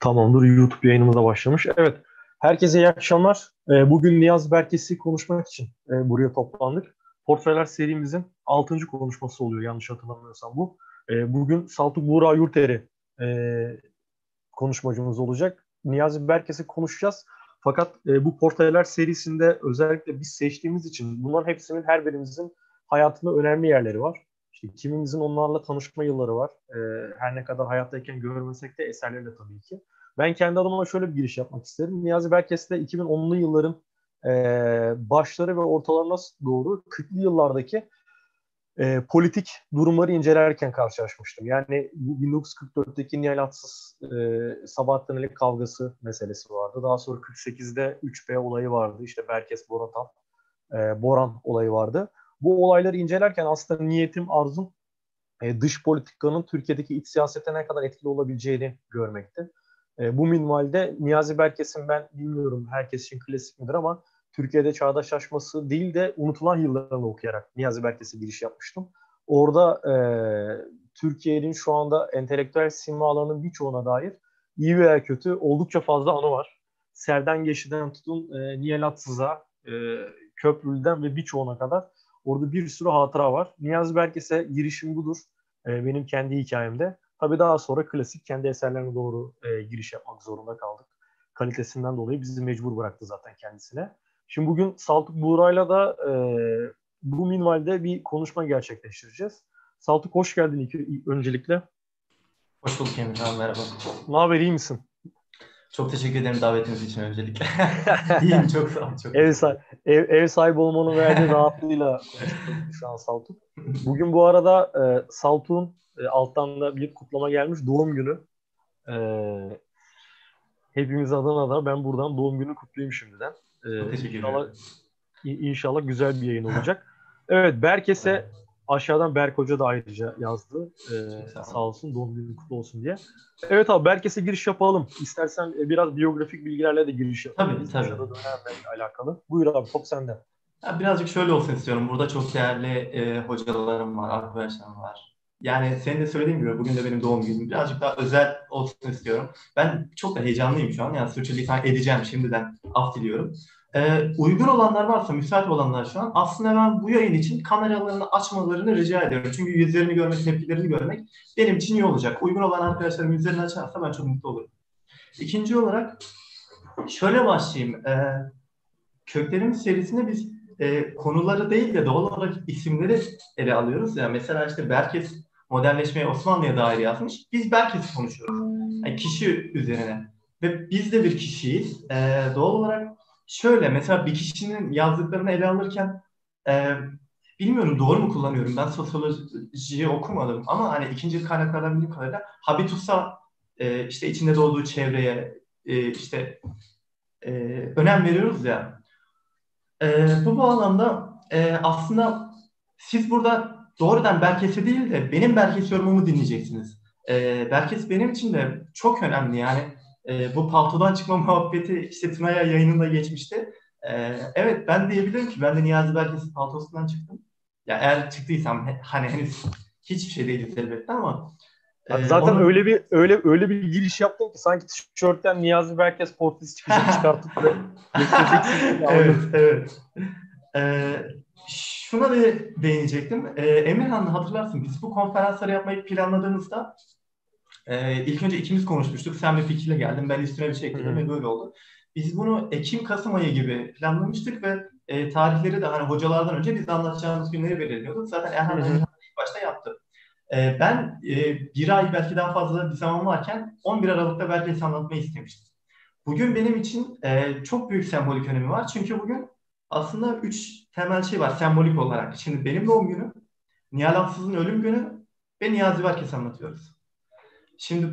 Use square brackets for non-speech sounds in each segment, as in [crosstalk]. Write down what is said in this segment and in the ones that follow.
Tamamdır. YouTube yayınımıza başlamış. Evet. Herkese iyi akşamlar. Ee, bugün Niyaz Berkes'i konuşmak için e, buraya toplandık. Portföyler serimizin 6. konuşması oluyor yanlış hatırlamıyorsam bu. E, bugün Saltuk Buğra Yurteri e, konuşmacımız olacak. Niyazi Berkes'i konuşacağız. Fakat e, bu portföyler serisinde özellikle biz seçtiğimiz için bunların hepsinin her birimizin hayatında önemli yerleri var. İşte kimimizin onlarla tanışma yılları var. E, her ne kadar hayattayken görmesek de eserleriyle tabii ki. Ben kendi adıma şöyle bir giriş yapmak isterim. Niyazi Berkes'te 2010'lu yılların e, başları ve ortalarına doğru 40'lı yıllardaki e, politik durumları incelerken karşılaşmıştım. Yani bu 1944'teki Nihal Atsız e, Sabahattin Ali kavgası meselesi vardı. Daha sonra 48'de 3B olayı vardı. İşte Berkes Boratan, e, Boran olayı vardı. Bu olayları incelerken aslında niyetim, arzum e, dış politikanın Türkiye'deki iç siyasete ne kadar etkili olabileceğini görmekti. E, bu minvalde Niyazi Berkes'in ben bilmiyorum herkes için klasik midir ama Türkiye'de çağdaşlaşması değil de unutulan yıllarını okuyarak Niyazi Berkes'e giriş yapmıştım. Orada e, Türkiye'nin şu anda entelektüel simalarının birçoğuna dair iyi veya kötü oldukça fazla anı var. Serden Geçi'den tutun e, Nihal Atsız'a, e, Köprülü'den ve birçoğuna kadar orada bir sürü hatıra var. Niyazi Berkes'e girişim budur. E, benim kendi hikayemde. Tabii daha sonra klasik kendi eserlerine doğru e, giriş yapmak zorunda kaldık. Kalitesinden dolayı bizi mecbur bıraktı zaten kendisine. Şimdi bugün Saltuk Buğra'yla da e, bu minvalde bir konuşma gerçekleştireceğiz. Saltuk hoş geldin ilk, öncelikle. Hoş bulduk Emirhan, merhaba. Ne haber, iyi misin? Çok teşekkür ederim davetiniz için öncelikle. [laughs] İyiyim, çok sağ ol. Çok ev, sah- ev, ev sahibi olmanın verdiği [laughs] rahatlığıyla şu an Saltuk. Bugün bu arada e, Saltuk'un e, alttan da bir kutlama gelmiş doğum günü. E, hepimiz adına da ben buradan doğum günü kutlayayım şimdiden. E, Teşekkür inşallah, inşallah güzel bir yayın olacak. Evet Berkes'e aşağıdan Berk Hoca da ayrıca yazdı. Ee, sağ, olsun doğum günü kutlu olsun diye. Evet abi Berkes'e giriş yapalım. İstersen e, biraz biyografik bilgilerle de giriş yapalım. Tabii tabii. Dönemle alakalı. Buyur abi top sende. Ya birazcık şöyle olsun istiyorum. Burada çok değerli e, hocalarım var, arkadaşlarım var. Yani senin de söylediğin gibi bugün de benim doğum günüm. Birazcık daha özel olsun istiyorum. Ben çok da heyecanlıyım şu an. Yani sürçülisan edeceğim şimdiden af diliyorum. Ee, uygun olanlar varsa, müsait olanlar şu an aslında ben bu yayın için kameralarını açmalarını rica ediyorum. Çünkü yüzlerini görmek, tepkilerini görmek benim için iyi olacak. Uygun olan arkadaşlarım yüzlerini açarsa ben çok mutlu olurum. İkinci olarak şöyle başlayayım. Ee, Köklerimiz serisinde biz e, konuları değil de doğal olarak isimleri ele alıyoruz. Yani mesela işte Berkes modernleşmeye Osmanlı'ya dair yazmış. Biz Berkes'i konuşuyoruz. Yani kişi üzerine. Ve biz de bir kişiyiz. Ee, doğal olarak şöyle mesela bir kişinin yazdıklarını ele alırken e, bilmiyorum doğru mu kullanıyorum. Ben sosyolojiyi okumadım ama hani ikinci kaynaklardan bildiğim kadarıyla habitus'a e, işte içinde doğduğu çevreye e, işte e, önem veriyoruz ya. E, bu bağlamda e, aslında siz burada doğrudan Berkes'e değil de benim Berkes yorumumu dinleyeceksiniz. E, Berkes benim için de çok önemli yani e, bu paltodan çıkma [laughs] muhabbeti işte Tunaya yayınında geçmişti. E, evet ben diyebilirim ki ben de Niyazi Berkes'in paltosundan çıktım. Ya eğer çıktıysam hani henüz hiçbir şey değiliz elbette ama Abi zaten onu... öyle bir öyle öyle bir giriş yaptın ki sanki tişörtten Niyazi Berkes portresi çıkışı [laughs] çıkartıp [laughs] evet, evet. Ee, şuna da değinecektim. Ee, Emirhan hatırlarsın biz bu konferansları yapmayı planladığımızda e, ilk önce ikimiz konuşmuştuk. Sen bir fikirle geldin. Ben üstüne bir şey ekledim ve böyle oldu. Biz bunu Ekim-Kasım ayı gibi planlamıştık ve e, tarihleri de hani hocalardan önce biz anlatacağımız günleri belirliyorduk. Zaten Erhan ilk başta yaptı. E, ben e, bir ay belki daha fazla bir zaman varken 11 Aralık'ta belki anlatmayı istemiştim. Bugün benim için e, çok büyük sembolik önemi var. Çünkü bugün aslında üç temel şey var sembolik olarak. Şimdi benim doğum günüm, Nihal Atsız'ın ölüm günü ve Niyazi Berkes anlatıyoruz. Şimdi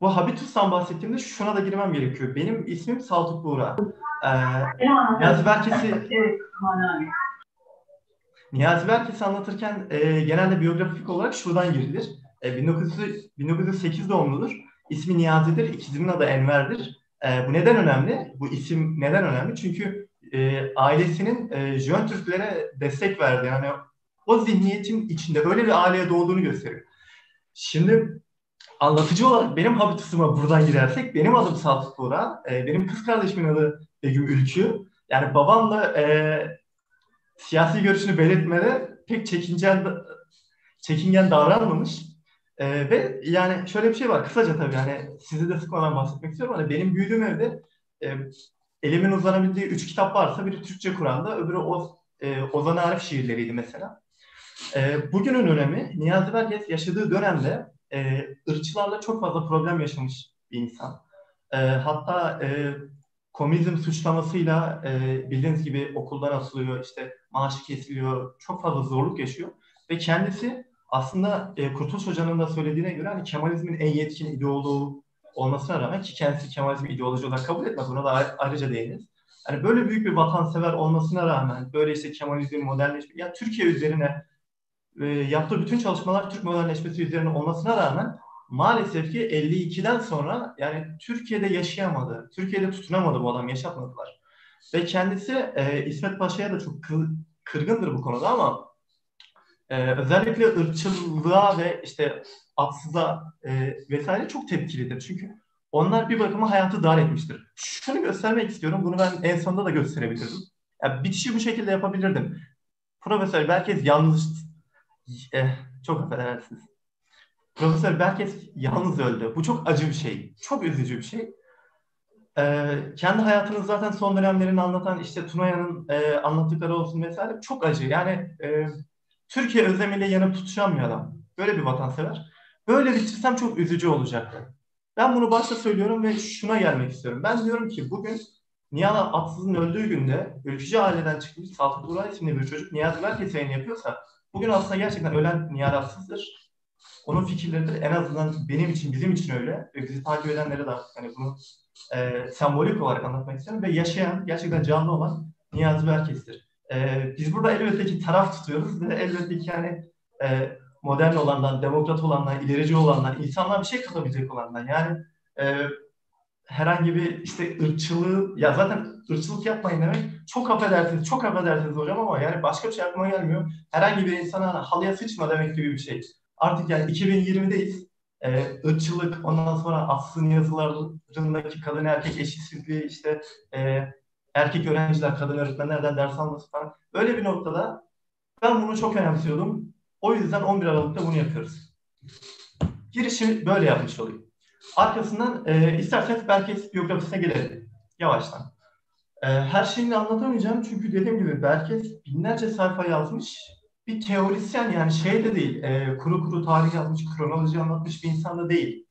bu habitustan bahsettiğimde şuna da girmem gerekiyor. Benim ismim Saltuk Buğra. Ee, Niyazi Berkes'i Niyazi Berkes'i anlatırken e, genelde biyografik olarak şuradan girilir. E, 1900, 1908 doğumludur. İsmi Niyazi'dir. İkizinin adı Enver'dir. E, bu neden önemli? Bu isim neden önemli? Çünkü e, ailesinin e, Jön Türklere destek verdi. Yani o zihniyetin içinde öyle bir aileye doğduğunu gösteriyor. Şimdi anlatıcı olarak benim habitusuma buradan girersek benim adım Saltuk Buğra. E, benim kız kardeşimin adı Begüm Ülkü. Yani babamla e, siyasi görüşünü belirtmede pek çekingen çekingen davranmamış. E, ve yani şöyle bir şey var kısaca tabii hani size de sıkmadan bahsetmek istiyorum. Hani benim büyüdüğüm evde e, elimin uzanabildiği üç kitap varsa biri Türkçe Kur'an'da öbürü o, e, Ozan Arif şiirleriydi mesela. E, bugünün önemi Niyazi Berges yaşadığı dönemde e, ırkçılarla çok fazla problem yaşamış bir insan. E, hatta e, komünizm suçlamasıyla e, bildiğiniz gibi okuldan asılıyor, işte maaşı kesiliyor, çok fazla zorluk yaşıyor. Ve kendisi aslında e, Kurtuluş Hoca'nın da söylediğine göre hani Kemalizmin en yetkin ideoloğu olmasına rağmen ki kendisi Kemalizmi ideoloji olarak kabul etmez, buna da ayrıca değiniz. Hani böyle büyük bir vatansever olmasına rağmen böyle işte Kemalizm modernleşme, ya Türkiye üzerine e, yaptığı bütün çalışmalar Türk modernleşmesi üzerine olmasına rağmen maalesef ki 52'den sonra yani Türkiye'de yaşayamadı. Türkiye'de tutunamadı bu adam, yaşatmadılar. Ve kendisi e, İsmet Paşa'ya da çok kı, kırgındır bu konuda ama e, özellikle ırkçılığa ve işte atsıza e, vesaire çok tepkilidir. Çünkü onlar bir bakıma hayatı dar etmiştir. Şunu göstermek istiyorum. Bunu ben en sonunda da gösterebilirdim. Yani bitişi bu şekilde yapabilirdim. Profesör Berkez yalnız eh, çok affedersiniz. Profesör Berkes yalnız öldü. Bu çok acı bir şey. Çok üzücü bir şey. Ee, kendi hayatını zaten son dönemlerini anlatan işte Tuna'yanın e, anlattıkları olsun vesaire çok acı. Yani e, Türkiye özlemiyle yanıp tutuşan bir adam. Böyle bir vatansever. Böyle bitirsem çok üzücü olacaktı. Ben bunu başta söylüyorum ve şuna gelmek istiyorum. Ben diyorum ki bugün Nihan Atsız'ın öldüğü günde ülkücü aileden çıkmış Saltuk Burak isimli bir çocuk Niyazi Berkes yayın yapıyorsa bugün aslında gerçekten ölen Nihan Atsız'dır onun fikirleri de en azından benim için, bizim için öyle. Ve bizi takip edenlere de hani bunu e, sembolik olarak anlatmak istiyorum. Ve yaşayan, gerçekten canlı olan Niyazi Berkes'tir. E, biz burada elbette ki taraf tutuyoruz ve elbette ki yani e, modern olandan, demokrat olandan, ilerici olandan, insanlar bir şey katabilecek olandan. Yani e, herhangi bir işte ırkçılığı, ya zaten ırkçılık yapmayın demek çok affedersiniz, çok affedersiniz hocam ama yani başka bir şey aklıma gelmiyor. Herhangi bir insana halıya sıçma demek gibi bir şey artık yani 2020'deyiz. Ee, ırkçılık, ondan sonra Aslı'nın yazılarındaki kadın erkek eşitsizliği, işte e, erkek öğrenciler kadın öğretmenlerden ders alması falan. Öyle bir noktada ben bunu çok önemsiyordum. O yüzden 11 Aralık'ta bunu yapıyoruz. Girişimi böyle yapmış olayım. Arkasından e, isterseniz Berkes biyografisine gelelim. Yavaştan. E, her şeyini anlatamayacağım çünkü dediğim gibi Berkes binlerce sayfa yazmış bir teorisyen yani şey de değil, e, kuru kuru tarih yazmış, kronoloji anlatmış bir insan da değil.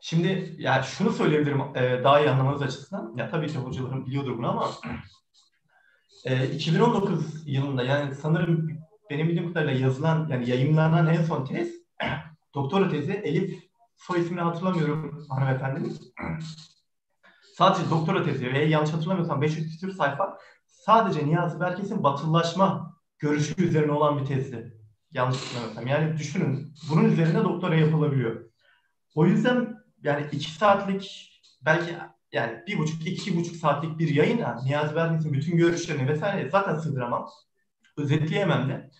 Şimdi yani şunu söyleyebilirim e, daha iyi anlamanız açısından. Ya tabii ki hocalarım biliyordur bunu ama e, 2019 yılında yani sanırım benim bildiğim kadarıyla yazılan yani yayınlanan en son tez [clears throat] doktora tezi Elif soy ismini hatırlamıyorum hanımefendinin. Sadece doktora tezi ve yanlış hatırlamıyorsam 500 küsur sayfa sadece Niyazi Berkes'in batılılaşma görüşü üzerine olan bir tezdi. Yanlış hatırlamıyorsam. Yani düşünün bunun üzerine doktora yapılabiliyor. O yüzden yani iki saatlik belki yani bir buçuk, iki buçuk saatlik bir yayına Niyazi Berkes'in bütün görüşlerini vesaire zaten sığdıramam. Özetleyemem de.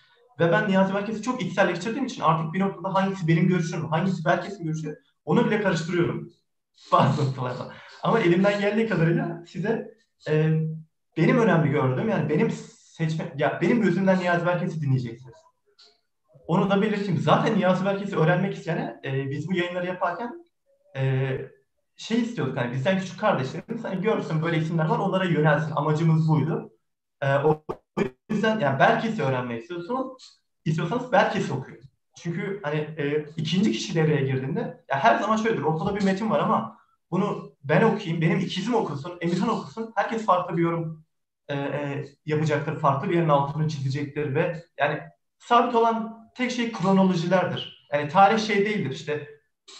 Ve ben Niyazi Berkes'i çok içselleştirdiğim için artık bir noktada hangisi benim görüşüm, hangisi Berkes'in görüşü onu bile karıştırıyorum. [laughs] Bazı noktalarda. Ama elimden geldiği kadarıyla size e, benim önemli gördüğüm yani benim seçme ya benim gözümden Niyazi Berkes'i dinleyeceksiniz. Onu da belirteyim. Zaten Niyazi Berkes'i öğrenmek isteyene e, biz bu yayınları yaparken e, şey istiyorduk hani bizden küçük kardeşlerimiz hani görsün böyle isimler var onlara yönelsin. Amacımız buydu. E, o yüzden yani Berkes'i öğrenmek istiyorsanız istiyorsanız Berkes'i okuyun. Çünkü hani e, ikinci kişi devreye girdiğinde ya her zaman şöyledir. Ortada bir metin var ama bunu ben okuyayım, benim ikizim okusun, Emirhan okusun. Herkes farklı bir yorum e, e, yapacaktır, farklı bir yerin altını çizecektir ve yani sabit olan tek şey kronolojilerdir. Yani tarih şey değildir işte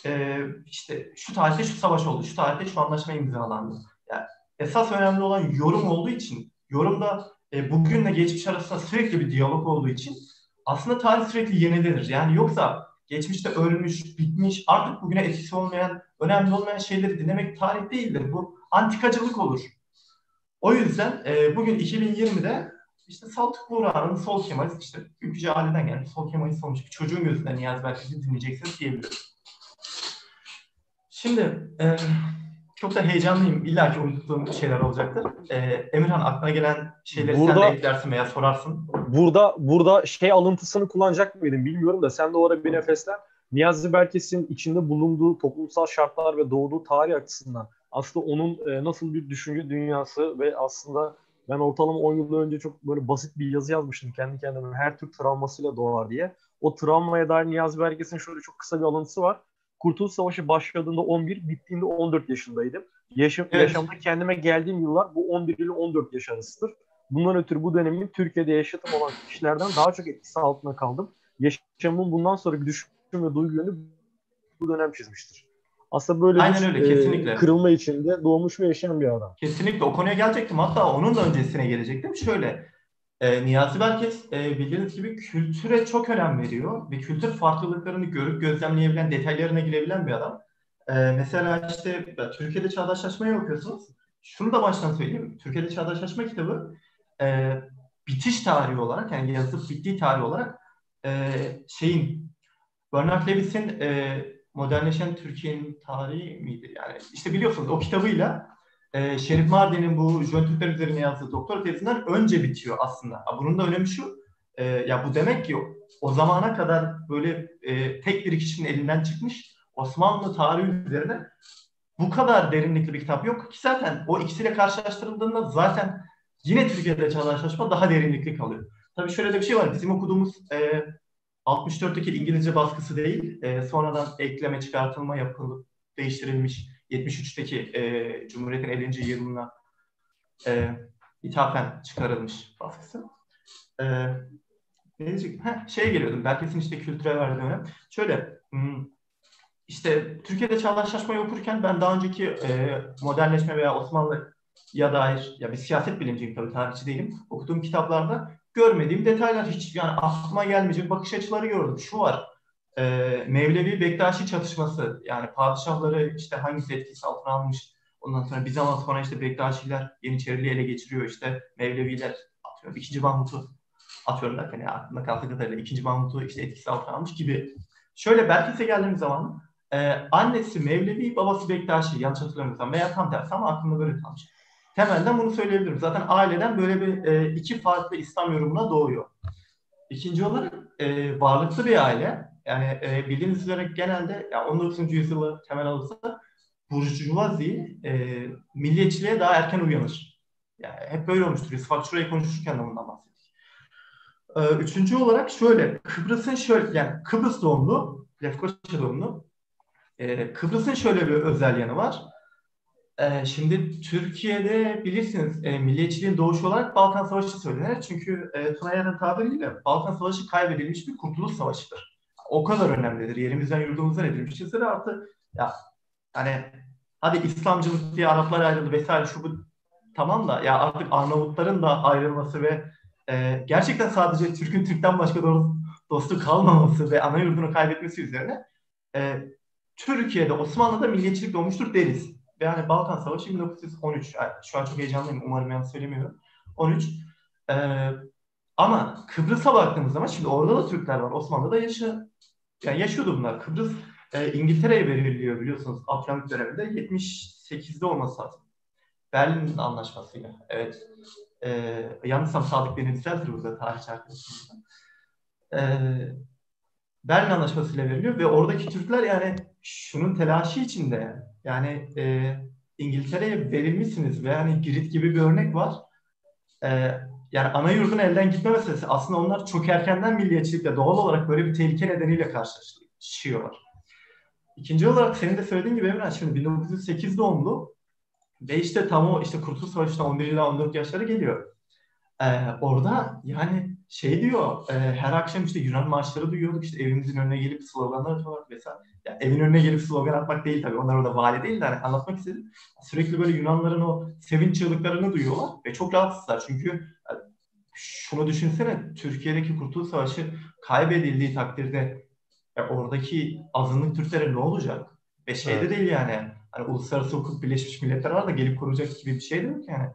e, işte şu tarihte şu savaş oldu, şu tarihte şu anlaşma imzalandı. Yani esas önemli olan yorum olduğu için, yorumda e, bugünle geçmiş arasında sürekli bir diyalog olduğu için aslında tarih sürekli yenilenir. Yani yoksa geçmişte ölmüş, bitmiş, artık bugüne etkisi olmayan, önemli olmayan şeyleri dinlemek tarih değildir. Bu antikacılık olur. O yüzden e, bugün 2020'de işte Saltuk Buğra'nın sol Kemalist işte ülkücü aileden gelmiş sol Kemalist olmuş bir çocuğun gözünden Niyazi Berkes'i dinleyeceksiniz diyebiliyoruz. Şimdi e, çok da heyecanlıyım. İlla ki unuttuğum şeyler olacaktır. E, Emirhan aklına gelen şeyleri burada, sen de eklersin veya sorarsın. Burada burada şey alıntısını kullanacak mıydın bilmiyorum da sen de orada bir nefeslen. Niyazi Berkes'in içinde bulunduğu toplumsal şartlar ve doğduğu tarih açısından aslında onun e, nasıl bir düşünce dünyası ve aslında ben ortalama 10 yıl önce çok böyle basit bir yazı yazmıştım kendi kendime. Her Türk travmasıyla doğar diye. O travmaya dair Niyazi Berkes'in şöyle çok kısa bir alıntısı var. Kurtuluş Savaşı başladığında 11, bittiğinde 14 yaşındaydım. Yaşam, evet. Yaşamda kendime geldiğim yıllar bu 11 ile 14 yaş arasıdır. Bundan ötürü bu dönemin Türkiye'de yaşatım olan kişilerden daha çok etkisi altında kaldım. Yaşamımın bundan sonraki düşün ve duygu yönü bu dönem çizmiştir. Aslında böyle Aynen bir öyle, kesinlikle. E, kırılma içinde doğmuş ve yaşayan bir adam. Kesinlikle o konuya gelecektim. Hatta onun da öncesine gelecektim. Şöyle e, Niyazi Berkes e, bildiğiniz gibi kültüre çok önem veriyor ve kültür farklılıklarını görüp gözlemleyebilen, detaylarına girebilen bir adam. E, mesela işte Türkiye'de Çağdaşlaşmayı okuyorsunuz. Şunu da baştan söyleyeyim. Türkiye'de Çağdaşlaşma kitabı e, bitiş tarihi olarak yani yazıp bittiği tarih olarak e, şeyin Bernard Lewis'in e, modernleşen Türkiye'nin tarihi miydi? Yani işte biliyorsunuz o kitabıyla e, Şerif Mardin'in bu Jön Türkler üzerine yazdığı doktora tezinden önce bitiyor aslında. Bunun da önemi şu, e, ya bu demek ki o zamana kadar böyle e, tek bir kişinin elinden çıkmış Osmanlı tarihi üzerine bu kadar derinlikli bir kitap yok ki zaten o ikisiyle karşılaştırıldığında zaten yine Türkiye'de çağdaşlaşma daha derinlikli kalıyor. Tabii şöyle de bir şey var. Bizim okuduğumuz e, 64'teki İngilizce baskısı değil, e, sonradan ekleme çıkartılma yapılıp değiştirilmiş 73'teki e, Cumhuriyet'in 50. yılına e, ithafen çıkarılmış baskısı. E, ne diyecek? Heh, şey geliyordum, Berkes'in işte kültüre verdiği önem. Şöyle, hmm, işte Türkiye'de çağdaşlaşmayı okurken ben daha önceki e, modernleşme veya Osmanlı'ya dair, ya bir siyaset bilimciyim tabii tarihçi değilim, okuduğum kitaplarda görmediğim detaylar hiç yani aklıma gelmeyecek bakış açıları gördüm. Şu var, e, Mevlevi Bektaşi çatışması yani padişahları işte hangisi etkisi altına almış ondan sonra bir zaman sonra işte Bektaşiler Yeniçeriliği ele geçiriyor işte Mevleviler atıyorum ikinci Mahmut'u atıyorum derken ya aklımda kaldığı kadarıyla ikinci Mahmut'u işte etkisi altına almış gibi. Şöyle Belkis'e geldiğimiz zaman e, annesi Mevlevi babası Bektaşi yanlış hatırlamıyorsam veya tam tersi ama aklımda böyle kalmış. Temelden bunu söyleyebilirim. Zaten aileden böyle bir e, iki farklı İslam yorumuna doğuyor. İkinci olarak e, varlıklı bir aile yani e, bildiğiniz üzere genelde yani 19. yüzyılı temel alırsa burjuvazi e, milliyetçiliğe daha erken uyanır. Yani hep böyle olmuştur. Biz fakturayı konuşurken de bundan bahsettik. E, üçüncü olarak şöyle, Kıbrıs'ın şöyle, yani Kıbrıs doğumlu, Lefkoşa doğumlu, e, Kıbrıs'ın şöyle bir özel yanı var. E, şimdi Türkiye'de bilirsiniz e, milliyetçiliğin doğuşu olarak Balkan Savaşı söylenir. Çünkü e, Tunayar'ın tabiriyle Balkan Savaşı kaybedilmiş bir kurtuluş savaşıdır o kadar önemlidir. Yerimizden yurdumuzdan edilmişizdir. Artı ya hani hadi İslamcılık diye Araplar ayrıldı vesaire şu bu tamam da ya artık Arnavutların da ayrılması ve e, gerçekten sadece Türk'ün Türk'ten başka dostu kalmaması ve ana yurdunu kaybetmesi üzerine e, Türkiye'de Osmanlı'da milliyetçilik doğmuştur deriz. Ve yani Balkan Savaşı 1913. Yani şu an çok heyecanlıyım. Umarım yanlış söylemiyorum. 13. E, ama Kıbrıs'a baktığımız zaman şimdi orada da Türkler var. Osmanlı'da yaşa, yani yaşıyordu bunlar. Kıbrıs e, İngiltere'ye veriliyor biliyorsunuz Abdülhamit döneminde 78'de olması lazım. Berlin Anlaşması'yla. Evet. E, yanlışsam Sadık beni düzeltir burada tarihçi arkadaşımızdan. E, Berlin Anlaşması'yla veriliyor ve oradaki Türkler yani şunun telaşı içinde yani e, İngiltere'ye verilmişsiniz ve yani Girit gibi bir örnek var. E, yani ana yurdun elden gitme meselesi aslında onlar çok erkenden milliyetçilikle doğal olarak böyle bir tehlike nedeniyle karşılaşıyorlar. İkinci olarak senin de söylediğin gibi Emre şimdi 1908 doğumlu ve işte tam o işte Kurtuluş Savaşı'na 11 ila 14 yaşları geliyor. Ee, orada yani şey diyor e, her akşam işte Yunan marşları duyuyorduk işte evimizin önüne gelip sloganlar atıyorlar vesaire. Yani evin önüne gelip slogan atmak değil tabii onlar orada vali değil de hani anlatmak istedim. Sürekli böyle Yunanların o sevinç çığlıklarını duyuyorlar ve çok rahatsızlar çünkü şunu düşünsene Türkiye'deki Kurtuluş Savaşı kaybedildiği takdirde ya oradaki azınlık Türklere ne olacak? Ve şey de değil yani hani uluslararası hukuk Birleşmiş Milletler var da gelip koruyacak gibi bir şey de yok yani.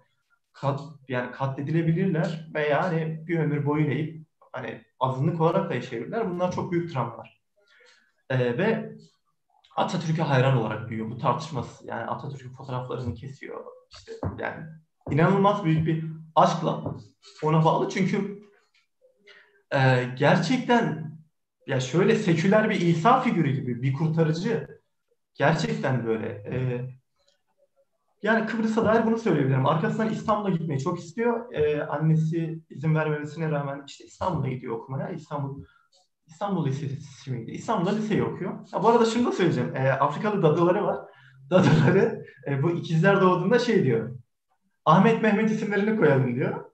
Kat, yani katledilebilirler veya hani bir ömür boyun eğip hani azınlık olarak da yaşayabilirler. Bunlar çok büyük travmalar. Ee, ve Atatürk'e hayran olarak büyüyor. Bu tartışması yani Atatürk'ün fotoğraflarını kesiyor. İşte yani inanılmaz büyük bir aşkla ona bağlı. Çünkü e, gerçekten ya şöyle seküler bir İsa figürü gibi bir kurtarıcı gerçekten böyle e, yani Kıbrıs'a dair bunu söyleyebilirim. Arkasından İstanbul'a gitmeyi çok istiyor. Ee, annesi izin vermemesine rağmen işte İstanbul'a gidiyor okumaya. İstanbul İstanbul Lisesi miydi? İstanbul'da liseyi okuyor. Ya bu arada şunu da söyleyeceğim. Ee, Afrikalı dadıları var. [laughs] Dadıları e, bu ikizler doğduğunda şey diyor. Ahmet Mehmet isimlerini koyalım diyor.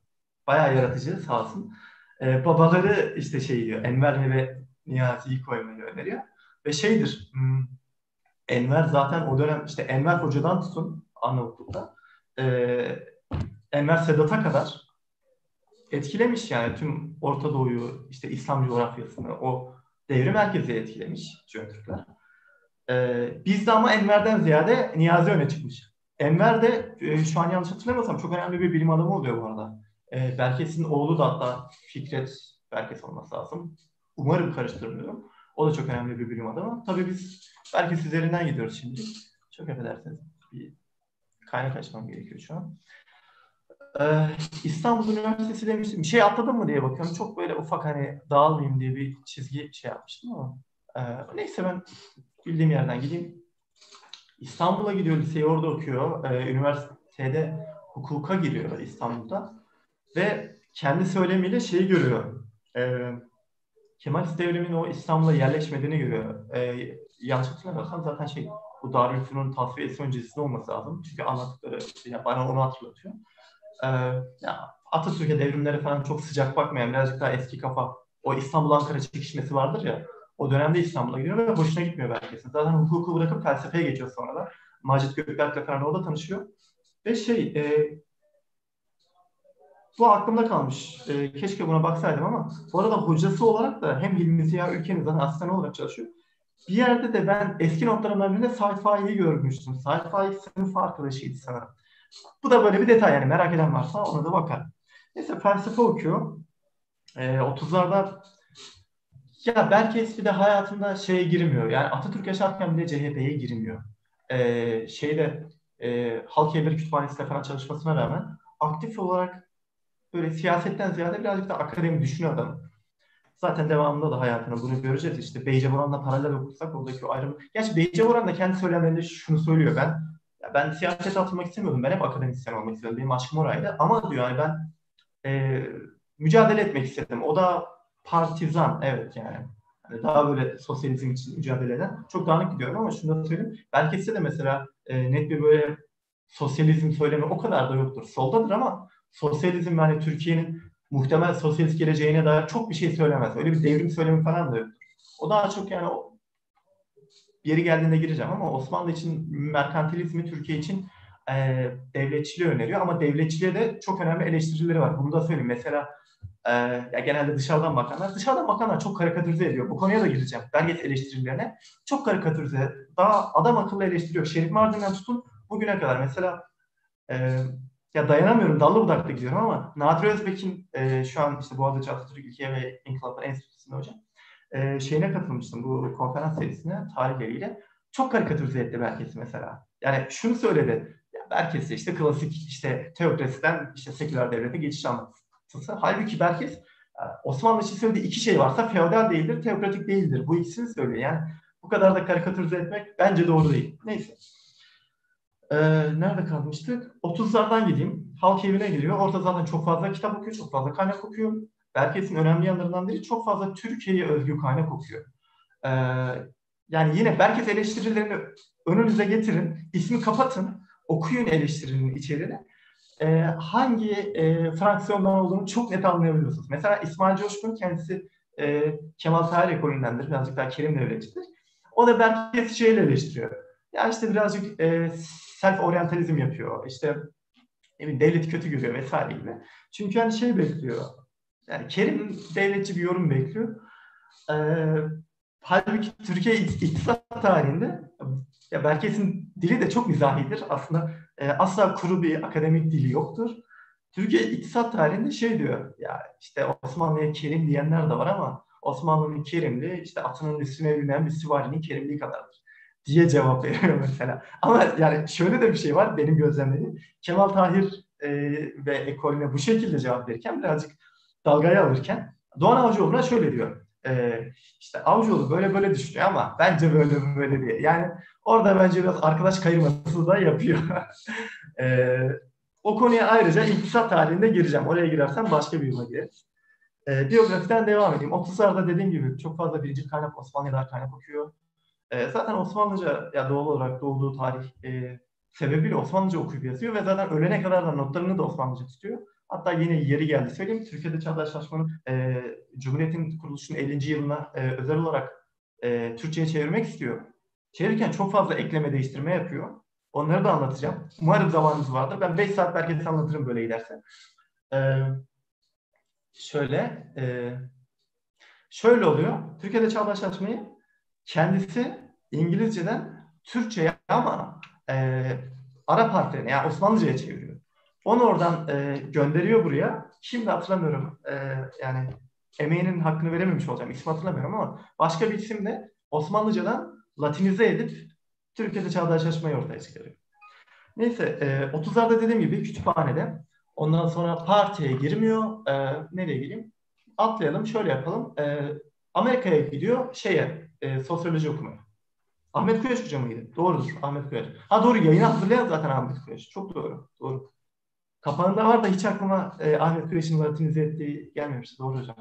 Bayağı yaratıcı sağ olsun. Ee, babaları işte şey diyor. Enver ve Niyazi'yi koymayı öneriyor. Ve şeydir. Hmm, Enver zaten o dönem işte Enver Hoca'dan tutun Arnavutluk'ta. Ee, Enver Sedat'a kadar etkilemiş yani tüm Orta Doğu'yu, işte İslam coğrafyasını, o devrim merkezi etkilemiş Türkler. Ee, bizde ama Enver'den ziyade Niyazi öne çıkmış. Enver de e, şu an yanlış hatırlamıyorsam çok önemli bir bilim adamı oluyor bu arada. E, Berkes'in oğlu da hatta Fikret Berkes olması lazım. Umarım karıştırmıyorum. O da çok önemli bir bilim adamı. Tabii biz Berkes üzerinden gidiyoruz şimdi. Çok affedersiniz. Bir kaynak açmam gerekiyor şu an. Ee, İstanbul Üniversitesi demiştim. Bir şey atladım mı diye bakıyorum. Çok böyle ufak hani dağılmayayım diye bir çizgi şey yapmıştım ama. E, neyse ben bildiğim yerden gideyim. İstanbul'a gidiyor, liseyi orada okuyor. Ee, üniversitede hukuka giriyor İstanbul'da. Ve kendi söylemiyle şeyi görüyor. Ee, Kemal devriminin o İstanbul'a yerleşmediğini görüyor. Ee, yanlış hatırlamıyorsam zaten şey bu Darülfünun tasfiyesi öncesinde olması lazım. Çünkü anlattıkları yani bana onu hatırlatıyor. Ee, ya Atatürk'e devrimlere falan çok sıcak bakmayan birazcık daha eski kafa o İstanbul-Ankara çekişmesi vardır ya o dönemde İstanbul'a gidiyor ve hoşuna gitmiyor herkesin. Zaten hukuku bırakıp felsefeye geçiyor sonra da. Macit Gökberk'le falan orada tanışıyor. Ve şey e, bu aklımda kalmış. E, keşke buna baksaydım ama bu arada hocası olarak da hem Hilmi Ziya Ülkemiz'den asistan olarak çalışıyor. Bir yerde de ben eski notlarımdan birinde Said Faik'i görmüştüm. Said Faik sınıf arkadaşıydı sanırım. Bu da böyle bir detay yani merak eden varsa ona da bakar. Neyse felsefe okuyor. E, 30'larda ya Berkes bir de hayatında şeye girmiyor. Yani Atatürk yaşarken bile CHP'ye girmiyor. E, şeyde e, Halk Evleri Kütüphanesi'nde falan çalışmasına rağmen aktif olarak böyle siyasetten ziyade birazcık da akademi düşünüyor adam. Zaten devamında da hayatını bunu göreceğiz. İşte Beyce Boran'la paralel okursak oradaki o ayrım. Gerçi Beyce Boran da kendi söylemlerinde şunu söylüyor. Ben ya ben siyasete atılmak istemiyordum. Ben hep akademisyen olmak istiyordum. Benim aşkım oraydı. Ama diyor yani ben e, mücadele etmek istedim. O da partizan. Evet yani. yani daha böyle sosyalizm için mücadele eden. Çok dağınık gidiyorum ama şunu da söyleyeyim. Belki de mesela e, net bir böyle sosyalizm söylemi o kadar da yoktur. Soldadır ama sosyalizm yani Türkiye'nin muhtemel sosyalist geleceğine dair çok bir şey söylemez. Öyle bir devrim söylemi falan da yoktur. O daha çok yani o yeri geldiğinde gireceğim ama Osmanlı için merkantilizmi Türkiye için e, devletçiliği öneriyor ama devletçiliğe de çok önemli eleştirileri var. Bunu da söyleyeyim. Mesela e, ya genelde dışarıdan bakanlar, dışarıdan bakanlar çok karikatürize ediyor. Bu konuya da gireceğim. Belget eleştirilerine. Çok karikatürize, daha adam akıllı eleştiriyor. Şerif Mardin'den tutun bugüne kadar. Mesela e, ya dayanamıyorum dallı budakta gidiyorum ama Nadir Özbek'in e, şu an işte Boğaziçi Atatürk İlke ve İnkılaplar Enstitüsü'nde hocam e, şeyine katılmıştım bu konferans serisine tarihleriyle. Çok karikatürize etti Berkes'i mesela. Yani şunu söyledi. Berkes'i işte klasik işte teokrasiden işte seküler devlete geçiş anlatısı. Halbuki Berkes Osmanlı için söylediği iki şey varsa feodal değildir, teokratik değildir. Bu ikisini söylüyor. Yani bu kadar da karikatürize etmek bence doğru değil. Neyse. Ee, nerede kalmıştık? 30'lardan gideyim. Halk evine giriyor. Orada zaten çok fazla kitap okuyor, çok fazla kaynak okuyor. Berkes'in önemli yanlarından biri çok fazla Türkiye'ye özgü kaynak okuyor. Ee, yani yine Berkes eleştirilerini önünüze getirin, ismi kapatın, okuyun eleştirinin içeriğini. Ee, hangi e, fraksiyondan olduğunu çok net anlayabiliyorsunuz. Mesela İsmail Coşkun kendisi e, Kemal Tahir ekolündendir, birazcık daha Kerim devletçidir. O da Berkes'i şeyle eleştiriyor. Ya işte birazcık e, self oryantalizm yapıyor. İşte emin devleti kötü görüyor vesaire gibi. Çünkü hani şey bekliyor. Yani Kerim devletçi bir yorum bekliyor. Ee, halbuki Türkiye iktisat tarihinde ya Berkes'in dili de çok mizahidir. Aslında e, asla kuru bir akademik dili yoktur. Türkiye iktisat tarihinde şey diyor ya işte Osmanlı'ya kerim diyenler de var ama Osmanlı'nın kerimliği işte atının üstüne binen bir süvarinin kerimliği kadardır diye cevap veriyor [laughs] mesela. Ama yani şöyle de bir şey var benim gözlemlediğim. Kemal Tahir e, ve ekolüne bu şekilde cevap verirken birazcık dalgaya alırken Doğan Avcıoğlu'na şöyle diyor. E, işte Avcıoğlu böyle böyle düşünüyor ama bence böyle böyle diye. Yani orada bence biraz arkadaş kayırması da yapıyor. [laughs] e, o konuya ayrıca iktisat tarihinde gireceğim. Oraya girersem başka bir yıla gireriz. E, biyografiden devam edeyim. 30'larda dediğim gibi çok fazla birinci kaynak Osmanlı'da kaynak okuyor. E, zaten Osmanlıca ya doğal olarak doğduğu tarih e, sebebiyle Osmanlıca okuyup yazıyor ve zaten ölene kadar da notlarını da Osmanlıca tutuyor. Hatta yine yeri geldi söyleyeyim. Türkiye'de Çağdaşlaşmanın e, Cumhuriyet'in kuruluşunun 50. yılına e, özel olarak e, Türkçe'ye çevirmek istiyor. Çevirirken çok fazla ekleme değiştirme yapıyor. Onları da anlatacağım. Umarım zamanımız vardır. Ben 5 saat belki anlatırım böyle giderse. Ee, şöyle e, şöyle oluyor. Türkiye'de çağdaşlaşmayı kendisi İngilizceden Türkçe'ye ama e, Arap harflerine yani Osmanlıca'ya çeviriyor. Onu oradan e, gönderiyor buraya. Şimdi hatırlamıyorum. E, yani emeğinin hakkını verememiş olacağım. İsmi hatırlamıyorum ama başka bir isimle Osmanlıcadan Latinize edip Türkiye'de çağdaşlaşmayı ortaya çıkarıyor. Neyse e, 30'larda dediğim gibi kütüphanede. Ondan sonra partiye girmiyor. E, nereye gireyim? Atlayalım şöyle yapalım. E, Amerika'ya gidiyor şeye e, sosyoloji okumaya. Ahmet Kuyaş Hoca mıydı? Doğrudur Ahmet Kuyaş. Ha doğru yayını hazırlayan zaten Ahmet Kuyaş. Çok doğru. Doğru. Kapağında var da hiç aklıma e, Ahmet Kuyaş'ın latinize ettiği gelmemişti. Doğru hocam.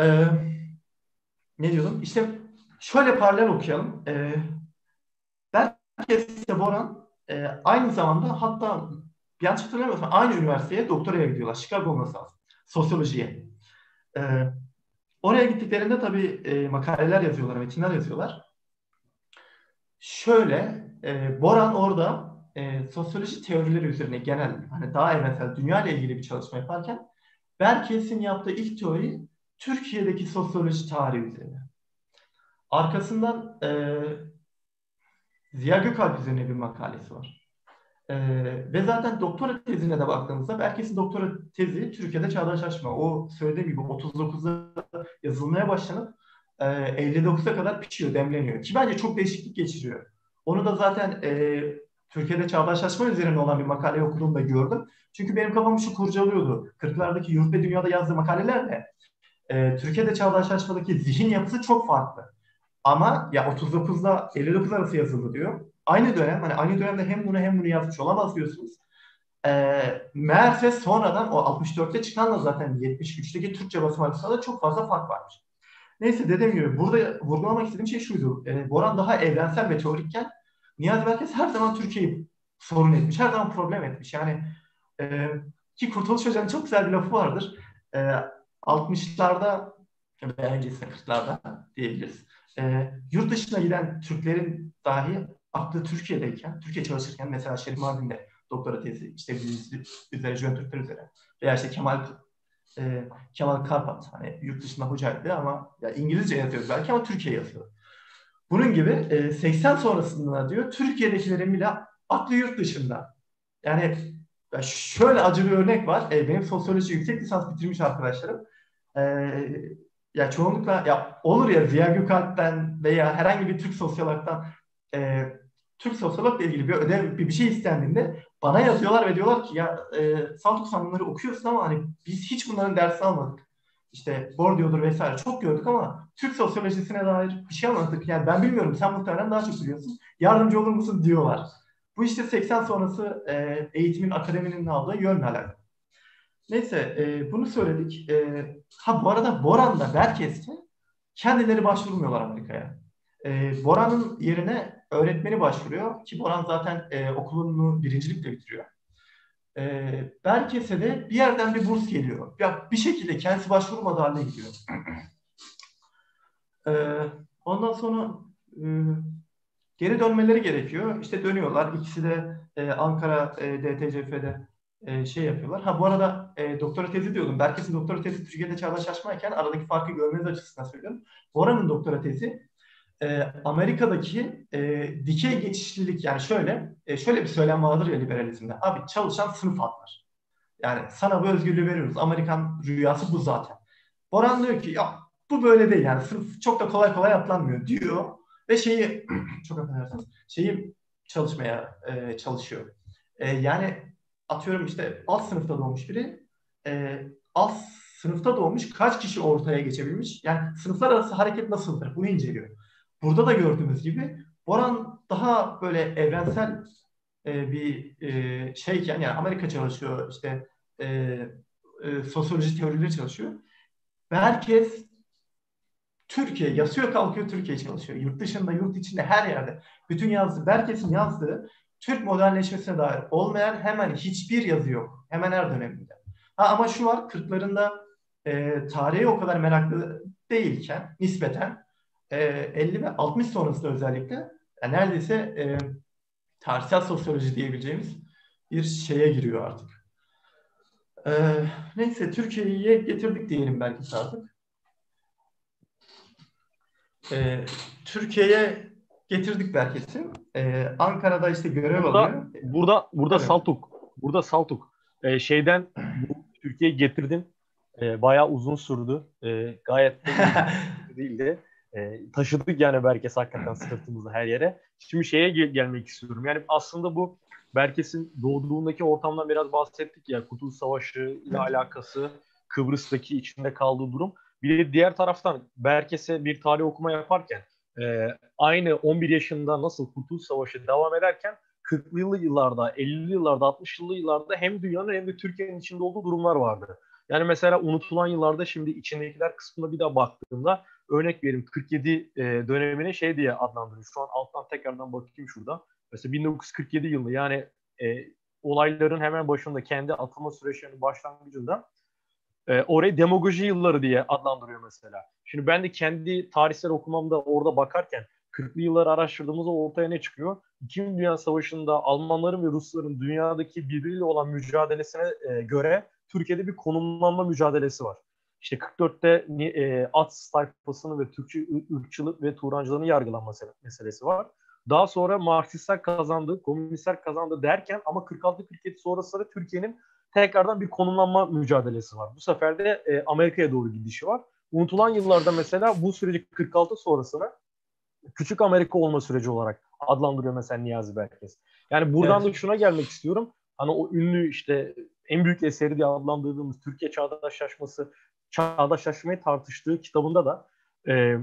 E, ne diyordum? İşte şöyle paralel okuyalım. E, Berkes Boran e, aynı zamanda hatta yanlış hatırlamıyorsam aynı üniversiteye doktoraya gidiyorlar. Chicago olması. Sosyolojiye. E, oraya gittiklerinde tabii e, makaleler yazıyorlar, metinler yazıyorlar. Şöyle, e, Boran orada e, sosyoloji teorileri üzerine genel, hani daha evrensel, dünya ile ilgili bir çalışma yaparken Berkes'in yaptığı ilk teori Türkiye'deki sosyoloji tarihi üzerine. Arkasından e, Ziya Gökalp üzerine bir makalesi var. Ee, ve zaten doktora tezine de baktığımızda Berkes'in doktora tezi Türkiye'de çağdaşlaşma. O söylediğim gibi 39'da yazılmaya başlanıp e, 59'a kadar pişiyor, demleniyor. Ki bence çok değişiklik geçiriyor. Onu da zaten e, Türkiye'de çağdaşlaşma üzerine olan bir makale okuduğumda gördüm. Çünkü benim kafamı şu kurcalıyordu. 40'lardaki Yurt ve Dünya'da yazdığı makalelerle e, Türkiye'de çağdaşlaşmadaki zihin yapısı çok farklı. Ama ya 39'da 59 arası yazıldı diyor. Aynı dönem hani aynı dönemde hem bunu hem bunu yazmış olamaz diyorsunuz. Ee, meğerse sonradan o 64'te çıkanla zaten 73'teki Türkçe basım arasında da çok fazla fark varmış. Neyse dediğim gibi burada vurgulamak istediğim şey şuydu. Ee, Boran daha evrensel ve teorikken Niyazi Berkes her zaman Türkiye'yi sorun etmiş. Her zaman problem etmiş. Yani e, ki Kurtuluş Hoca'nın çok güzel bir lafı vardır. E, 60'larda veya öncesinde 40'larda diyebiliriz e, yurt dışına giden Türklerin dahi aklı Türkiye'deyken, Türkiye çalışırken mesela Şerif Mardin'de doktora tezi, işte biz üzere, Jön Türkler üzere veya işte Kemal e, Kemal Karpat hani yurt dışında hocaydı ama ya İngilizce yazıyor belki ama Türkiye yazıyor. Bunun gibi e, 80 sonrasında diyor Türkiye'dekilerin bile aklı yurt dışında. Yani ya şöyle acı bir örnek var. E, benim sosyoloji yüksek lisans bitirmiş arkadaşlarım. E, ya çoğunlukla ya olur ya Ziya Gökalp'ten veya herhangi bir Türk sosyologdan e, Türk sosyologla ilgili bir ödev bir, bir şey istendiğinde bana yazıyorlar ve diyorlar ki ya e, Saltuk sen bunları okuyorsun ama hani biz hiç bunların dersini almadık. İşte Bourdieu'dur vesaire çok gördük ama Türk sosyolojisine dair bir şey anlattık. Yani ben bilmiyorum sen muhtemelen daha çok biliyorsun. Yardımcı olur musun diyorlar. Bu işte 80 sonrası e, eğitimin, akademinin aldığı yönle. Neyse e, bunu söyledik. E, ha bu arada Boran'da Berkes'te kendileri başvurmuyorlar Amerika'ya. E, Boran'ın yerine öğretmeni başvuruyor ki Boran zaten e, okulunu birincilikle bitiriyor. E, Berkes'e de bir yerden bir burs geliyor. Ya bir şekilde kendisi başvurmadığı haline gidiyor. e, ondan sonra e, geri dönmeleri gerekiyor. İşte dönüyorlar. İkisi de e, Ankara e, DTCF'de e, şey yapıyorlar. Ha bu arada e, doktora tezi diyordum. Berkes'in doktora tezi Türkiye'de çağdaşlaşmayken aradaki farkı görmeniz açısından söylüyorum. Bora'nın doktora tezi e, Amerika'daki e, dikey geçişlilik yani şöyle e, şöyle bir söylem vardır ya liberalizmde. Abi çalışan sınıf atlar. Yani sana bu özgürlüğü veriyoruz. Amerikan rüyası bu zaten. Boran diyor ki ya bu böyle değil yani sırf çok da kolay kolay atlanmıyor diyor ve şeyi [clears throat] çok affedersiniz şeyi çalışmaya e, çalışıyor. E, yani atıyorum işte alt sınıfta doğmuş biri e, alt sınıfta doğmuş kaç kişi ortaya geçebilmiş? Yani sınıflar arası hareket nasıldır? Bunu inceliyor. Burada da gördüğümüz gibi Boran daha böyle evrensel e, bir e, şeyken yani Amerika çalışıyor işte e, e, sosyoloji teorileri çalışıyor. Ve herkes Türkiye yazıyor kalkıyor Türkiye çalışıyor. Yurt dışında, yurt içinde her yerde. Bütün yazdığı, herkesin yazdığı Türk modernleşmesine dair olmayan hemen hiçbir yazı yok. Hemen her döneminde. Ha, ama şu var 40'larında e, tarihe o kadar meraklı değilken nispeten e, 50 ve 60 sonrasında özellikle yani neredeyse e, tarihsel sosyoloji diyebileceğimiz bir şeye giriyor artık. E, neyse Türkiye'ye getirdik diyelim belki artık. E, Türkiye'ye getirdik Berkes'i. Ee, Ankara'da işte görev burada, alıyor. Burada burada evet. Saltuk. Burada Saltuk. Ee, şeyden Türkiye'ye getirdin. Ee, bayağı uzun sürdü. Ee, gayet [laughs] değildi. Ee, taşıdık yani Berkes hakikaten sırtımızda her yere. Şimdi şeye gel- gelmek istiyorum. Yani aslında bu Berkes'in doğduğundaki ortamdan biraz bahsettik ya. Kurtuluş Savaşı ile alakası, Kıbrıs'taki içinde kaldığı durum. Bir de diğer taraftan Berkes'e bir tarih okuma yaparken e, aynı 11 yaşında nasıl Kurtuluş Savaşı devam ederken 40'lı yıllarda, 50'li yıllarda, 60'lı yıllarda hem dünyanın hem de Türkiye'nin içinde olduğu durumlar vardı. Yani mesela unutulan yıllarda şimdi içindekiler kısmına bir daha baktığımda örnek vereyim 47 e, dönemine şey diye adlandırıyor. Şu an alttan tekrardan bakayım şurada. Mesela 1947 yılı yani e, olayların hemen başında kendi atılma süreçlerinin başlangıcında e, orayı demagoji yılları diye adlandırıyor mesela. Şimdi ben de kendi tarihsel okumamda orada bakarken 40'lı yılları araştırdığımızda ortaya ne çıkıyor? İkinci Dünya Savaşı'nda Almanların ve Rusların dünyadaki birbiriyle olan mücadelesine e, göre Türkiye'de bir konumlanma mücadelesi var. İşte 44'te e, at tayfasını ve Türkçü ırkçılık ve Turancılığını yargılanma meselesi var. Daha sonra Marksistler kazandı, komünistler kazandı derken ama 46-47 sonrası da Türkiye'nin tekrardan bir konumlanma mücadelesi var. Bu sefer de e, Amerika'ya doğru gidişi var. Unutulan yıllarda mesela bu süreci 46 sonrasına küçük Amerika olma süreci olarak adlandırıyor mesela Niyazi Berkes. Yani buradan evet. da şuna gelmek istiyorum. Hani o ünlü işte en büyük eseri diye adlandırdığımız Türkiye Çağdaşlaşması, Çağdaşlaşmayı tartıştığı kitabında da e,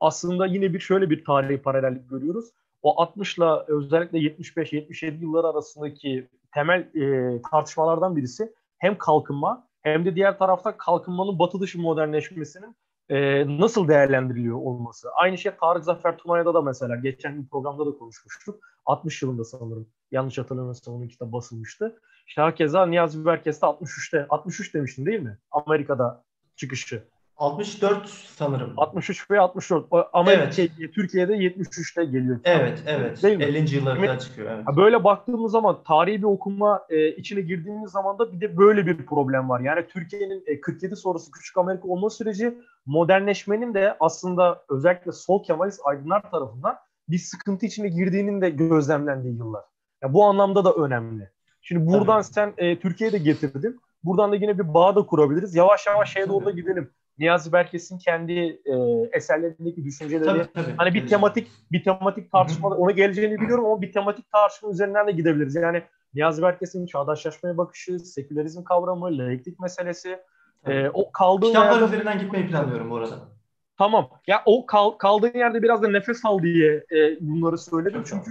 aslında yine bir şöyle bir tarihi paralellik görüyoruz. O 60'la özellikle 75-77 yılları arasındaki temel e, tartışmalardan birisi hem kalkınma hem de diğer tarafta kalkınmanın batı dışı modernleşmesinin e, nasıl değerlendiriliyor olması. Aynı şey Tarık Zafer Tunay'da da mesela geçen bir programda da konuşmuştuk. 60 yılında sanırım yanlış hatırlamıyorsam onun kitabı basılmıştı. İşte hakeza Niyazi Berkes de 63'te 63 demiştin değil mi? Amerika'da çıkışı. 64 sanırım. 63 ve 64. Ama evet. şey, Türkiye'de 73'te geliyor. Evet, evet. Değil mi? 50. yıllarda çıkıyor. Evet. Böyle baktığımız zaman tarihi bir okuma e, içine girdiğimiz zaman da bir de böyle bir problem var. Yani Türkiye'nin e, 47 sonrası Küçük Amerika olma süreci modernleşmenin de aslında özellikle sol Kemalist aydınlar tarafından bir sıkıntı içine girdiğinin de gözlemlendiği yıllar. Yani bu anlamda da önemli. Şimdi buradan Tabii. sen e, Türkiye'ye de getirdin. Buradan da yine bir bağ da kurabiliriz. Yavaş yavaş şeye doğru da gidelim. Niyazi Berkes'in kendi e, eserlerindeki düşünceleri tabii, tabii, hani bir tematik bir tematik tartışma ona geleceğini biliyorum ama bir tematik tartışma üzerinden de gidebiliriz. Yani Niyazi Berkes'in çağdaşlaşmaya bakışı, sekülerizm kavramı, laiklik meselesi e, o kaldığı Kitaplar yerde... üzerinden gitmeyi planlıyorum bu arada. Tamam. Ya o kal, kaldığın yerde biraz da nefes al diye e, bunları söyledim. Çok Çünkü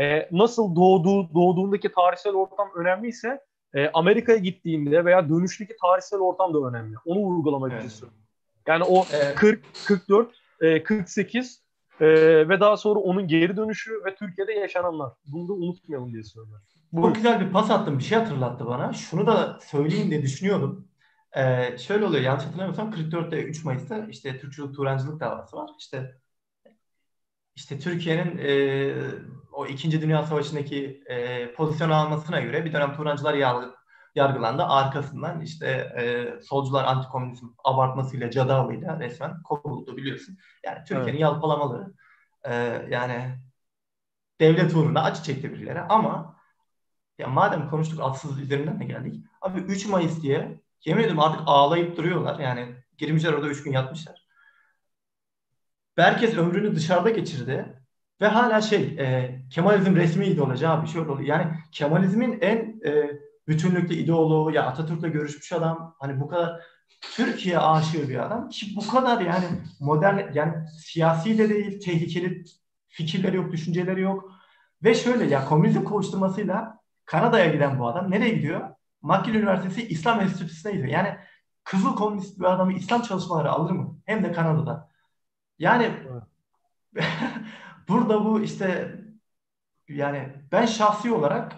e, nasıl doğduğu, doğduğundaki tarihsel ortam önemliyse e, Amerika'ya gittiğinde veya dönüşteki tarihsel ortam da önemli. Onu vurgulamak evet. istiyorum. Yani o evet. 40, 44, e, 48 e, ve daha sonra onun geri dönüşü ve Türkiye'de yaşananlar. Bunu da unutmayalım diye söylüyorum. Çok güzel bir pas attım. Bir şey hatırlattı bana. Şunu da söyleyeyim diye düşünüyordum. Ee, şöyle oluyor yanlış hatırlamıyorsam 44'te 3 Mayıs'ta işte Türkçülük Turancılık davası var. İşte işte Türkiye'nin e, o 2. Dünya Savaşı'ndaki e, pozisyon almasına göre bir dönem Turancılar yargı, yargılandı. Arkasından işte e, solcular antikomünizm abartmasıyla, cadavıyla resmen kovuldu biliyorsun. Yani Türkiye'nin evet. yalpalamaları e, yani devlet uğruna acı çekti birileri ama ya madem konuştuk atsız üzerinden de geldik. Abi 3 Mayıs diye yemin ediyorum artık ağlayıp duruyorlar. Yani girmişler orada 3 gün yatmışlar. Herkes ömrünü dışarıda geçirdi. Ve hala şey e, Kemalizm resmi ideoloji abi şöyle oluyor. Yani Kemalizmin en e, bütünlüklü ideoloğu ya Atatürk'le görüşmüş adam hani bu kadar Türkiye aşığı bir adam ki bu kadar yani modern yani siyasi de değil tehlikeli fikirleri yok düşünceleri yok ve şöyle ya komünizm koşturmasıyla Kanada'ya giden bu adam nereye gidiyor? McGill Üniversitesi İslam Enstitüsü'ne gidiyor. Yani kızıl komünist bir adamı İslam çalışmaları alır mı? Hem de Kanada'da. Yani [laughs] burada bu işte yani ben şahsi olarak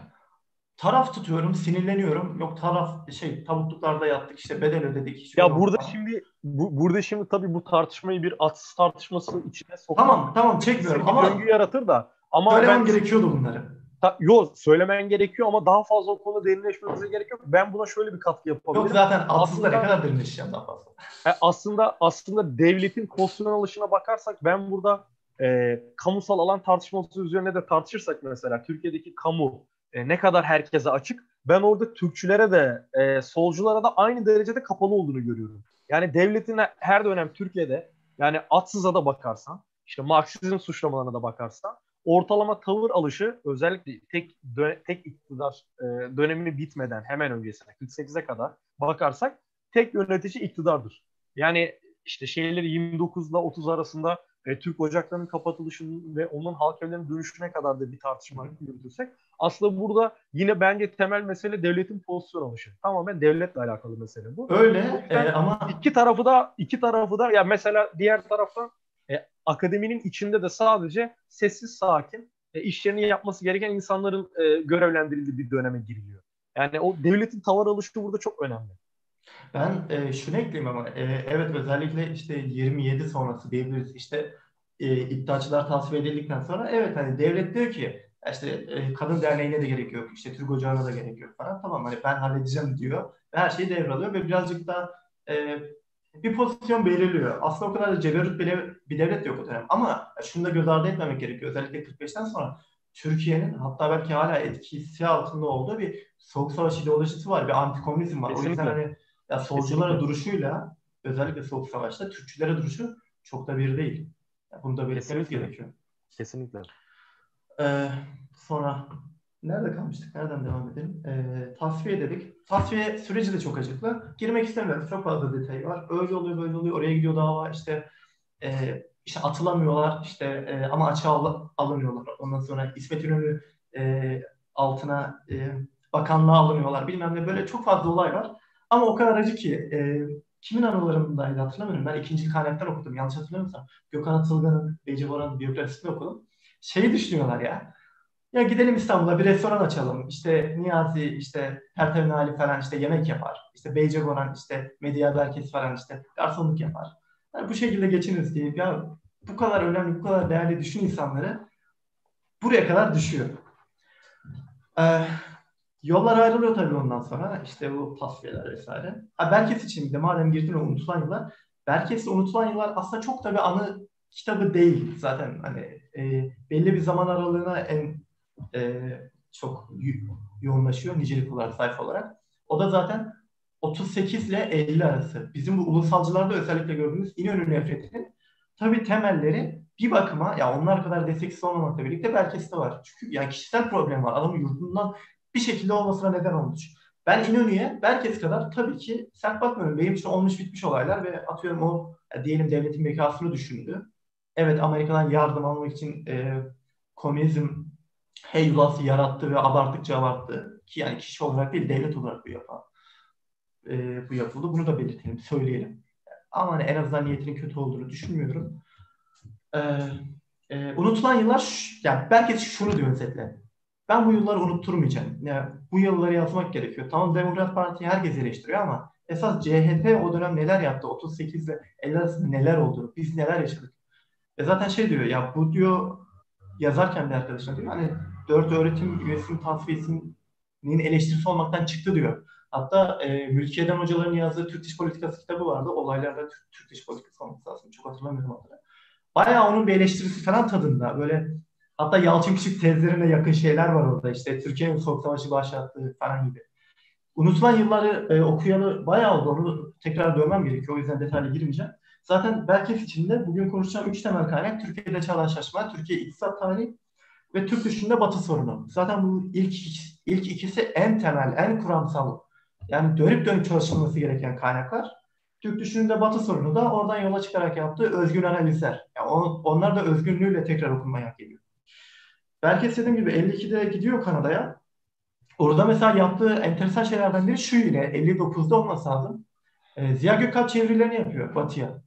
taraf tutuyorum, sinirleniyorum. Yok taraf şey tabutluklarda yattık işte bedel ödedik. Ya burada falan. şimdi bu, burada şimdi tabii bu tartışmayı bir atsız tartışması içine sokmak. Tamam tamam çekmiyorum ama döngü yaratır da ama söylemem ben, gerekiyordu bunları. Ta, yok söylemen gerekiyor ama daha fazla o konuda derinleşmemize gerek yok. Ben buna şöyle bir katkı yapabilirim. Yok zaten aslında ne kadar derinleşeceğim daha fazla. E, aslında aslında devletin konstitusyon alışına bakarsak ben burada e, kamusal alan tartışması üzerine de tartışırsak mesela Türkiye'deki kamu e, ne kadar herkese açık. Ben orada Türkçülere de e, solculara da aynı derecede kapalı olduğunu görüyorum. Yani devletin her dönem Türkiye'de yani atsıza da bakarsan, işte Marksizm suçlamalarına da bakarsan ortalama tavır alışı özellikle tek dö- tek iktidar e, dönemini bitmeden hemen öncesine 48'e kadar bakarsak tek yönetici iktidardır. Yani işte şeyleri 29 ile 30 arasında e, Türk ocaklarının kapatılışının ve onun halk evlerinin dönüşüne kadar da bir tartışma yürütürsek aslında burada yine bence temel mesele devletin pozisyon alışı. Tamamen devletle alakalı mesele bu. Öyle e, ama iki tarafı da iki tarafı da ya mesela diğer taraftan e, akademinin içinde de sadece sessiz sakin e, işlerini yapması gereken insanların e, görevlendirildiği bir döneme giriliyor. Yani o devletin tavır alışı burada çok önemli. Ben e, şunu ekleyeyim ama e, evet özellikle işte 27 sonrası diyebiliriz işte e, iddiaçılar tasfiye edildikten sonra evet hani devlet diyor ki işte e, kadın derneğine de gerek yok işte Türk Ocağı'na da gerek yok falan tamam hani ben halledeceğim diyor ve her şeyi devralıyor ve birazcık da e, bir pozisyon belirliyor. Aslında o kadar da ceberut bile bir devlet yok o dönem ama şunu da göz ardı etmemek gerekiyor. Özellikle 45'ten sonra Türkiye'nin hatta belki hala etkisi altında olduğu bir soğuk savaş ideolojisi var. Bir antikomünizm var. Kesinlikle. O yüzden hani ya solculara Kesinlikle. duruşuyla özellikle soğuk savaşta Türkçülere duruşu çok da bir değil. Yani bunu da belirtmemiz gerekiyor. Kesinlikle. Ee, sonra nerede kalmıştık? Nereden devam edelim? Ee, tasfiye dedik. Tasfiye süreci de çok acıklı. Girmek istemiyorum. Çok fazla detay var. Öyle oluyor, böyle oluyor. Oraya gidiyor dava. İşte e, işte atılamıyorlar. İşte e, ama açığa al- alınıyorlar. Ondan sonra İsmet İnönü e, altına e, bakanlığa alınıyorlar. Bilmem ne. Böyle çok fazla olay var. Ama o kadar acı ki e, kimin anılarındaydı hatırlamıyorum. Ben ikinci kaynaktan okudum. Yanlış hatırlamıyorsam. Gökhan Atılgan'ın, Beyce Boran'ın biyografisini okudum. Şeyi düşünüyorlar ya. Ya gidelim İstanbul'a bir restoran açalım. İşte Niyazi, işte Pertev Ali falan işte yemek yapar. İşte Beyce Boran, işte Medya Berkes falan işte garsonluk yapar. Yani bu şekilde geçiniz diye. Ya bu kadar önemli, bu kadar değerli düşün insanları buraya kadar düşüyor. Ee, Yollar ayrılıyor tabii ondan sonra. İşte bu tasfiyeler vesaire. Ha, Berkes için de madem girdin o unutulan yıllar. Berkes'te unutulan yıllar aslında çok da bir anı kitabı değil zaten. Hani e, belli bir zaman aralığına en e, çok yoğunlaşıyor nicelik olarak, sayfa olarak. O da zaten 38 ile 50 arası. Bizim bu ulusalcılarda özellikle gördüğümüz İnönü nefretinin tabii temelleri bir bakıma ya onlar kadar desteksiz olmamakla birlikte Berkes'te var. Çünkü ya kişisel problem var. Adamın yurdundan bir şekilde olmasına neden olmuş. Ben İnönü'ye Berkes kadar tabii ki sert bakmıyorum. Benim için olmuş bitmiş olaylar ve atıyorum o diyelim devletin bekasını düşündü. Evet Amerika'dan yardım almak için e, komünizm heyulası yarattı ve abarttıkça abarttı. Ki yani kişi olarak değil devlet olarak bu yapan. E, bu yapıldı. Bunu da belirtelim, söyleyelim. Ama hani en azından niyetinin kötü olduğunu düşünmüyorum. E, e, unutulan yıllar, yani Berkes şunu diyor özetle ben bu yılları unutturmayacağım. Yani bu yılları yazmak gerekiyor. Tamam Demokrat Parti herkes eleştiriyor ama esas CHP o dönem neler yaptı? 38 ile 50 arasında neler oldu? Biz neler yaşadık? E zaten şey diyor ya bu diyor yazarken bir arkadaşına diyor hani dört öğretim üyesinin tasfiyesinin eleştirisi olmaktan çıktı diyor. Hatta e, Mülkiye'den hocaların yazdığı Türk Dış Politikası kitabı vardı. Olaylarda Türk, Türk Dış Politikası olması lazım. Çok hatırlamıyorum adını. Bayağı onun bir eleştirisi falan tadında. Böyle Hatta Yalçın Küçük tezlerine yakın şeyler var orada. İşte Türkiye'nin Soğuk Savaşı başlattığı falan gibi. Unutulan yılları e, okuyalı bayağı oldu. Onu tekrar dövmem gerekiyor. O yüzden detaylı girmeyeceğim. Zaten Berkef içinde bugün konuşacağım üç temel kaynak Türkiye'de çağdaşlaşma, Türkiye iktisat tarihi ve Türk düşünde batı sorunu. Zaten bu ilk ilk ikisi en temel, en kuramsal yani dönüp dönüp çalışılması gereken kaynaklar. Türk düşününde batı sorunu da oradan yola çıkarak yaptığı özgün analizler. Yani on, onlar da özgünlüğüyle tekrar okunmaya hak ediyor. Belki dediğim gibi 52'de gidiyor Kanada'ya. Orada mesela yaptığı enteresan şeylerden biri şu yine 59'da olması lazım. E, Ziya Gökalp çevirilerini yapıyor Batı'ya.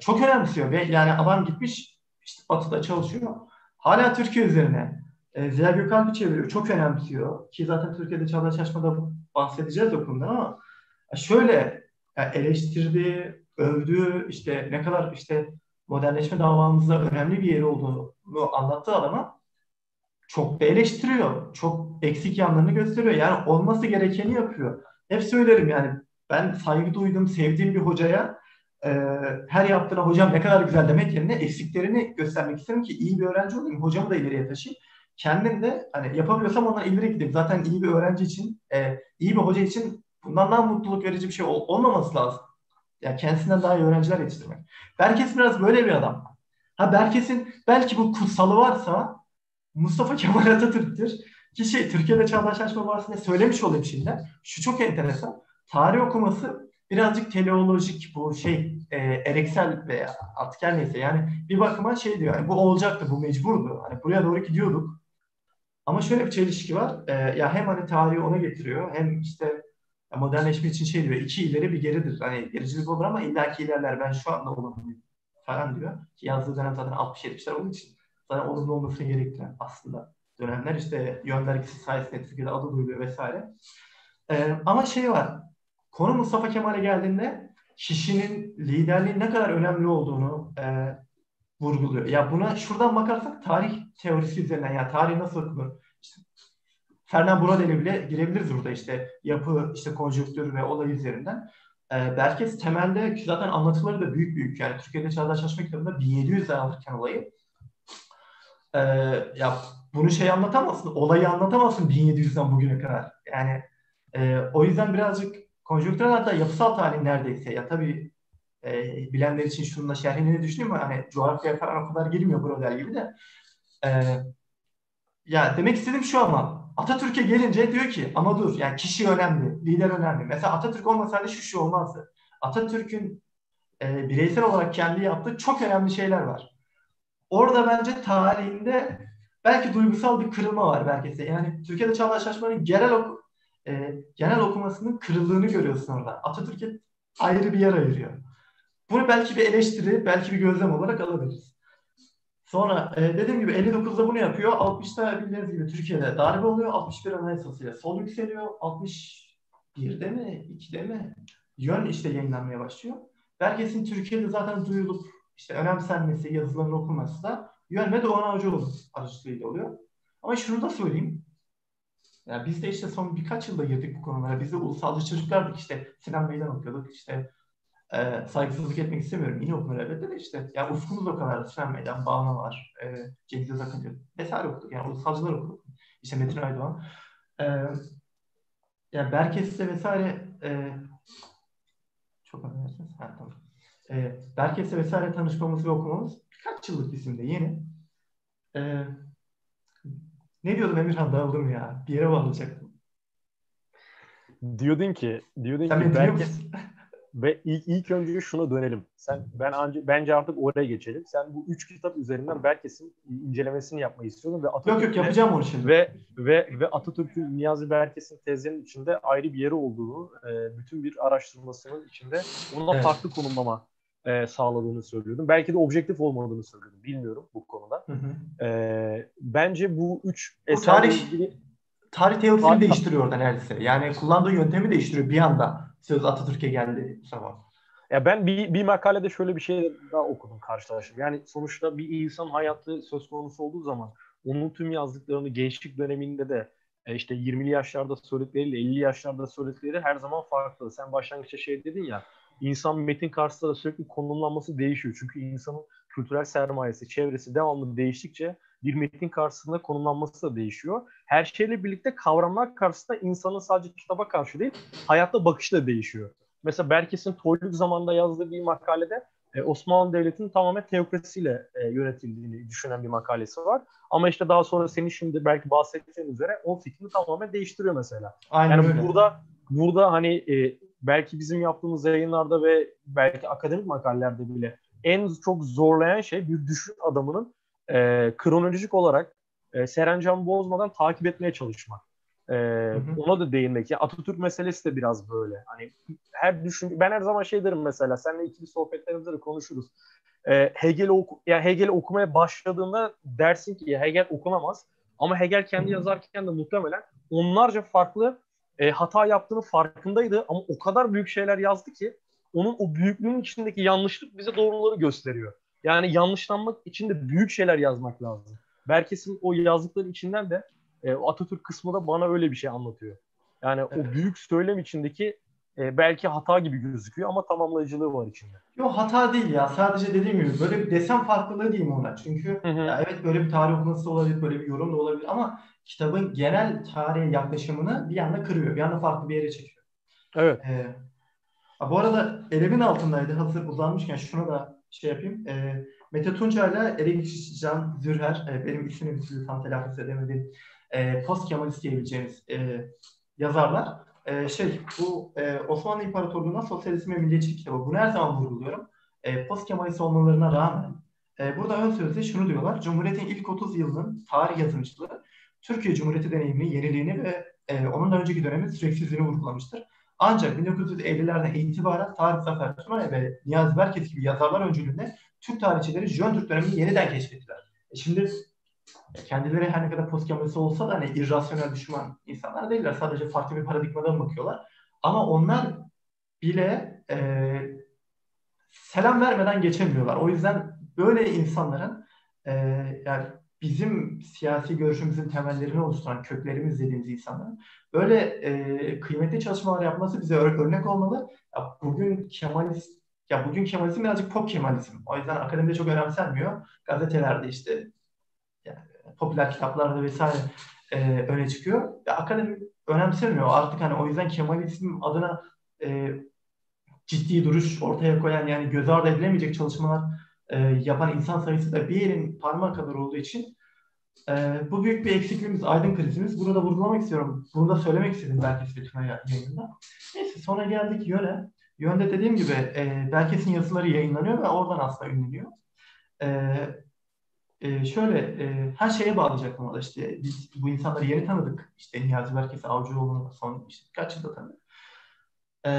Çok önemsiyor ve yani adam gitmiş işte Batı'da çalışıyor. Hala Türkiye üzerine e, Ziya Gökalp'i çeviriyor. Çok önemsiyor. Ki zaten Türkiye'de çağdaşlaşmada bahsedeceğiz o ama şöyle yani eleştirdiği, övdüğü işte ne kadar işte modernleşme davamızda önemli bir yeri olduğunu anlattığı adama çok da eleştiriyor. Çok eksik yanlarını gösteriyor. Yani olması gerekeni yapıyor. Hep söylerim yani ben saygı duydum, sevdiğim bir hocaya e, her yaptığına hocam ne kadar güzel demek yerine eksiklerini göstermek isterim ki iyi bir öğrenci olayım. Hocamı da ileriye taşıyayım. Kendim de hani yapabiliyorsam ondan ileri gideyim. Zaten iyi bir öğrenci için, e, iyi bir hoca için bundan daha mutluluk verici bir şey ol, olmaması lazım. Yani kendisinden daha iyi öğrenciler yetiştirmek. Berkes biraz böyle bir adam. Ha Berkes'in belki bu kutsalı varsa Mustafa Kemal Atatürk'tür. Ki şey Türkiye'de çağdaşlaşma bahsinde söylemiş olayım şimdi. Şu çok enteresan. Tarih okuması birazcık teleolojik bu şey e, ereksel veya artık her neyse yani bir bakıma şey diyor yani bu olacaktı bu mecburdu. Hani buraya doğru gidiyorduk. Ama şöyle bir çelişki var. E, ya hem hani tarihi ona getiriyor hem işte modernleşme için şey diyor iki ileri bir geridir. Hani gericilik olur ama illaki ilerler ben şu anda olumluyum falan diyor. Ki yazdığı dönem zaten 60-70'ler olduğu için zaten olumlu olmasını gerektiren aslında dönemler. işte yön vergisi sayesinde Türkiye'de adı duyuluyor vesaire. Ee, ama şey var. Konu Mustafa Kemal'e geldiğinde kişinin liderliğin ne kadar önemli olduğunu e, vurguluyor. Ya buna şuradan bakarsak tarih teorisi üzerinden ya tarih nasıl okunur? İşte Fernand Braudet'e bile girebiliriz burada işte yapı, işte konjonktür ve olay üzerinden. E, Berkes temelde zaten anlatıları da büyük büyük. Yani Türkiye'de Çağdaşlaşma kitabında 1700'den alırken olayı. E, ya bunu şey anlatamazsın, olayı anlatamazsın 1700'den bugüne kadar. Yani e, o yüzden birazcık konjonktürel hatta yapısal tarih neredeyse. Ya tabii e, bilenler için şununla şerhini düşünüyorum ama hani coğrafya falan o kadar girmiyor Brodel gibi de. E, ya demek istediğim şu ama Atatürk'e gelince diyor ki ama dur yani kişi önemli, lider önemli. Mesela Atatürk olmasaydı şu şu olmazdı. Atatürk'ün e, bireysel olarak kendi yaptığı çok önemli şeyler var. Orada bence tarihinde belki duygusal bir kırılma var belki. Yani Türkiye'de çağdaşlaşmanın genel oku, e, genel okumasının kırıldığını görüyorsun orada. Atatürk'e ayrı bir yer ayırıyor. Bunu belki bir eleştiri, belki bir gözlem olarak alabiliriz. Sonra e, dediğim gibi 59'da bunu yapıyor. 60'ta bildiğiniz gibi Türkiye'de darbe oluyor. 61 anayasasıyla sol yükseliyor. 61'de mi? 2'de mi? Yön işte yayınlanmaya başlıyor. Berges'in Türkiye'de zaten duyulup işte önemsenmesi, yazıların okunması da Yön ve Doğan Avcıoğlu aracılığıyla oluyor. Ama şunu da söyleyeyim. Yani biz de işte son birkaç yılda girdik bu konulara. Biz de ulusalcı çocuklardık işte Sinan Bey'den okuyorduk. işte e, saygısızlık etmek istemiyorum. İyi okunur elbette de işte. Yani ufkumuz o kadar. Sinan Bey'den Bağına var. E, Cengiz Özakıncı vesaire okuduk. Yani ulusalcılar okuduk. İşte Metin Aydoğan. E, yani Berkes'te vesaire e, çok affedersiniz. Ha, tamam. E, Berkes'le vesaire tanışmamız ve okumamız birkaç yıllık isimde yeni. E, ne diyordum Emirhan dağıldım ya. Bir yere bağlayacaktım. Diyordun ki, diyordun Sen ki Berkes, ve [laughs] ilk, ilk önce şuna dönelim. Sen ben anca, bence artık oraya geçelim. Sen bu üç kitap üzerinden Berkes'in incelemesini yapmayı istiyordun ve yok yok yapacağım onu şimdi. ve ve ve Atatürk'ün Niyazi Berkes'in tezlerinin içinde ayrı bir yeri olduğunu, e, bütün bir araştırmasının içinde ona Evet. farklı konumlama e, sağladığını söylüyordum. Belki de objektif olmadığını söylüyordum. Bilmiyorum bu konuda. Hı hı. E, bence bu üç Bu eserle tarih- ilgili Tarih teorisini Tarih- değiştiriyor orada neredeyse. Yani kullandığı yöntemi değiştiriyor bir anda. Söz Atatürk'e geldi zaman. Ya ben bir, bir makalede şöyle bir şey daha okudum, karşılaştım. Yani sonuçta bir insan hayatı söz konusu olduğu zaman onun tüm yazdıklarını gençlik döneminde de e, işte 20'li yaşlarda söyledikleriyle 50 yaşlarda söyledikleri her zaman farklı. Sen başlangıçta şey dedin ya, insan metin karşısında da sürekli konumlanması değişiyor. Çünkü insanın kültürel sermayesi, çevresi devamlı değiştikçe bir metin karşısında konumlanması da değişiyor. Her şeyle birlikte kavramlar karşısında insanın sadece kitaba karşı değil, hayatta bakışı da değişiyor. Mesela Berkes'in Toyluk zamanında yazdığı bir makalede e, Osmanlı Devleti'nin tamamen teokrasiyle e, yönetildiğini düşünen bir makalesi var. Ama işte daha sonra senin şimdi belki bahsettiğin üzere o fikrini tamamen değiştiriyor mesela. Aynen yani öyle. burada burada hani e, belki bizim yaptığımız yayınlarda ve belki akademik makalelerde bile en çok zorlayan şey bir düşün adamının e, kronolojik olarak e, Serencan bozmadan takip etmeye çalışmak. E, hı hı. Ona da değinmek. Yani Atatürk meselesi de biraz böyle. Hani her düşün ben her zaman şey derim mesela seninle ikili sohbetlerimizde de konuşuruz. E, Hegel oku, yani Hegel okumaya başladığında dersin ki Hegel okunamaz. Ama Hegel kendi yazarken de muhtemelen onlarca farklı e, hata yaptığını farkındaydı ama o kadar büyük şeyler yazdı ki onun o büyüklüğün içindeki yanlışlık bize doğruları gösteriyor. Yani yanlışlanmak için de büyük şeyler yazmak lazım. Berkes'in o yazdıkları içinden de e, Atatürk kısmı da bana öyle bir şey anlatıyor. Yani evet. o büyük söylem içindeki e, belki hata gibi gözüküyor ama tamamlayıcılığı var içinde. Yok hata değil ya. Sadece dediğim gibi böyle bir desen farklılığı diyeyim ona. Çünkü hı hı. Ya evet böyle bir tarih okuması da olabilir, böyle bir yorum da olabilir ama kitabın genel tarihe yaklaşımını bir anda kırıyor. Bir anda farklı bir yere çekiyor. Evet. Ee, bu arada elimin altındaydı. Hazır uzanmışken şunu da şey yapayım. E, Mete Tunca ile Erik Can Zürher, e, benim ismini bir türlü tam telaffuz edemediğim e, post Kemalist diyebileceğimiz e, yazarlar. E, şey, bu e, Osmanlı İmparatorluğu'na sosyalizm ve milliyetçilik kitabı. Bunu her zaman vurguluyorum. E, post Kemalist olmalarına rağmen e, burada ön sözde şunu diyorlar. Cumhuriyet'in ilk 30 yılının tarih yazımcılığı Türkiye Cumhuriyeti deneyimini, yeniliğini ve e, onun önceki dönemin süreksizliğini vurgulamıştır. Ancak 1950'lerden itibaren Tarık Zafer Tunay ve Niyazi Berkes gibi yazarlar öncülüğünde Türk tarihçileri Jön Türk dönemini yeniden keşfettiler. E şimdi kendileri her ne kadar postkemalist olsa da hani irrasyonel düşman insanlar değiller. Sadece farklı bir paradigmadan bakıyorlar. Ama onlar bile e, selam vermeden geçemiyorlar. O yüzden böyle insanların e, yani bizim siyasi görüşümüzün temellerini oluşturan köklerimiz dediğimiz insanların böyle e, kıymetli çalışmalar yapması bize ör- örnek olmalı. Ya bugün Kemalist ya bugün Kemalizm birazcık pop Kemalizm. O yüzden akademide çok önemsenmiyor. Gazetelerde işte popüler kitaplarda vesaire e, öne çıkıyor. Ya akademi önemsemiyor. Artık hani o yüzden Kemalizm adına e, ciddi duruş ortaya koyan yani göz ardı edilemeyecek çalışmalar e, yapan insan sayısı da bir yerin parmağı kadar olduğu için e, bu büyük bir eksikliğimiz, aydın krizimiz. Bunu da vurgulamak istiyorum. Bunu da söylemek istedim belki Svetlana yayınında. Neyse sonra geldik yöne. Yönde dediğim gibi e, Belkes'in yazıları yayınlanıyor ve oradan aslında ünleniyor. E, e, şöyle e, her şeye bağlayacaktım orada işte biz bu insanları yeni tanıdık. İşte Niyazi Berkes Avcıoğlu'nu son işte kaç yılda tanıdık. E,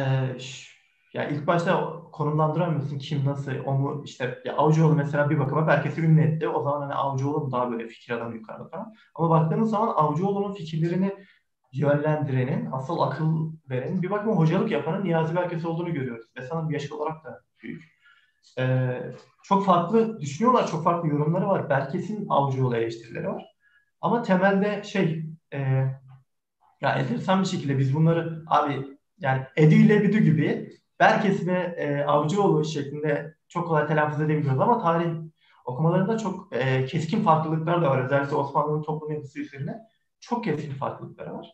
ya ilk başta konumlandıramıyorsun kim nasıl o mu işte ya Avcıoğlu mesela bir bakıma herkesi ünlü etti. O zaman hani Avcıoğlu daha böyle fikir adamı yukarıda falan. Ama baktığınız zaman Avcıoğlu'nun fikirlerini yönlendirenin, asıl akıl verenin bir bakıma hocalık yapanın Niyazi Berkes olduğunu görüyoruz. Ve sanırım yaş olarak da büyük. Ee, çok farklı düşünüyorlar, çok farklı yorumları var. Berkes'in Avcıoğlu eleştirileri var. Ama temelde şey, e, ya enteresan bir şekilde biz bunları abi yani Edu ile Bidu gibi Berkes ve e, Avcıoğlu şeklinde çok kolay telaffuz edebiliyoruz ama tarih okumalarında çok e, keskin farklılıklar da var. Özellikle Osmanlı'nın toplum yapısı üzerine çok keskin farklılıkları var.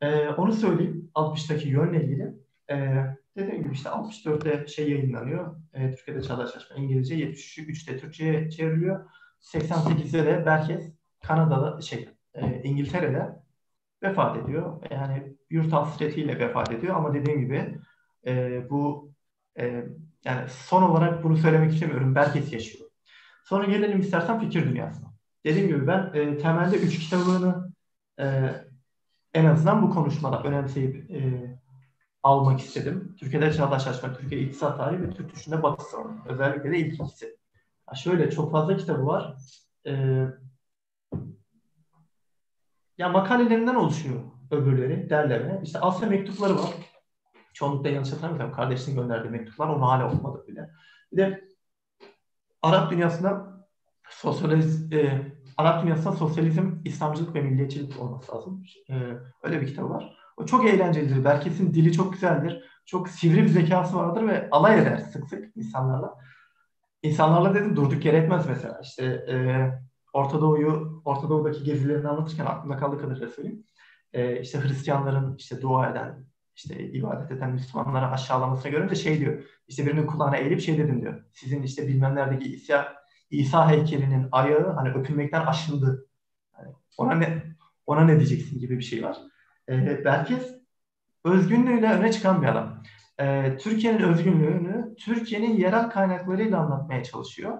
E, onu söyleyeyim 60'taki yönle ilgili. E, dediğim gibi işte 64'te şey yayınlanıyor. E, Türkiye'de Çağdaş Çalışma İngilizce, 73'te Türkçe'ye çevriliyor. 88'de de Berkes Kanada'da şey e, İngiltere'de vefat ediyor. Yani yurt hasretiyle vefat ediyor ama dediğim gibi e, bu e, yani son olarak bunu söylemek istemiyorum. Berkes yaşıyor. Sonra gelelim istersen fikir dünyasına. Dediğim gibi ben e, temelde üç kitabını e, en azından bu konuşmada önemseyip e, almak istedim. Türkiye'de Çağdaşlaşma, Türkiye İktisat Tarihi ve Türk Düşünce Batı. Özellikle de ilk ikisi. Ha şöyle çok fazla kitabı var. E, ya makalelerinden oluşuyor öbürleri, derleme. İşte Asya mektupları var. Çoğunlukla yanlış hatırlamıyorsam kardeşinin gönderdiği mektuplar onu hala okumadık bile. Bir de Arap dünyasında sosyaliz, e, Arap dünyasında sosyalizm, İslamcılık ve milliyetçilik olması lazım. E, öyle bir kitabı var. O çok eğlencelidir. Berkes'in dili çok güzeldir. Çok sivri bir zekası vardır ve alay eder sık sık insanlarla. insanlarla dedim durduk yere etmez mesela. İşte e, Orta Doğu'yu, Orta Doğu'daki gezilerini anlatırken aklımda kaldığı kadarıyla söyleyeyim. E, işte Hristiyanların işte dua eden, işte ibadet eden Müslümanları aşağılamasına görünce şey diyor. İşte birinin kulağına eğilip şey dedim diyor. Sizin işte bilmem neredeki İsa, İsa heykelinin ayağı hani öpülmekten aşıldı. Yani ona ne ona ne diyeceksin gibi bir şey var. E, Berkes özgünlüğüyle öne çıkan bir adam. E, Türkiye'nin özgünlüğünü Türkiye'nin yerel kaynaklarıyla anlatmaya çalışıyor.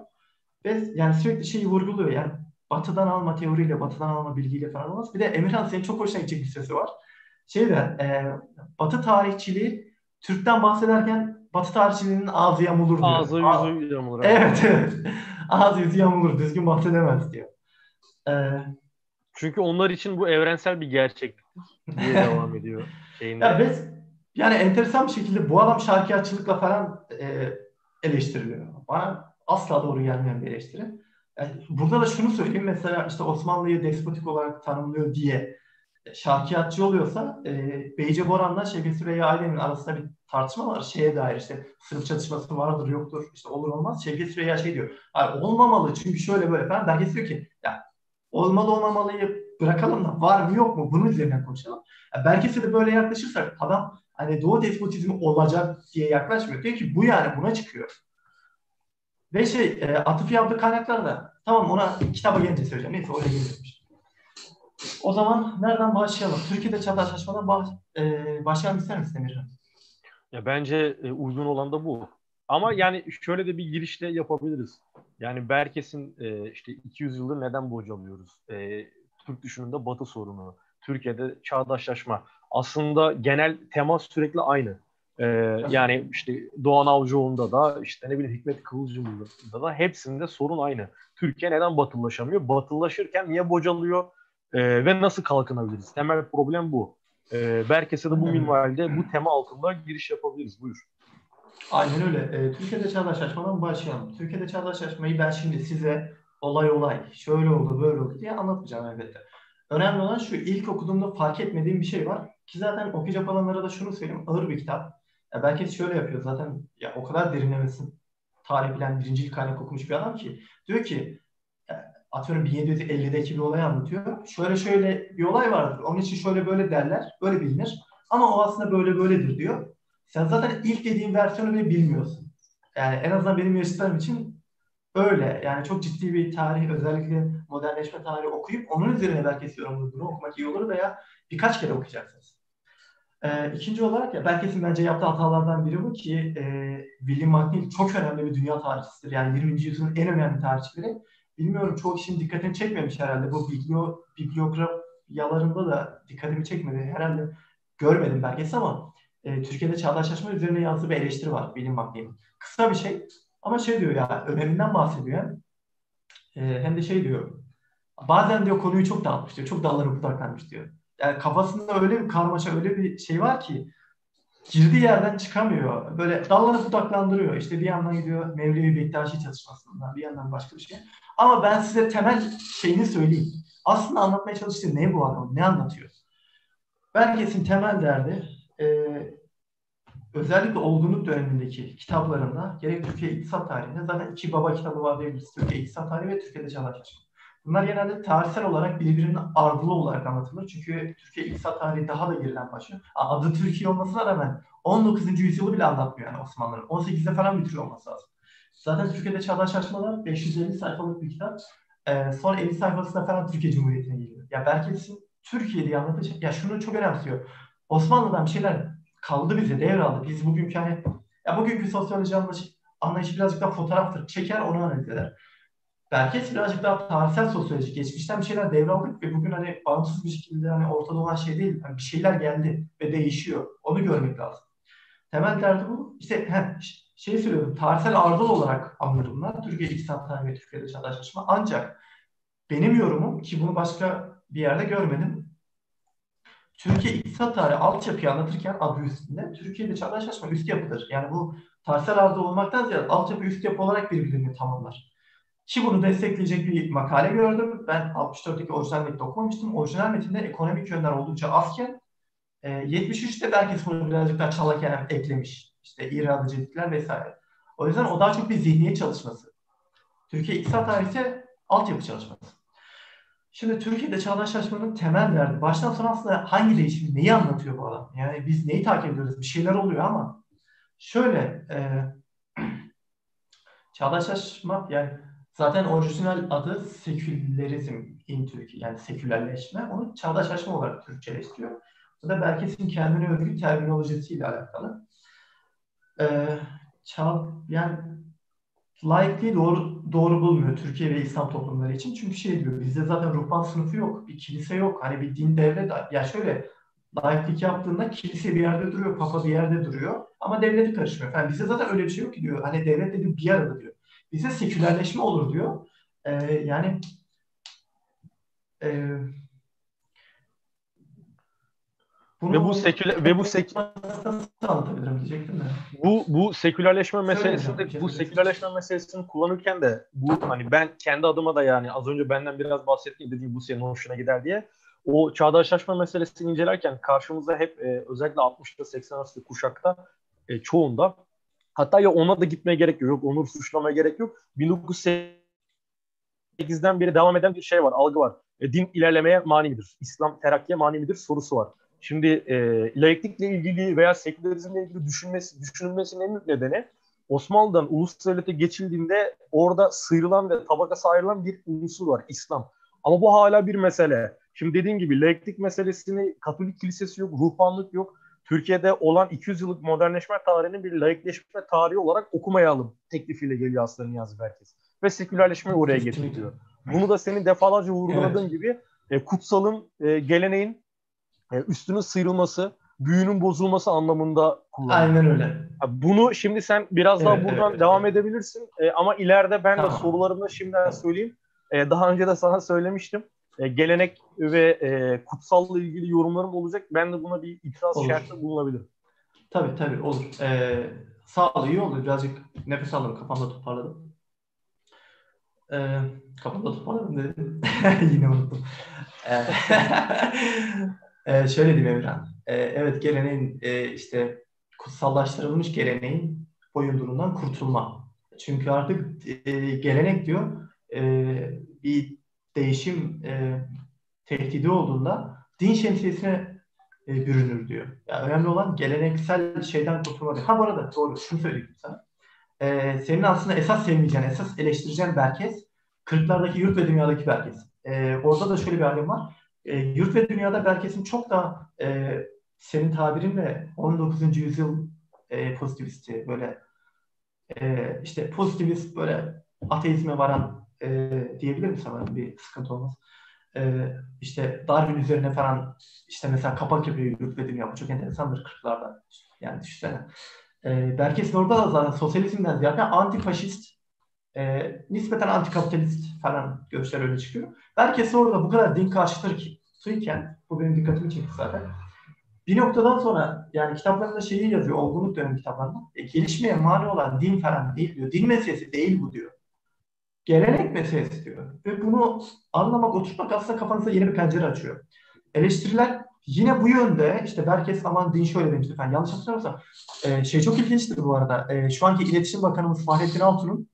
Ve yani sürekli şeyi vurguluyor. Yani batıdan alma teoriyle, batıdan alma bilgiyle falan olmaz. Bir de Emirhan senin çok hoşuna gidecek bir sesi var. Şey de e, batı tarihçiliği Türk'ten bahsederken batı tarihçiliğinin ağzı yamulur diyor. Ağzı yüzü yamulur. Evet evet. [laughs] ağzı yüzü yamulur. Düzgün bahsedemez diyor. Ee, Çünkü onlar için bu evrensel bir gerçeklik diye [laughs] devam ediyor. Şeyinde. Ya biz, yani enteresan bir şekilde bu adam şarkiyatçılıkla falan e, eleştiriliyor. Bana asla doğru gelmeyen bir eleştiri. Yani burada da şunu söyleyeyim mesela işte Osmanlı'yı despotik olarak tanımlıyor diye şarkiyatçı oluyorsa e, Beyce Boran'la Şevket Süreyya Aydemir'in arasında bir tartışma var. Şeye dair işte sınıf çatışması vardır yoktur işte olur olmaz. Şevket Süreyya şey diyor. olmamalı çünkü şöyle böyle falan. Berkes diyor ki ya olmalı olmamalıyı bırakalım da var mı yok mu bunun üzerine konuşalım. Yani Berkes'e de böyle yaklaşırsak adam hani Doğu despotizmi olacak diye yaklaşmıyor. Diyor ki bu yani buna çıkıyor. Ve şey e, atıf yaptığı kaynaklar da tamam ona kitaba gelince söyleyeceğim. Neyse oraya gelirmiş. O zaman nereden başlayalım? Türkiye'de çağdaşlaşmadan baş, e, başlayalım ister misin Emirhan? Ya bence e, uygun olan da bu. Ama yani şöyle de bir girişle yapabiliriz. Yani Berkes'in e, işte 200 yıldır neden bocalıyoruz? E, Türk düşününde Batı sorunu, Türkiye'de çağdaşlaşma. Aslında genel temas sürekli aynı. Ee, yani işte Doğan Avcıoğlu'nda da işte ne bileyim Hikmet Kıvılcım'da da hepsinde sorun aynı. Türkiye neden batılılaşamıyor? Batılılaşırken niye bocalıyor? Ee, ve nasıl kalkınabiliriz? Temel problem bu. Ee, Berkes'e de bu minvalde bu tema altında giriş yapabiliriz. Buyur. Aynen öyle. Ee, Türkiye'de çağdaşlaşmadan başlayalım. Türkiye'de çağdaşlaşmayı ben şimdi size olay olay şöyle oldu böyle oldu diye anlatmayacağım elbette. Önemli olan şu ilk okuduğumda fark etmediğim bir şey var. Ki zaten okuyacak olanlara da şunu söyleyeyim. Ağır bir kitap. Ya belki şöyle yapıyor zaten ya o kadar derinlemesin tarih bilen birincilik kaynak okumuş bir adam ki diyor ki atıyorum 1750'deki bir olay anlatıyor. Şöyle şöyle bir olay vardır. Onun için şöyle böyle derler. Böyle bilinir. Ama o aslında böyle böyledir diyor. Sen zaten ilk dediğin versiyonu bile bilmiyorsun. Yani en azından benim yaşıtlarım için öyle. Yani çok ciddi bir tarih, özellikle modernleşme tarihi okuyup onun üzerine belki yorumladığını okumak iyi olur veya birkaç kere okuyacaksınız. Ee, ikinci olarak ya Berkes'in bence yaptığı hatalardan biri bu ki e, William McNeill çok önemli bir dünya tarihçisidir. Yani 20. yüzyılın en önemli tarihçileri. Bilmiyorum çoğu kişinin dikkatini çekmemiş herhalde. Bu biblio, bibliografyalarında da dikkatimi çekmedi. Herhalde görmedim Berkes ama e, Türkiye'de çağdaşlaşma üzerine yazdığı bir eleştiri var William McNeil'in. Kısa bir şey ama şey diyor ya öneminden bahsediyor. E, hem de şey diyor bazen diyor konuyu çok dağıtmış diyor. Çok dallara budaklanmış diyor yani kafasında öyle bir karmaşa, öyle bir şey var ki girdiği yerden çıkamıyor. Böyle dallanıp budaklandırıyor. İşte bir yandan gidiyor Mevlevi Bektaşi çalışmasından, bir yandan başka bir şey. Ama ben size temel şeyini söyleyeyim. Aslında anlatmaya çalıştığı ne bu adam? Ne anlatıyor? Belges'in temel derdi e, özellikle olgunluk dönemindeki kitaplarında gerek Türkiye İktisat tarihinde zaten iki baba kitabı var diyebiliriz. Türkiye İktisat tarihi ve Türkiye'de Çağdaş Bunlar genelde tarihsel olarak birbirinin ardılı olarak anlatılır. Çünkü Türkiye İktisat tarihi daha da geriden başlıyor. Adı Türkiye olmasına rağmen 19. yüzyılı bile anlatmıyor yani Osmanlı'nın. 18'de falan bitiriyor olması lazım. Zaten Türkiye'de Çağdaş Çalışmalar 550 sayfalık bir kitap. Ee, son 50 sayfasında falan Türkiye Cumhuriyeti'ne geliyor. Ya Berkes'in Türkiye'de anlatacak, ya şunu çok önemsiyor. Osmanlı'dan bir şeyler kaldı bize, devraldı. Biz bugünkü hani, ya bugünkü sosyoloji anlayışı, anlayışı birazcık daha fotoğraftır. Çeker, onu analiz eder. Belki birazcık daha tarihsel sosyolojik geçmişten bir şeyler devraldık ve bugün hani bağımsız bir şekilde hani ortada olan şey değil. Yani bir şeyler geldi ve değişiyor. Onu görmek lazım. Temel derdi bu. İşte he, şey söylüyorum. Tarihsel ardıl olarak anlıyorum ben. Türkiye İktisat Tarihi ve Türkiye'de Çağdaşlaşma. Ancak benim yorumum ki bunu başka bir yerde görmedim. Türkiye İktisat Tarihi altyapıyı anlatırken adı üstünde Türkiye'de Çağdaşlaşma üst yapıdır. Yani bu tarihsel ardıl olmaktan ziyade altyapı üst yapı olarak birbirini tamamlar. Ki bunu destekleyecek bir makale gördüm. Ben 64'teki orijinal metni okumamıştım. Orijinal metinde ekonomik yönler oldukça azken e, 73'te belki bunu birazcık daha çalaken eklemiş. İşte iradıcılıklar vesaire. O yüzden o daha çok bir zihniyet çalışması. Türkiye iktisat tarihi ise altyapı çalışması. Şimdi Türkiye'de çağdaşlaşmanın temel derdi. Baştan sona aslında hangi değişimi, neyi anlatıyor bu adam? Yani biz neyi takip ediyoruz? Bir şeyler oluyor ama şöyle e, [clears throat] çağdaşlaşma yani zaten orijinal adı sekülerizm in Türkiye yani sekülerleşme. Onu çağdaşlaşma olarak Türkçeleştiriyor. Bu da Berkes'in kendine özgü terminolojisiyle alakalı. Ee, çağ, yani laikliği doğru, doğru bulmuyor Türkiye ve İslam toplumları için. Çünkü şey diyor bizde zaten ruhban sınıfı yok, bir kilise yok. Hani bir din devlet, ya şöyle laiklik yaptığında kilise bir yerde duruyor, papa bir yerde duruyor ama devleti karışmıyor. Yani bizde zaten öyle bir şey yok ki diyor. Hani devlet dedi bir arada diyor. Bize sekülerleşme olur diyor. Ee, yani e, bunu ve bu seküler ve bu sek anlatabilirim diyecektim de. Bu bu sekülerleşme meselesinde şey bu sekülerleşme meselesini kullanırken de bu hani ben kendi adıma da yani az önce benden biraz bahsettiğim dediğim bu senin hoşuna gider diye o çağdaşlaşma meselesini incelerken karşımıza hep e, özellikle 60'ta 80 arası kuşakta e, çoğunda hatta ya ona da gitmeye gerek yok. Onur suçlamaya gerek yok. 1908'den beri devam eden bir şey var, algı var. E, din ilerlemeye mani midir? İslam terakkiye mani midir? Sorusu var. Şimdi e, laiklikle ilgili veya sekülerizmle ilgili düşünmesi, düşünülmesinin en büyük nedeni Osmanlı'dan ulus devlete geçildiğinde orada sıyrılan ve tabakası ayrılan bir unsur var İslam. Ama bu hala bir mesele. Şimdi dediğim gibi laiklik meselesini Katolik kilisesi yok, ruhbanlık yok. Türkiye'de olan 200 yıllık modernleşme tarihini bir laikleşme tarihi olarak okumayalım teklifiyle geliyor aslında Niyazi Berkes. Ve sekülerleşmeyi oraya getiriyor. Bunu da senin defalarca vurguladığın evet. gibi e, kutsalın, e, geleneğin üstünün sıyrılması, büyünün bozulması anlamında kullanılıyor. Aynen öyle. Bunu şimdi sen biraz daha evet, buradan evet, devam evet. edebilirsin. E, ama ileride ben tamam. de sorularımda şimdiden söyleyeyim. E, daha önce de sana söylemiştim. E, gelenek ve e, kutsalla ilgili yorumlarım olacak. Ben de buna bir itiraz şerhinde bulunabilirim. Tabii tabii olur. Ee, sağ ol iyi oldu. Birazcık nefes aldım. Kafamda toparladım. Ee, kafamda toparladım dedim. [laughs] Yine unuttum. [laughs] Ee, şöyle diyeyim Emran. Ee, evet geleneğin e, işte kutsallaştırılmış geleneğin boyundurundan kurtulma. Çünkü artık e, gelenek diyor e, bir değişim e, tehdidi olduğunda din şemsiyesine e, bürünür diyor. Yani önemli olan geleneksel şeyden kurtulma diyor. Ha bu arada doğru şunu söyleyeyim sana. E, senin aslında esas sevmeyeceğin, esas eleştireceğin Berkes, kırklardaki yurt ve dünyadaki Berkes. E, orada da şöyle bir halim var. E, yurt ve dünyada Berkes'in çok da e, senin tabirinle 19. yüzyıl e, pozitivisti böyle e, işte pozitivist böyle ateizme varan e, diyebilir miyim sana bir sıkıntı olmaz. E, işte Darwin üzerine falan işte mesela kapak yapıyor yurt ve dünya bu çok enteresandır 40'larda yani düşünsene. E, Berkes orada da zaten sosyalizmden ziyade antifaşist e, nispeten antikapitalist falan görüşler öyle çıkıyor. Berkes orada bu kadar din karşıtıyken bu benim dikkatimi çekti zaten. Bir noktadan sonra yani kitaplarında şeyi yazıyor, olgunluk dönemi kitaplarında. E, gelişmeye mani olan din falan değil diyor. Din meselesi değil bu diyor. Gelenek meselesi diyor. Ve bunu anlamak, oturtmak aslında kafanızda yeni bir pencere açıyor. Eleştiriler yine bu yönde işte Berkes aman din şöyle demişti falan yanlış hatırlamıyorsam e, şey çok ilginçtir bu arada. E, şu anki İletişim Bakanımız Fahrettin Altun'un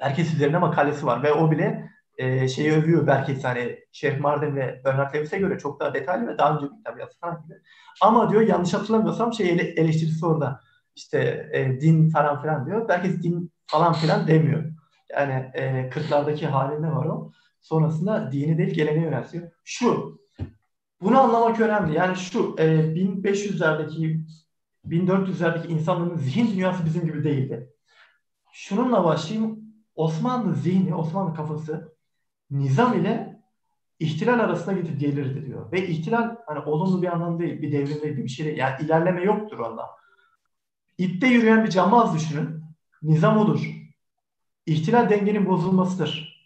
Berkes üzerine makalesi var ve o bile e, şeyi övüyor Berkes hani Şerif Mardin ve Bernard Lewis'e göre çok daha detaylı ve daha önce bir kitap yazdı falan gibi. Ama diyor yanlış hatırlamıyorsam şey ele, eleştirisi orada işte e, din falan filan diyor. Berkes din falan filan demiyor. Yani e, 40'lardaki halinde var o. Sonrasında dini değil geleneği önemsiyor. Şu, bunu anlamak önemli. Yani şu e, 1500'lerdeki 1400'lerdeki insanların zihin dünyası bizim gibi değildi. Şununla başlayayım. Osmanlı zihni, Osmanlı kafası nizam ile ihtilal arasında gidip gelirdi diyor. Ve ihtilal hani olumlu bir anlam değil, bir devrim değil, bir şey değil. Yani ilerleme yoktur onda. İpte yürüyen bir cambaz düşünün. Nizam odur. İhtilal dengenin bozulmasıdır.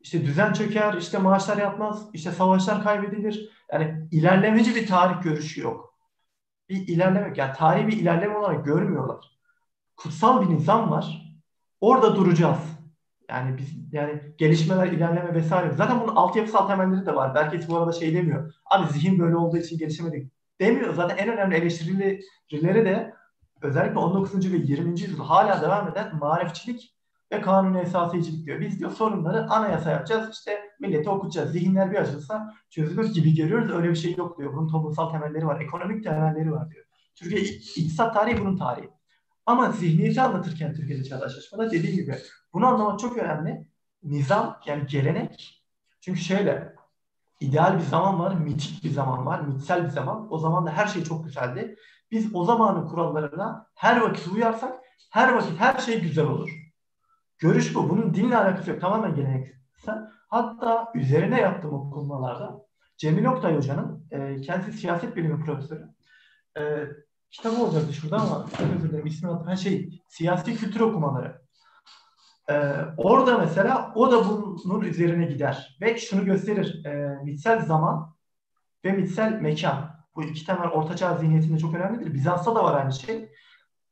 İşte düzen çöker, işte maaşlar yapmaz, işte savaşlar kaybedilir. Yani ilerlemeci bir tarih görüşü yok. Bir ilerleme, yani tarihi bir ilerleme olarak görmüyorlar. Kutsal bir nizam var. Orada duracağız. Yani biz yani gelişmeler, ilerleme vesaire. Zaten bunun altyapısal temelleri de var. Belki bu arada şey demiyor. Abi zihin böyle olduğu için gelişemedik demiyor. Zaten en önemli eleştirileri de özellikle 19. ve 20. yüzyıl hala devam eden marifçilik ve kanuni esasiyecilik diyor. Biz diyor sorunları anayasa yapacağız. İşte millete okutacağız. Zihinler bir açılsa çözülür gibi görüyoruz. Öyle bir şey yok diyor. Bunun toplumsal temelleri var. Ekonomik temelleri var diyor. Türkiye iktisat tarihi bunun tarihi. Ama zihniyeti anlatırken Türkiye'de çağdaşlaşmada dediğim gibi bunu anlamak çok önemli. Nizam yani gelenek. Çünkü şöyle ideal bir zaman var, mitik bir zaman var, mitsel bir zaman. O zaman da her şey çok güzeldi. Biz o zamanın kurallarına her vakit uyarsak her vakit her şey güzel olur. Görüş bu. Bunun dinle alakası yok. Tamamen geleneksel. Hatta üzerine yaptığım okumalarda Cemil Oktay Hoca'nın e, kendisi siyaset bilimi profesörü e, kitabı olacaktı şurada ama özür dilerim ismini hatırlamıyorum. Şey, siyasi kültür okumaları. Ee, orada mesela o da bunun üzerine gider ve şunu gösterir. E, mitsel zaman ve mitsel mekan. Bu iki temel ortaçağ zihniyetinde çok önemlidir. Bizans'ta da var aynı şey.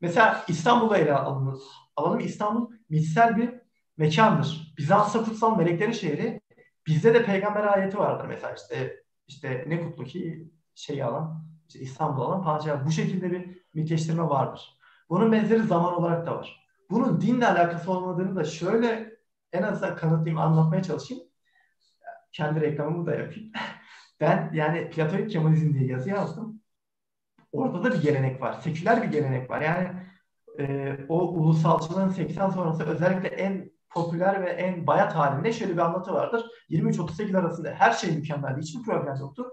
Mesela İstanbul'da ele alalım. alalım. İstanbul mitsel bir mekandır. Bizans'ta kutsal meleklerin şehri. Bizde de peygamber ayeti vardır mesela işte işte ne kutlu ki şeyi alan işte İstanbul alan padişah bu şekilde bir mitleştirme vardır. Bunun benzeri zaman olarak da var. Bunun dinle alakası olmadığını da şöyle en azından kanıtlayayım, anlatmaya çalışayım. Kendi reklamımı da yapayım. [laughs] Ben yani Platonik Kemalizm diye yazı yazdım. Orada da bir gelenek var. Seküler bir gelenek var. Yani e, o ulusalcılığın 80 sonrası özellikle en popüler ve en bayat halinde şöyle bir anlatı vardır. 23-38 arasında her şey mükemmeldi. Hiçbir problem yoktu.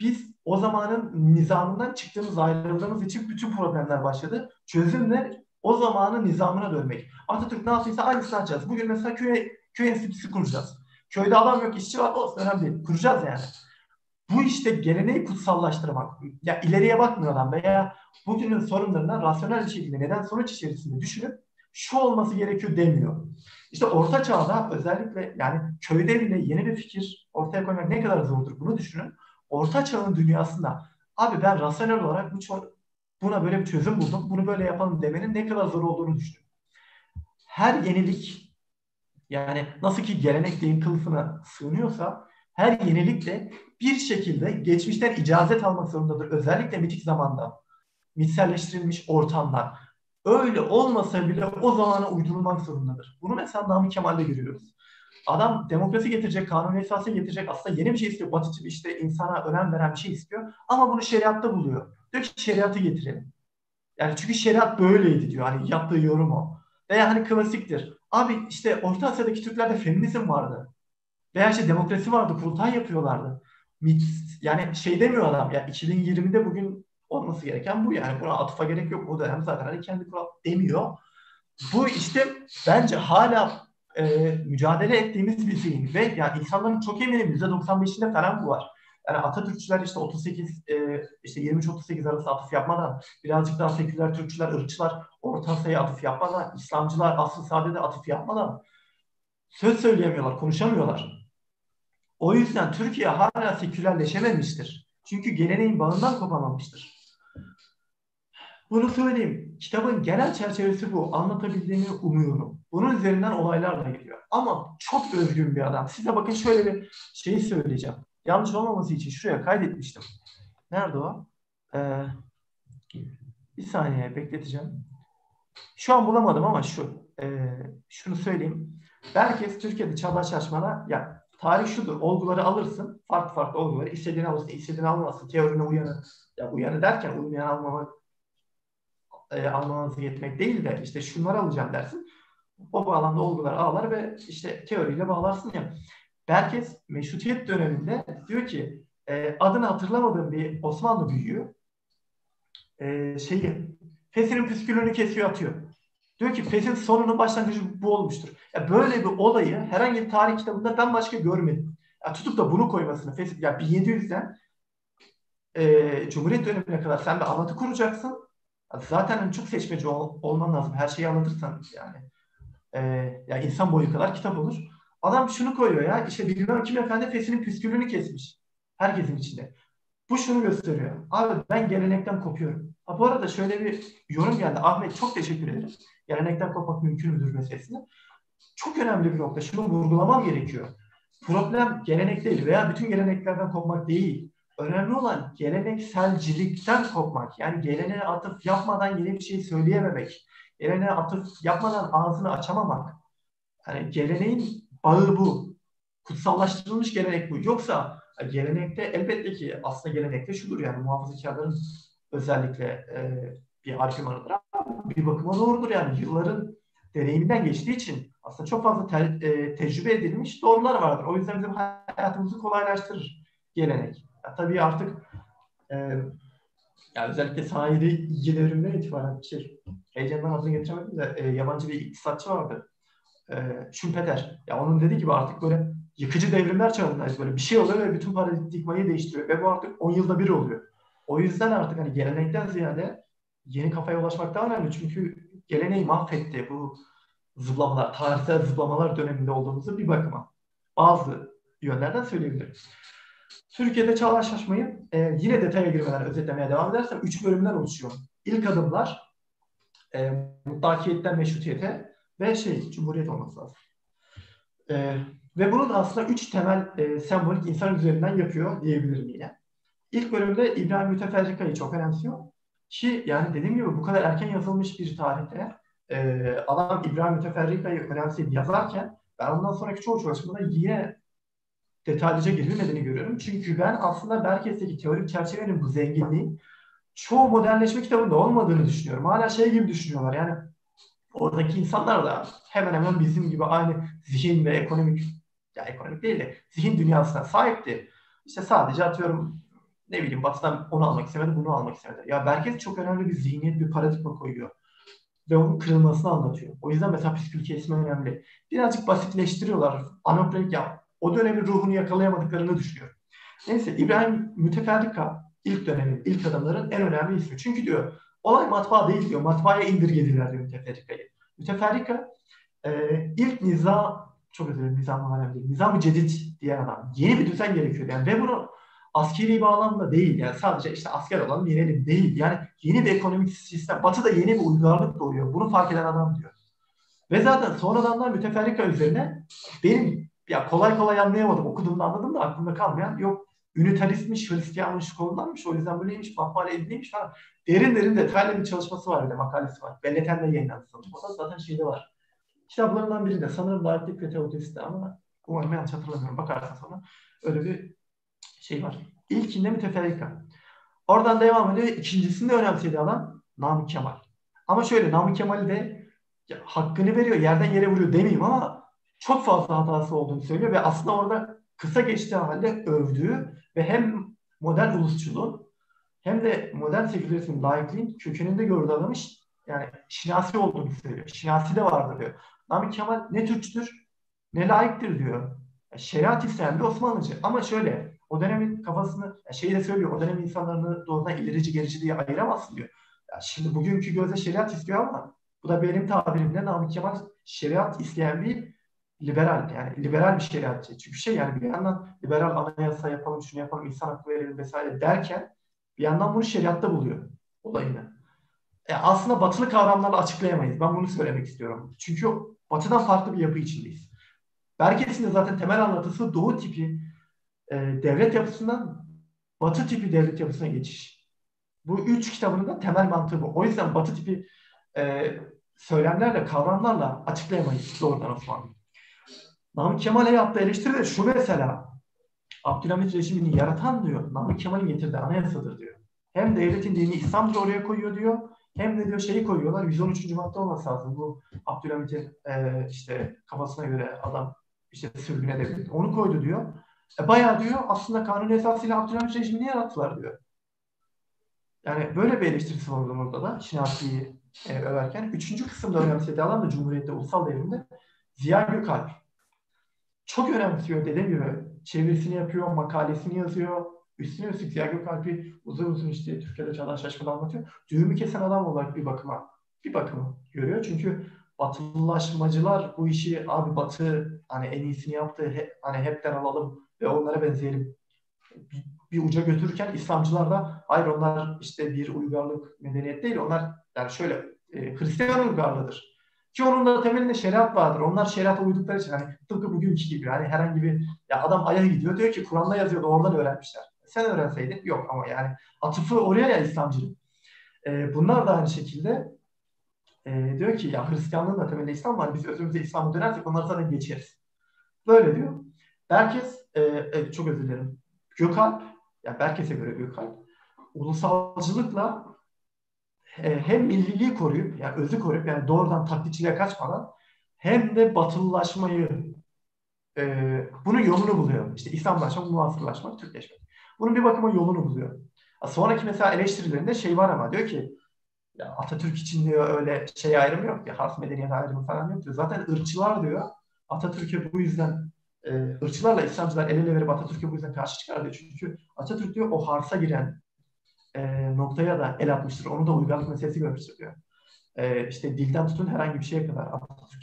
Biz o zamanın nizamından çıktığımız, ayrıldığımız için bütün problemler başladı. Çözümler o zamanın nizamına dönmek. Atatürk ne yaptıysa aynısını yapacağız. Bugün mesela köy, köy enstitüsü kuracağız. Köyde adam yok, işçi var, olsun önemli değil. Kuracağız yani. Bu işte geleneği kutsallaştırmak. Ya ileriye bakmıyor adam veya bugünün sorunlarına rasyonel bir şekilde neden sonuç içerisinde düşünüp şu olması gerekiyor demiyor. İşte orta çağda özellikle yani köyde bile yeni bir fikir ortaya koymak ne kadar zordur bunu düşünün. Orta çağın dünyasında abi ben rasyonel olarak bu buna böyle bir çözüm buldum. Bunu böyle yapalım demenin ne kadar zor olduğunu düşünün. Her yenilik yani nasıl ki gelenek deyim kılıfına sığınıyorsa her yenilik de bir şekilde geçmişten icazet almak zorundadır. Özellikle mitik zamanda mitselleştirilmiş ortamlar. Öyle olmasa bile o zamana uydurulmak zorundadır. Bunu mesela Nami Kemal'de görüyoruz. Adam demokrasi getirecek, kanun esası getirecek. Aslında yeni bir şey istiyor. Batıcı işte insana önem veren bir şey istiyor. Ama bunu şeriatta buluyor. Diyor ki şeriatı getirelim. Yani çünkü şeriat böyleydi diyor. Hani yaptığı yorum o. Veya hani klasiktir. Abi işte Orta Asya'daki Türklerde feminizm vardı. Veya işte demokrasi vardı. Kurultay yapıyorlardı. Yani şey demiyor adam. Ya 2020'de bugün olması gereken bu yani. Buna atıfa gerek yok. O dönem zaten hani kendi kural demiyor. Bu işte bence hala e, mücadele ettiğimiz bir zihin ve yani insanların çok eminim %95'inde falan bu var. Yani Atatürkçüler işte 38 e, işte 23-38 arası atıf yapmadan birazcık daha seküler Türkçüler, ırkçılar orta sayı atıf yapmadan, İslamcılar asıl sadede atıf yapmadan söz söyleyemiyorlar, konuşamıyorlar. O yüzden Türkiye hala sekülerleşememiştir. Çünkü geleneğin bağından kopamamıştır. Bunu söyleyeyim. Kitabın genel çerçevesi bu. Anlatabildiğini umuyorum. Bunun üzerinden olaylar da geliyor. Ama çok özgün bir adam. Size bakın şöyle bir şey söyleyeceğim. Yanlış olmaması için şuraya kaydetmiştim. Nerede o? Ee, bir saniye bekleteceğim. Şu an bulamadım ama şu. E, şunu söyleyeyim. Herkes Türkiye'de çağdaşlaşmada ya tarih şudur. Olguları alırsın. Farklı farklı olguları. istediğini alırsın. istediğini almazsın. Teorine uyanı. Ya uyanı derken uymayan almamak e, almanızı yetmek değil de işte şunları alacağım dersin. O bağlamda olguları ağlar ve işte teoriyle bağlarsın ya. Herkes meşrutiyet döneminde diyor ki e, adını hatırlamadığım bir Osmanlı büyüğü e, şeyi Fesir'in püskülünü kesiyor atıyor. Diyor ki Fes'in sonunun başlangıcı bu olmuştur. Ya böyle bir olayı herhangi bir tarih kitabında ben başka görmedim. Ya tutup da bunu koymasını Fes, ya 1700'den e, Cumhuriyet dönemine kadar sen bir anlatı kuracaksın. Zaten çok seçmeci ol, olman lazım. Her şeyi anlatırsan yani. E, ya insan boyu kadar kitap olur. Adam şunu koyuyor ya işte bilmem kim efendi fesinin püskülünü kesmiş. Herkesin içinde. Bu şunu gösteriyor. Abi ben gelenekten kopuyorum. Ha, bu arada şöyle bir yorum geldi. Ahmet çok teşekkür ederim. Gelenekten kopmak mümkün müdür meselesine. Çok önemli bir nokta. Şunu vurgulamam gerekiyor. Problem gelenek değil veya bütün geleneklerden kopmak değil. önemli olan gelenekselcilikten kopmak. Yani geleneğe atıf yapmadan yeni bir şey söyleyememek. Geleneğe atıf yapmadan ağzını açamamak. Yani geleneğin bağı bu. Kutsallaştırılmış gelenek bu. Yoksa gelenekte elbette ki aslında gelenekte şudur yani muhafazakarların özellikle e, bir argümanıdır ama bir bakıma doğrudur yani yılların deneyiminden geçtiği için aslında çok fazla te, e, tecrübe edilmiş doğrular vardır. O yüzden bizim hayatımızı kolaylaştırır gelenek. Ya, tabii artık e, yani özellikle sanayi devrimden itibaren şey, heyecandan adını getiremedim de e, yabancı bir iktisatçı vardı. E, Schumpeter. Ya onun dediği gibi artık böyle yıkıcı devrimler çağındayız. Böyle bir şey oluyor ve bütün paradigmayı değiştiriyor. Ve bu artık 10 yılda bir oluyor. O yüzden artık hani gelenekten ziyade yeni kafaya ulaşmak daha önemli. Çünkü geleneği mahvetti bu zıplamalar, tarihsel zıplamalar döneminde olduğumuzu bir bakıma. Bazı yönlerden söyleyebilirim. Türkiye'de çağdaşlaşmayı e, yine detaya girmeden özetlemeye devam edersem üç bölümden oluşuyor. İlk adımlar e, mutlakiyetten meşrutiyete ve şey Cumhuriyet olması lazım. E, ve bunun aslında üç temel e, sembolik insan üzerinden yapıyor diyebilirim yine. İlk bölümde İbrahim Müteferrika'yı çok önemsiyor. Ki yani dediğim gibi bu kadar erken yazılmış bir tarihte e, adam İbrahim Müteferrika'yı önemseyip yazarken ben ondan sonraki çoğu çalışmada yine detaylıca girilmediğini görüyorum. Çünkü ben aslında Berkes'teki teorik çerçevenin bu zenginliği çoğu modernleşme kitabında olmadığını düşünüyorum. Hala şey gibi düşünüyorlar yani oradaki insanlar da hemen hemen bizim gibi aynı zihin ve ekonomik ya ekonomik değil de zihin dünyasına sahipti. İşte sadece atıyorum ne bileyim batıdan onu almak istemedi, bunu almak istemedi. Ya Berkes çok önemli bir zihniyet, bir paradigma koyuyor. Ve onun kırılmasını anlatıyor. O yüzden mesela psikolojik ismi önemli. Birazcık basitleştiriyorlar. Anokronik ya. O dönemin ruhunu yakalayamadıklarını düşünüyorum. Neyse İbrahim Müteferrika ilk dönemin, ilk adamların en önemli ismi. Çünkü diyor olay matbaa değil diyor. Matbaaya indirgediler diyor Müteferrika'yı. Müteferrika e, ilk nizam çok özür nizam alem değil. Nizam-ı cedid diyen adam. Yeni bir düzen gerekiyor. Yani ve bunu askeri bağlamda değil. Yani sadece işte asker olalım yenelim değil. Yani yeni bir ekonomik sistem. Batı'da yeni bir uygarlık doğuyor. Bunu fark eden adam diyor. Ve zaten sonradan da müteferrika üzerine benim ya kolay kolay anlayamadım. Okuduğumda anladım da aklımda kalmayan yok ünitarizmmiş, Hristiyanmış, konulanmış. O yüzden böyleymiş, mahmale edilmiş falan. Derin derin detaylı bir çalışması var bir de makalesi var. Belleten'de yayınlandı sanırım. O da zaten şeyde var. Kitaplarından birinde sanırım Laiklik ve Teodosis'te ama umarım yanlış hatırlamıyorum. Bakarsan sonra öyle bir şey var. İlkinde müteferrika. Oradan devam ediyor. İkincisinde önemsediği alan Namık Kemal. Ama şöyle Namık Kemal de hakkını veriyor. Yerden yere vuruyor demeyeyim ama çok fazla hatası olduğunu söylüyor ve aslında orada kısa geçtiği halde övdüğü ve hem modern ulusçuluğun hem de modern sekülerizmin, laikliğin kökeninde gördüğü adamın yani şinasi olduğunu söylüyor. Şinasi de vardır diyor. Namık Kemal ne Türkçüdür ne laiktir diyor. Şeriat isteyen bir Osmanlıcı. Ama şöyle o dönemin kafasını şeyi de söylüyor. O dönemin insanlarını doğrudan ilerici gerici diye ayıramazsın diyor. Ya şimdi bugünkü gözle şeriat istiyor ama bu da benim tabirimle Namık Kemal şeriat isteyen bir liberal yani liberal bir şeriatçı. Çünkü şey yani bir yandan liberal anayasa yapalım, şunu yapalım, insan hakkı verelim vesaire derken bir yandan bunu şeriatta buluyor olayını. E aslında batılı kavramlarla açıklayamayız. Ben bunu söylemek istiyorum. Çünkü batıdan farklı bir yapı içindeyiz. Berkes'in de zaten temel anlatısı doğu tipi e, devlet yapısından batı tipi devlet yapısına geçiş. Bu üç kitabının da temel mantığı bu. O yüzden batı tipi e, söylemlerle, kavramlarla açıklayamayız doğrudan Osmanlı. Namık Kemal'e yaptığı eleştiri de şu mesela. Abdülhamit rejimini yaratan diyor. Namık Kemal'in getirdiği anayasadır diyor. Hem devletin dini İslam'dır oraya koyuyor diyor. Hem de diyor şeyi koyuyorlar. 113. madde olması lazım. Bu Abdülhamit'in e, işte kafasına göre adam işte sürgün edebilir. Onu koydu diyor. E, bayağı diyor aslında kanun esasıyla Abdülhamit rejimini yarattılar diyor. Yani böyle bir eleştirisi var orada da Şinasi'yi e, överken. Üçüncü kısımda önemsediği alan da Cumhuriyet'te ulusal devrimde Ziya Gökalp. Çok önemsiyor gibi. Çevirisini yapıyor, makalesini yazıyor. Üstüne üstlük Ziya Gökalp'i uzun uzun işte Türkiye'de çağdaş şaşkını anlatıyor. Düğümü kesen adam olarak bir bakıma bir bakıma görüyor. Çünkü batılılaşmacılar bu işi abi batı hani en iyisini yaptı he, hani hepten alalım ve onlara benzeyelim bir, bir uca götürürken İslamcılar da hayır onlar işte bir uygarlık medeniyet değil onlar yani şöyle e, Hristiyan uygarlığıdır. Ki onun da temelinde şeriat vardır. Onlar şeriata uydukları için hani tıpkı bugünkü gibi hani herhangi bir ya adam aya gidiyor diyor ki Kur'an'da yazıyordu oradan öğrenmişler. sen öğrenseydin yok ama yani atıfı oraya ya İslamcılık. E, bunlar da aynı şekilde e, diyor ki ya Hristiyanlığın da temelinde İslam var. Biz özümüze İslam'a dönersek onları zaten geçeriz. Böyle diyor. Berkes, e, e, çok özür dilerim. Gökalp, yani Berkes'e göre Gökalp, ulusalcılıkla hem milliliği koruyup, yani özü koruyup, yani doğrudan taklitçiliğe kaçmadan hem de batılılaşmayı e, bunun yolunu buluyor. İşte İslamlaşmak, muhasırlaşmak, Türkleşmek. Bunun bir bakıma yolunu buluyor. Sonraki mesela eleştirilerinde şey var ama diyor ki ya Atatürk için diyor öyle şey ayrımı yok ya harf medeniyet ayrımı falan yok diyor. Zaten ırkçılar diyor Atatürk'e bu yüzden e, ırkçılarla İslamcılar el ele verip Atatürk'e bu yüzden karşı çıkar diyor. Çünkü Atatürk diyor o harfa giren e, noktaya da el atmıştır. Onu da uygarlık meselesi görmüştür diyor. E, işte dilden tutun herhangi bir şeye kadar Atatürk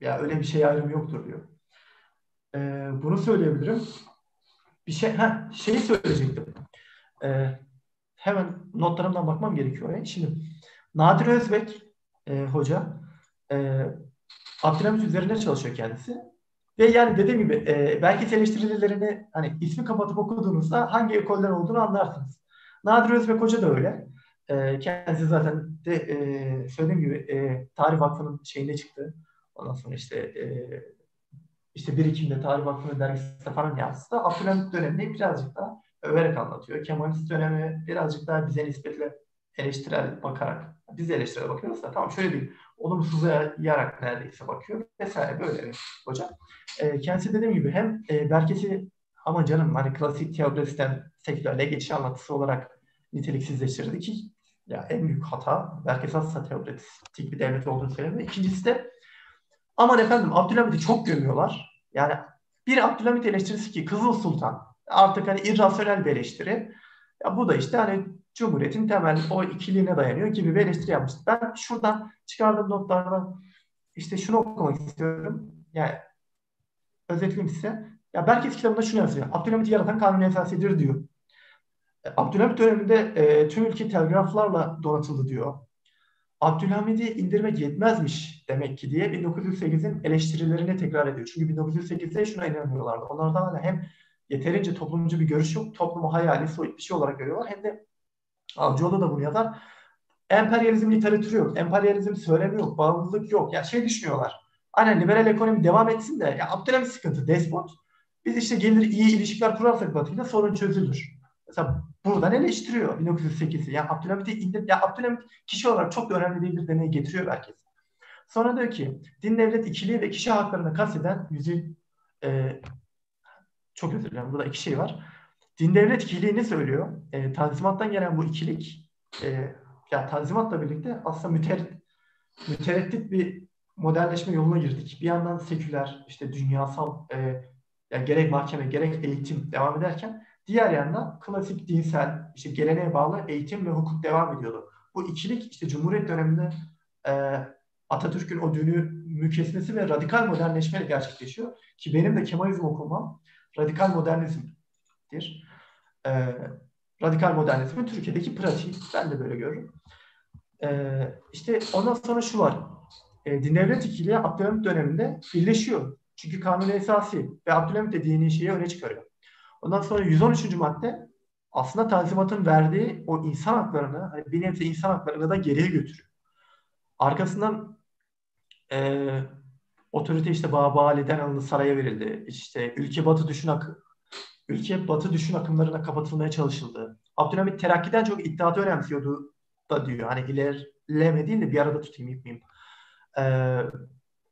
ya öyle bir şey ayrımı yoktur diyor. E, bunu söyleyebilirim. Bir şey, ha şeyi söyleyecektim. E, hemen notlarımdan bakmam gerekiyor. Yani. Şimdi Nadir Özbek e, hoca e, Abdülhamit üzerine çalışıyor kendisi. Ve yani dediğim gibi e, belki eleştirilerini hani ismi kapatıp okuduğunuzda hangi ekolden olduğunu anlarsınız. Nadir Özbek Hoca da öyle. E, kendisi zaten de e, söylediğim gibi e, Tarih Vakfı'nın şeyinde çıktı. Ondan sonra işte e, işte birikimde Tarih Vakfı'nın dergisinde falan yazdı. Abdülhamit dönemini birazcık daha överek anlatıyor. Kemalist dönemi birazcık daha bize nispetle eleştirel bakarak, biz eleştirel bakıyoruz da tamam şöyle bir olumsuzayarak neredeyse bakıyor vesaire böyle hocam. E, kendisi dediğim gibi hem e, Berkes'i ama canım hani klasik teokrasiden sekülerle geçiş anlatısı olarak niteliksizleştirdi ki ya en büyük hata Berkes asla teokratik bir devlet olduğunu söyledi. İkincisi de aman efendim Abdülhamit'i çok gömüyorlar. Yani bir Abdülhamit eleştirisi ki Kızıl Sultan artık hani irrasyonel bir eleştiri. Ya bu da işte hani Cumhuriyet'in temel o ikiliğine dayanıyor gibi bir eleştiri yapmıştı. Ben şuradan çıkardığım notlardan işte şunu okumak istiyorum. Yani özetleyeyim size. Ya Berkes kitabında şunu yazıyor. Abdülhamit'i yaratan kanuni esasidir diyor. E, Abdülhamit döneminde e, tüm ülke telgraflarla donatıldı diyor. Abdülhamid'i indirmek yetmezmiş demek ki diye 1908'in eleştirilerini tekrar ediyor. Çünkü 1908'de şuna inanıyorlardı. Onlardan hala hem yeterince toplumcu bir görüş yok, toplumu hayali, soyut bir şey olarak görüyorlar. Hem de Avcıoğlu da bunu yazar. Emperyalizm literatürü yok, emperyalizm söylemi yok, bağımlılık yok. Yani şey düşünüyorlar. Aynen liberal ekonomi devam etsin de ya Abdülhamit sıkıntı, despot. Biz işte gelir iyi ilişkiler kurarsak Batı'yla sorun çözülür. Mesela buradan eleştiriyor 1908'i. Yani Abdülhamit'i indir, ya Abdülhamit kişi olarak çok da önemli değil bir demeyi getiriyor herkes. Sonra diyor ki din devlet ikiliği ve kişi haklarını kasteden yüzü e, çok özür dilerim. Burada iki şey var. Din devlet ikiliğini söylüyor. E, tanzimattan gelen bu ikilik e, ya tanzimatla birlikte aslında müter, mütereddit bir modernleşme yoluna girdik. Bir yandan seküler, işte dünyasal e, yani gerek mahkeme gerek eğitim devam ederken diğer yandan klasik dinsel işte geleneğe bağlı eğitim ve hukuk devam ediyordu. Bu ikilik işte Cumhuriyet döneminde e, Atatürk'ün o dünü mükesmesi ve radikal modernleşmeyle gerçekleşiyor. Ki benim de Kemalizm okumam radikal modernizmdir. E, radikal modernizmin Türkiye'deki pratiği. Ben de böyle görürüm. E, işte ondan sonra şu var. E, din devlet ikiliği Abdülhamit döneminde birleşiyor. Çünkü kanun esası ve Abdülhamit de dini şeyi öne çıkarıyor. Ondan sonra 113. madde aslında Tanzimat'ın verdiği o insan haklarını, hani bir nebze insan haklarını da geriye götürüyor. Arkasından e, otorite işte Baba Ali'den alındı saraya verildi. İşte ülke batı düşün akı, ülke batı düşün akımlarına kapatılmaya çalışıldı. Abdülhamit terakkiden çok iddiatı önemsiyordu da diyor. Hani ilerleme değil de bir arada tutayım yapmayayım. Ee,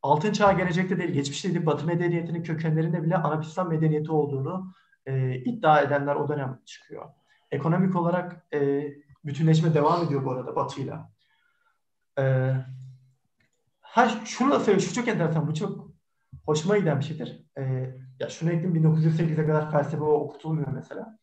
altın çağ gelecekte değil, geçmişte değil, Batı medeniyetinin kökenlerinde bile Arabistan medeniyeti olduğunu e, iddia edenler o dönem çıkıyor. Ekonomik olarak e, bütünleşme devam ediyor bu arada Batı'yla. E, ha şunu da söyleyeyim, şu çok enteresan, bu çok hoşuma giden bir şeydir. E, ya şunu ekledim 1908'e kadar felsefe okutulmuyor mesela.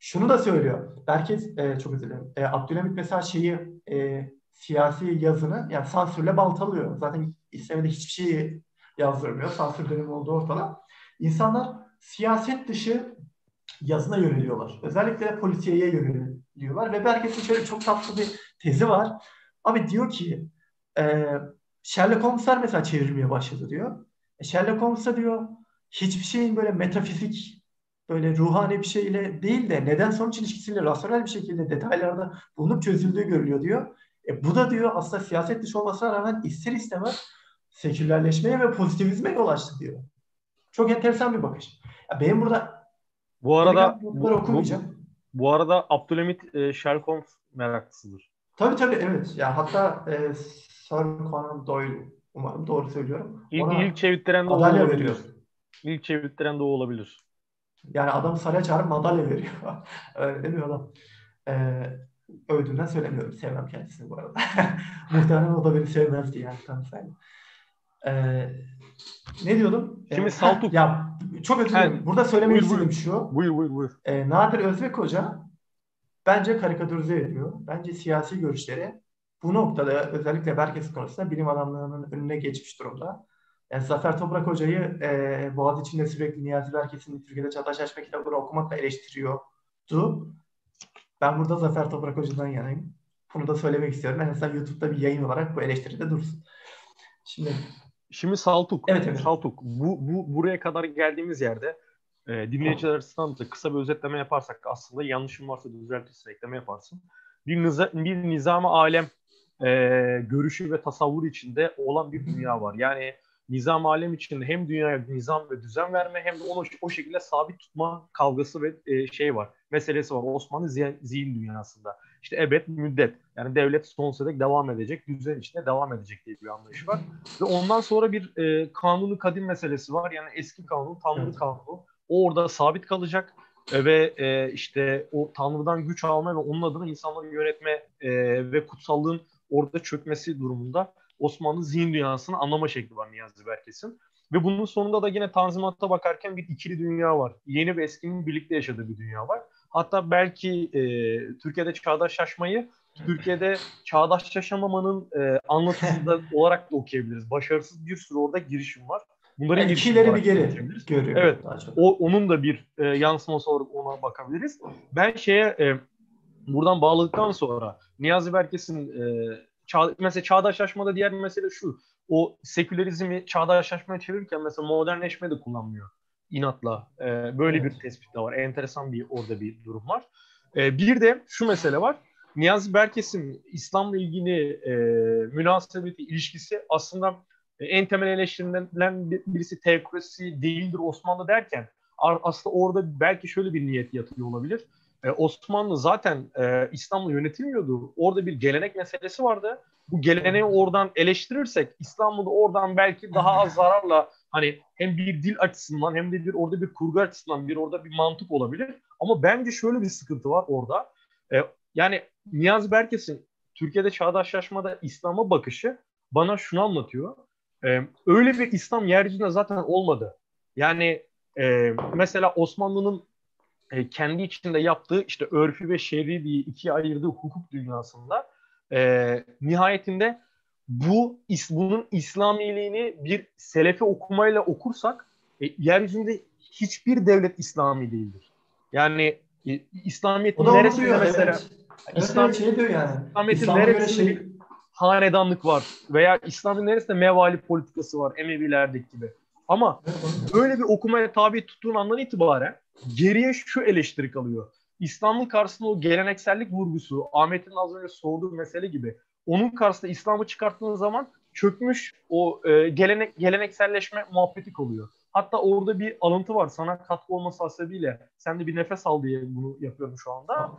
Şunu da söylüyor. Herkes e, çok özür dilerim. E, Abdülhamit mesela şeyi e, siyasi yazını yani sansürle baltalıyor. Zaten istemede hiçbir şeyi yazdırmıyor. Sansür dönemi olduğu ortada. İnsanlar siyaset dışı yazına yöneliyorlar. Özellikle polisiyeye yöneliyorlar. Ve Berges'in şöyle çok tatlı bir tezi var. Abi diyor ki e, Sherlock Holmes'lar mesela çevrilmeye başladı diyor. E, Sherlock Holmes'a diyor hiçbir şeyin böyle metafizik böyle ruhani bir şeyle değil de neden sonuç ilişkisiyle rasyonel bir şekilde detaylarda bulunup çözüldüğü görülüyor diyor. E, bu da diyor aslında siyaset dışı olmasına rağmen ister istemez sekülerleşmeye ve pozitivizme yol açtı diyor. Çok enteresan bir bakış. Ya benim burada bu arada bu, bu, bu arada Abdülhamit e, Sherlock Holmes meraklısıdır. Tabii tabii evet. Yani hatta e, Sir Conan Doyle umarım doğru söylüyorum. İlk, Ona ilk çevirttiren de olabilir. Veriyor. İlk çevirttiren de o olabilir. Yani adam saraya çağırıp madalya veriyor. [laughs] Öyle mi adam? Ee, övdüğümden söylemiyorum. Sevmem kendisini bu arada. [laughs] Muhtemelen o da beni sevmezdi yani tanısaydı. Ee, ne diyordum? Şimdi ee, Saltuk. Ya çok özür dilerim. Burada söylemek istediğim şu. Buyur buyur buyur. E, Nadir Özbek Hoca bence karikatürize ediyor. Bence siyasi görüşleri bu noktada özellikle Berkes konusunda bilim adamlarının önüne geçmiş durumda. Yani Zafer Toprak Hoca'yı e, Boğaziçi'nde sürekli Niyazi Berkes'in Türkiye'de Çağdaşlaşma kitabını okumakla eleştiriyordu. Ben burada Zafer Toprak Hoca'dan yanayım. Bunu da söylemek istiyorum. En azından YouTube'da bir yayın olarak bu eleştiride dursun. Şimdi Şimdi Saltuk. Evet, evet. Saltuk. Bu, bu buraya kadar geldiğimiz yerde e, dinleyiciler açısından da kısa bir özetleme yaparsak aslında yanlışım varsa düzeltirse ekleme yaparsın. Bir, niza, bir nizam alem e, görüşü ve tasavvur içinde olan bir dünya var. Yani nizam alem içinde hem dünyaya nizam ve düzen verme hem de onu o şekilde sabit tutma kavgası ve e, şey var. Meselesi var Osmanlı zihin, zihin dünyasında. İşte ebed müddet. Yani devlet sonsuza dek devam edecek, düzen içinde devam edecek diye bir anlayış var. Ve ondan sonra bir e, kanunu kadim meselesi var. Yani eski kanun, Tanrı kanunu. O orada sabit kalacak e, ve e, işte o Tanrı'dan güç alma ve onun adına insanları yönetme e, ve kutsallığın orada çökmesi durumunda Osmanlı zihin dünyasını anlama şekli var Niyazi Berkes'in. Ve bunun sonunda da yine Tanzimat'a bakarken bir ikili dünya var. Yeni ve eskinin birlikte yaşadığı bir dünya var. Hatta belki e, Türkiye'de çağdaşlaşmayı Türkiye'de çağdaşlaşamamanın e, anlatısında [laughs] olarak da okuyabiliriz. Başarısız bir sürü orada girişim var. Bunların yani ikileri bir geri görüyor. Evet. O onun da bir e, yansıması olarak ona bakabiliriz. Ben şeye e, buradan bağladıktan sonra Niyazi Berkes'in e, çağ, mesela çağdaşlaşmada diğer mesele şu. O sekülerizmi çağdaşlaşmaya çevirirken mesela modernleşme de kullanmıyor inatla. E, böyle evet. bir tespit de var. Enteresan bir orada bir durum var. E, bir de şu mesele var. Niyazi Berkes'in İslam'la ilgili e, münasebeti, ilişkisi aslında en temel eleştirilerinden birisi teokrasi değildir Osmanlı derken aslında orada belki şöyle bir niyet yatıyor olabilir. Ee, Osmanlı zaten e, İslam'la yönetilmiyordu. Orada bir gelenek meselesi vardı. Bu geleneği oradan eleştirirsek İslam'ı da oradan belki daha az zararla hani hem bir dil açısından hem de bir orada bir kurgu açısından bir orada bir mantık olabilir. Ama bence şöyle bir sıkıntı var orada. E, yani Niyazi Berkes'in Türkiye'de çağdaşlaşmada İslam'a bakışı bana şunu anlatıyor. E, öyle bir İslam yeryüzünde zaten olmadı. Yani e, mesela Osmanlı'nın e, kendi içinde yaptığı işte örfü ve şer'i diye ikiye ayırdığı hukuk dünyasında e, nihayetinde bu bunun İslamiliğini bir selefi okumayla okursak e, yeryüzünde hiçbir devlet İslami değildir. Yani e, İslamiyet'in neresinde diyor, mesela evet. İslam, evet, şey diyor yani. İslamiyet'in neresinde şey... hanedanlık var veya İslam'ın neresinde mevali politikası var Emevilerdeki gibi. Ama böyle bir okumaya tabi tuttuğun andan itibaren geriye şu eleştiri kalıyor. İslam'ın karşısında o geleneksellik vurgusu, Ahmet'in az önce sorduğu mesele gibi onun karşısında İslam'ı çıkarttığın zaman çökmüş o e, gelenek gelenekselleşme muhabbeti kalıyor. Hatta orada bir alıntı var sana katkı olması hasebiyle. Sen de bir nefes al diye bunu yapıyorum şu anda.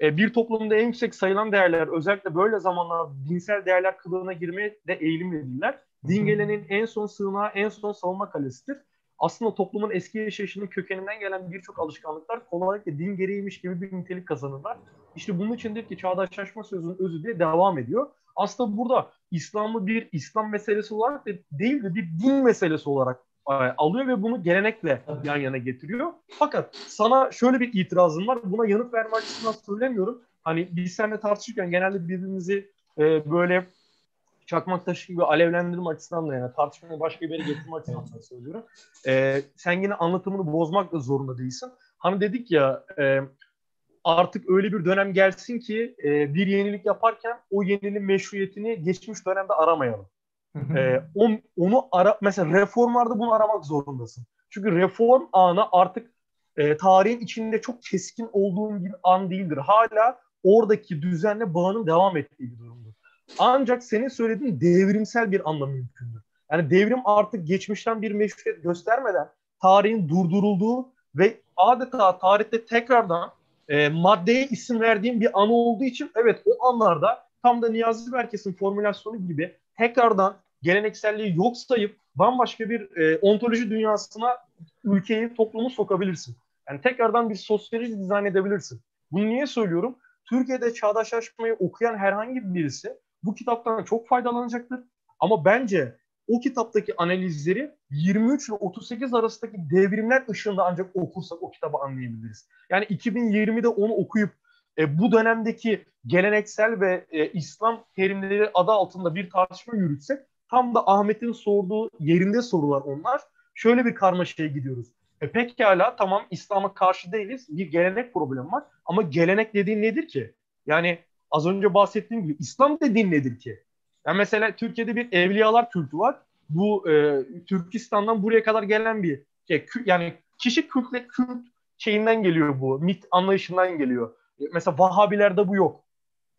E, bir toplumda en yüksek sayılan değerler özellikle böyle zamanlar dinsel değerler kılığına girmeye de eğilimlidirler. Din geleneğin en son sığınağı, en son savunma kalesidir aslında toplumun eski yaşayışının kökeninden gelen birçok alışkanlıklar kolaylıkla din gereğiymiş gibi bir nitelik kazanırlar. İşte bunun içindir ki çağdaşlaşma sözünün özü diye devam ediyor. Aslında burada İslam'ı bir İslam meselesi olarak da değil de bir din meselesi olarak e, alıyor ve bunu gelenekle yan yana getiriyor. Fakat sana şöyle bir itirazım var. Buna yanıt verme açısından söylemiyorum. Hani biz seninle tartışırken genelde birbirimizi e, böyle çakmak taşı gibi alevlendirme açısından da yani tartışmayı başka bir yere getirme açısından da söylüyorum. Ee, sen yine anlatımını bozmak da zorunda değilsin. Hani dedik ya e, artık öyle bir dönem gelsin ki e, bir yenilik yaparken o yeniliğin meşruiyetini geçmiş dönemde aramayalım. e, on, onu ara mesela reformlarda bunu aramak zorundasın. Çünkü reform anı artık e, tarihin içinde çok keskin olduğum bir an değildir. Hala oradaki düzenle bağının devam ettiği bir durumdur. Ancak senin söylediğin devrimsel bir anlam mümkündür. Yani devrim artık geçmişten bir meşruiyet göstermeden tarihin durdurulduğu ve adeta tarihte tekrardan e, maddeye isim verdiğim bir an olduğu için evet o anlarda tam da Niyazi Berkes'in formülasyonu gibi tekrardan gelenekselliği yok sayıp bambaşka bir e, ontoloji dünyasına ülkeyi, toplumu sokabilirsin. Yani tekrardan bir sosyoloji dizayn edebilirsin. Bunu niye söylüyorum? Türkiye'de çağdaşlaşmayı okuyan herhangi birisi bu kitaptan çok faydalanacaktır. Ama bence o kitaptaki analizleri 23 ile 38 arasındaki devrimler ışığında ancak okursak o kitabı anlayabiliriz. Yani 2020'de onu okuyup e, bu dönemdeki geleneksel ve e, İslam terimleri adı altında bir tartışma yürütsek tam da Ahmet'in sorduğu yerinde sorular onlar. Şöyle bir karmaşaya gidiyoruz. E pekala tamam İslam'a karşı değiliz. Bir gelenek problemi var. Ama gelenek dediğin nedir ki? Yani az önce bahsettiğim gibi İslam dediğin nedir ki? Yani mesela Türkiye'de bir evliyalar kültü var. Bu e, Türkistan'dan buraya kadar gelen bir şey, yani kişi kültle kült şeyinden geliyor bu. Mit anlayışından geliyor. E, mesela Vahabilerde bu yok.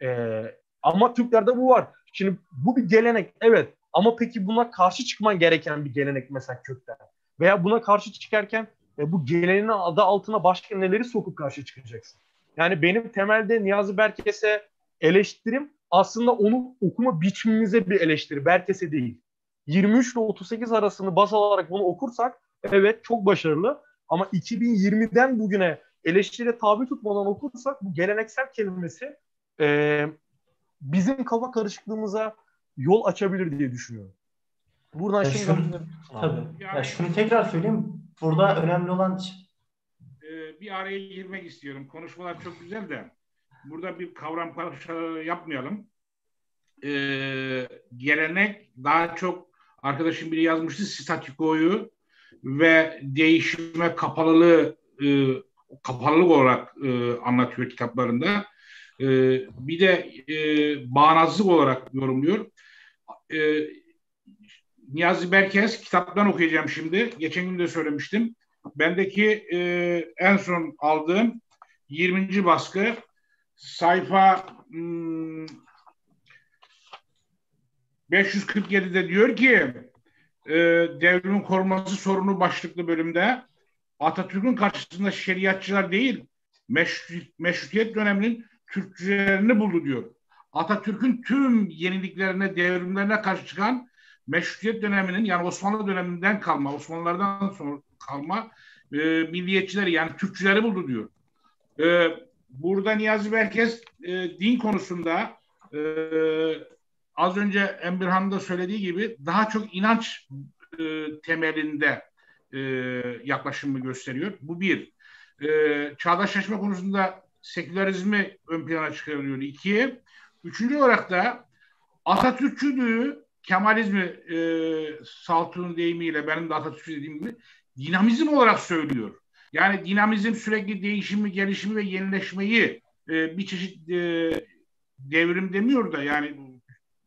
E, ama Türklerde bu var. Şimdi bu bir gelenek evet. Ama peki buna karşı çıkman gereken bir gelenek mesela kökten. Veya buna karşı çıkarken e, bu geleneğin adı altına başka neleri sokup karşı çıkacaksın? Yani benim temelde Niyazi Berkes'e eleştirim aslında onu okuma biçimimize bir eleştiri. Berkes'e değil. 23 ile 38 arasını baz alarak bunu okursak evet çok başarılı. Ama 2020'den bugüne eleştiriye tabi tutmadan okursak bu geleneksel kelimesi e, bizim kafa karışıklığımıza yol açabilir diye düşünüyorum. Buradan ya şimdi şunu, tabii. Yani, ya şunu tekrar söyleyeyim. Burada önemli olan e, bir araya girmek istiyorum. Konuşmalar çok güzel de burada bir kavram karışıklığı yapmayalım. E, gelenek daha çok arkadaşım biri yazmıştı statikoyu ve değişime kapalılığı e, kapalılık olarak e, anlatıyor kitaplarında. E, bir de e, bağnazlık olarak yorumluyor. E, Niyazi Berkes kitaptan okuyacağım şimdi. Geçen gün de söylemiştim. Bendeki e, en son aldığım 20. baskı sayfa hmm, 547'de diyor ki e, devrimin korunması sorunu başlıklı bölümde Atatürk'ün karşısında şeriatçılar değil meşrut, meşrutiyet döneminin Türkçülerini buldu diyor. Atatürk'ün tüm yeniliklerine, devrimlerine karşı çıkan meşrutiyet döneminin yani Osmanlı döneminden kalma, Osmanlılardan sonra kalma e, milliyetçileri yani Türkçüleri buldu diyor. E, burada Niyazi Berkes e, din konusunda e, az önce Emirhan'ın da söylediği gibi daha çok inanç e, temelinde e, yaklaşımı gösteriyor. Bu bir. E, çağdaşlaşma konusunda sekülerizmi ön plana çıkarılıyor. İki. Üçüncü olarak da Atatürkçülüğü Kemalizmi e, Saltu'nun deyimiyle benim de Atatürkçü dediğim gibi dinamizm olarak söylüyor. Yani dinamizm sürekli değişimi, gelişimi ve yenileşmeyi e, bir çeşit e, devrim demiyor da yani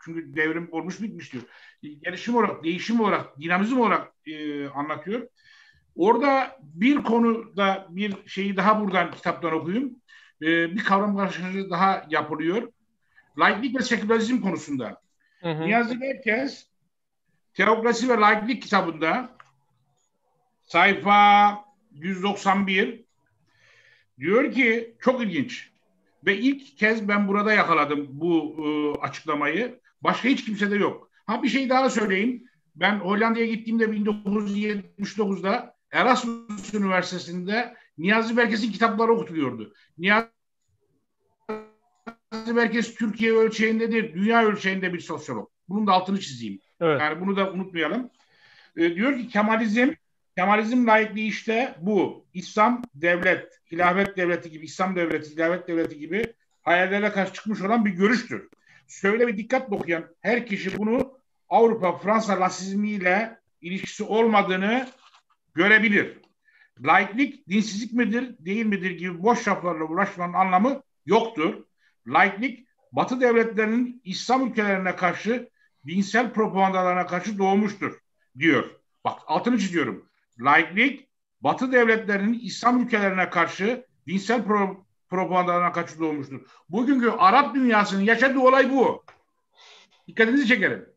çünkü devrim olmuş bitmiş diyor. Gelişim olarak, değişim olarak, dinamizm olarak e, anlatıyor. Orada bir konuda bir şeyi daha buradan kitaptan okuyayım. E, bir kavram karşılığı daha yapılıyor. Laiklik ve sekülerizm konusunda. Hı hı. Niyazi Berkes Teokrasi ve Laiklik kitabında sayfa 191 diyor ki çok ilginç ve ilk kez ben burada yakaladım bu e, açıklamayı. Başka hiç kimse de yok. Ha bir şey daha söyleyeyim. Ben Hollanda'ya gittiğimde 1979'da Erasmus Üniversitesi'nde Niyazi Berkes'in kitapları okutuluyordu. Niyazi Berkes Türkiye ölçeğinde değil, dünya ölçeğinde bir sosyolog. Bunun da altını çizeyim. Evet. Yani bunu da unutmayalım. E, diyor ki Kemalizm Kemalizm layıklığı işte bu. İslam devlet, hilafet devleti gibi, İslam devleti, hilafet devleti gibi hayallerle karşı çıkmış olan bir görüştür. Söyle bir dikkat okuyan her kişi bunu Avrupa, Fransa rasizmiyle ilişkisi olmadığını görebilir. Laiklik dinsizlik midir, değil midir gibi boş laflarla uğraşmanın anlamı yoktur. Laiklik Batı devletlerinin İslam ülkelerine karşı dinsel propagandalarına karşı doğmuştur diyor. Bak altını çiziyorum. Laiklik Batı devletlerinin İslam ülkelerine karşı dinsel pro propagandalarına karşı doğmuştur. Bugünkü Arap dünyasının yaşadığı olay bu. Dikkatinizi çekerim.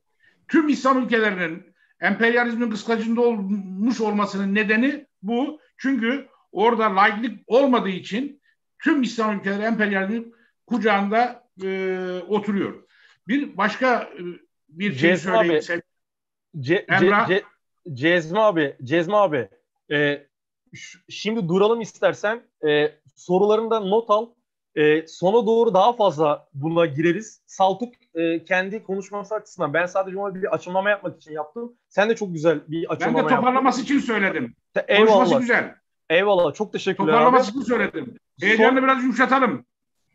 Tüm İslam ülkelerinin emperyalizmin kıskacında olmuş olmasının nedeni bu. Çünkü orada laiklik olmadığı için tüm İslam ülkeleri emperyalizmin kucağında e, oturuyor. Bir başka e, bir şey Cezmi söyleyeyim. abi, Ce, Emrah. Ce, Ce, Cezmi abi, Cezmi abi. e, ş- şimdi duralım istersen. E, sorularını da not al. E, sona doğru daha fazla buna gireriz. Saltuk e, kendi konuşması açısından ben sadece ona bir açıklama yapmak için yaptım. Sen de çok güzel bir Ben açıklama de yaptın. toparlaması için söyledim. Konuşması Eyvallah. güzel. Eyvallah. Çok teşekkürler Toparlaması abi. için söyledim. Heyecanını biraz yumuşatalım.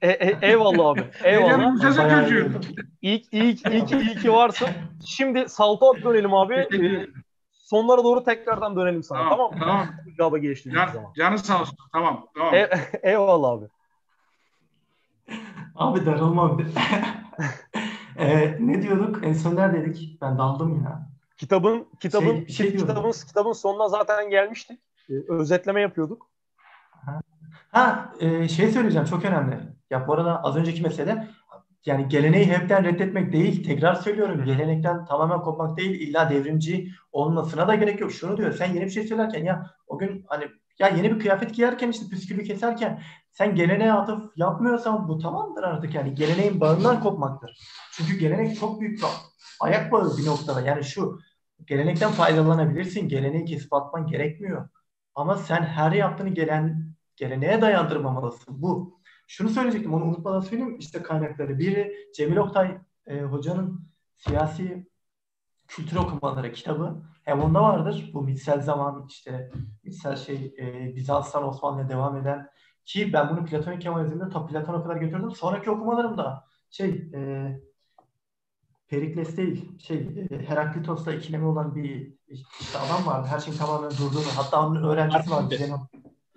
E, e, eyvallah abi. [laughs] Eyvallah. İyi, iyi, iyi, ki- iyi ki varsın. Şimdi Saltuk'a dönelim abi. Sonlara doğru tekrardan dönelim sana. Tamam, Tamam, mı? tamam. Bu cevaba geçtiğimiz Can, zaman. canı sağ olsun. Tamam, tamam. E, [laughs] eyvallah abi. Abi darılma bir de. Ee, ne diyorduk? En son neredeydik? Ben daldım ya. Kitabın kitabın Şey- şey kitabın kitabın sonuna zaten gelmiştik. Ee, özetleme yapıyorduk. Ha e, şey söyleyeceğim çok önemli. Ya bu arada az önceki mesele yani geleneği hepten reddetmek değil. Tekrar söylüyorum. Gelenekten tamamen kopmak değil. İlla devrimci olmasına da gerek yok. Şunu diyor. Sen yeni bir şey söylerken ya o gün hani ya yeni bir kıyafet giyerken işte püskülü keserken sen geleneğe atıf yapmıyorsan bu tamamdır artık yani geleneğin bağından kopmaktır. Çünkü gelenek çok büyük bir ayak bağı bir noktada. Yani şu gelenekten faydalanabilirsin. Geleneği kesip atman gerekmiyor. Ama sen her yaptığını gelen geleneğe dayandırmamalısın. Bu. Şunu söyleyecektim onu unutmadan söyleyeyim. İşte kaynakları. Biri Cemil Oktay e, hocanın siyasi kültür okumaları kitabı. Hem onda vardır. Bu mitsel zaman işte mitsel şey e, Bizans'tan Osmanlı'ya devam eden ki ben bunu Platonik Kemalizm'de ta Platon'a kadar götürdüm. Sonraki okumalarımda şey e, Perikles değil şey e, Heraklitos'la ikilemi olan bir işte adam vardı. Her şeyin tamamen durduğunu. Hatta onun öğrencisi vardı.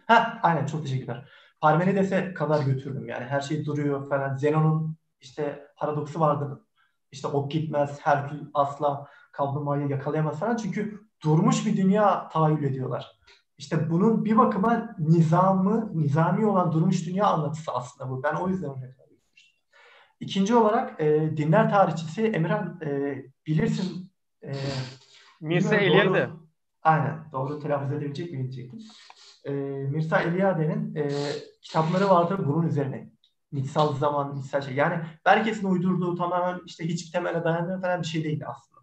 Ha, aynen çok teşekkürler. Parmenides'e kadar götürdüm yani. Her şey duruyor falan. Zenon'un işte paradoksu vardı. İşte ok gitmez, Herkül asla kaplumbağayı yakalayamaz falan. Çünkü durmuş bir dünya tahayyül ediyorlar. İşte bunun bir bakıma nizamı, nizami olan durmuş dünya anlatısı aslında bu. Ben o yüzden oraya kadar götürmüştüm. İkinci olarak e, dinler tarihçisi Emirhan e, bilirsin e, bilmiyorum, Eliade. Aynen. Doğru telaffuz edebilecek miyim diyecektim. E, Mirza Eliade'nin e, kitapları vardır bunun üzerine. Mitsal zaman, mitsal şey. Yani herkesin uydurduğu tamamen işte hiçbir temele dayandığı falan bir şey değil aslında.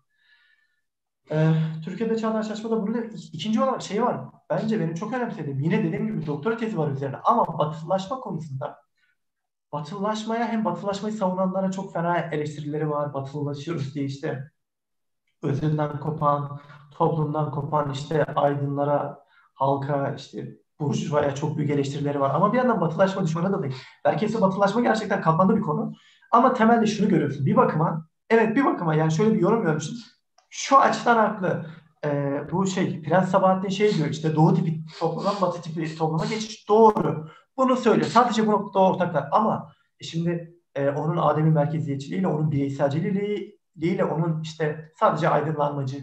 E, Türkiye'de çağdaş çalışmada bunun ikinci olarak şey var. Bence benim çok önemsediğim. Yine dediğim gibi doktora tezi var üzerine. Ama batılılaşma konusunda batılılaşmaya hem batılılaşmayı savunanlara çok fena eleştirileri var. Batılılaşıyoruz diye işte özünden kopan, toplumdan kopan işte aydınlara, halka, işte burjuvaya çok büyük eleştirileri var. Ama bir yandan batılaşma düşmanı da değil. Herkese batılaşma gerçekten katmanlı bir konu. Ama temelde şunu görüyorsun. Bir bakıma, evet bir bakıma yani şöyle bir yorum görmüştüm. Şu açıdan haklı. Ee, bu şey, Prens Sabahattin şey diyor işte doğu tipi toplumdan batı tipi topluma geçiş doğru. Bunu söylüyor. Sadece bu noktada ortaklar. Ama e şimdi e, onun Adem'in merkeziyetçiliğiyle, onun bireyselciliğiyle, onun işte sadece aydınlanmacı,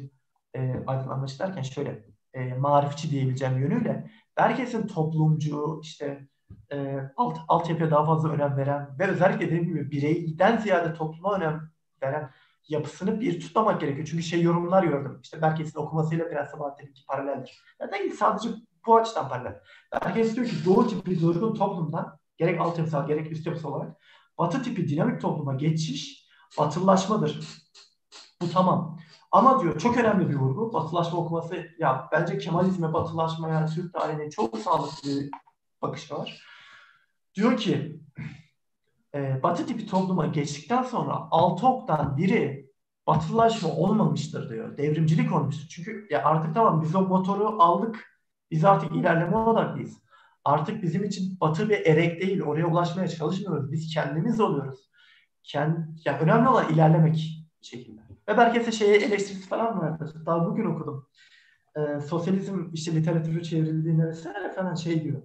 e, aydınlanmacı derken şöyle e, marifçi diyebileceğim yönüyle herkesin toplumcu, işte e, alt, altyapıya daha fazla önem veren ve özellikle dediğim gibi bireyden ziyade topluma önem veren yapısını bir tutmamak gerekiyor. Çünkü şey yorumlar gördüm. İşte Berkes'in okumasıyla Prens Sabahattin'inki paraleldir. Ya değil sadece bu açıdan paralel. Berkes diyor ki doğu tipi durgun toplumdan gerek altyapısal gerek üst yapısal olarak batı tipi dinamik topluma geçiş batılılaşmadır. Bu tamam. Ama diyor çok önemli bir vurgu. Batılaşma okuması ya bence Kemalizme batılaşmaya Türk tarihine çok sağlıklı bir bakış var. Diyor ki e, batı tipi topluma geçtikten sonra altı oktan biri batılaşma olmamıştır diyor. Devrimcilik olmuştur. Çünkü ya artık tamam biz o motoru aldık. Biz artık ilerleme odaklıyız. Artık bizim için batı bir erek değil. Oraya ulaşmaya çalışmıyoruz. Biz kendimiz oluyoruz. Kend, yani önemli olan ilerlemek şeklinde. Ve Berkes'e şeye eleştirisi falan vardı. Daha bugün okudum. Ee, sosyalizm işte literatürü çevrildiğinde vesaire falan şey diyor.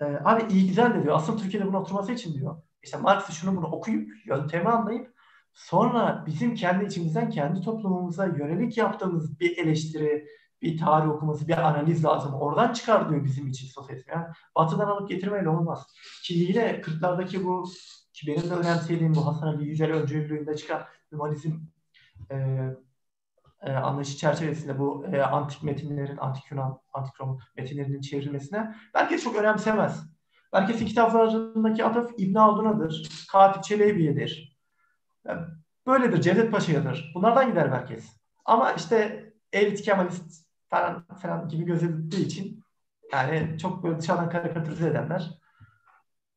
Ee, abi iyi güzel de diyor. Asıl Türkiye'de bunu oturması için diyor. İşte Marx'ı şunu bunu okuyup yöntemi anlayıp sonra bizim kendi içimizden kendi toplumumuza yönelik yaptığımız bir eleştiri bir tarih okuması, bir analiz lazım. Oradan çıkar diyor bizim için sosyalizm. Yani batıdan alıp getirmeyle olmaz. Ki yine 40'lardaki bu ki benim de önemsediğim bu Hasan Ali Yücel öncülüğünde çıkan hümanizm e, e, anlayışı çerçevesinde bu e, antik metinlerin, antik Yunan, antik Roma metinlerinin çevrilmesine herkes çok önemsemez. Herkesin kitaplarındaki atıf İbn Haldun'adır, Katip Çelebi'yedir. Yani böyledir, Cevdet Paşa'yadır. Bunlardan gider herkes. Ama işte elit Kemalist falan, falan gibi gözüktüğü için yani çok böyle dışarıdan karikatürize edenler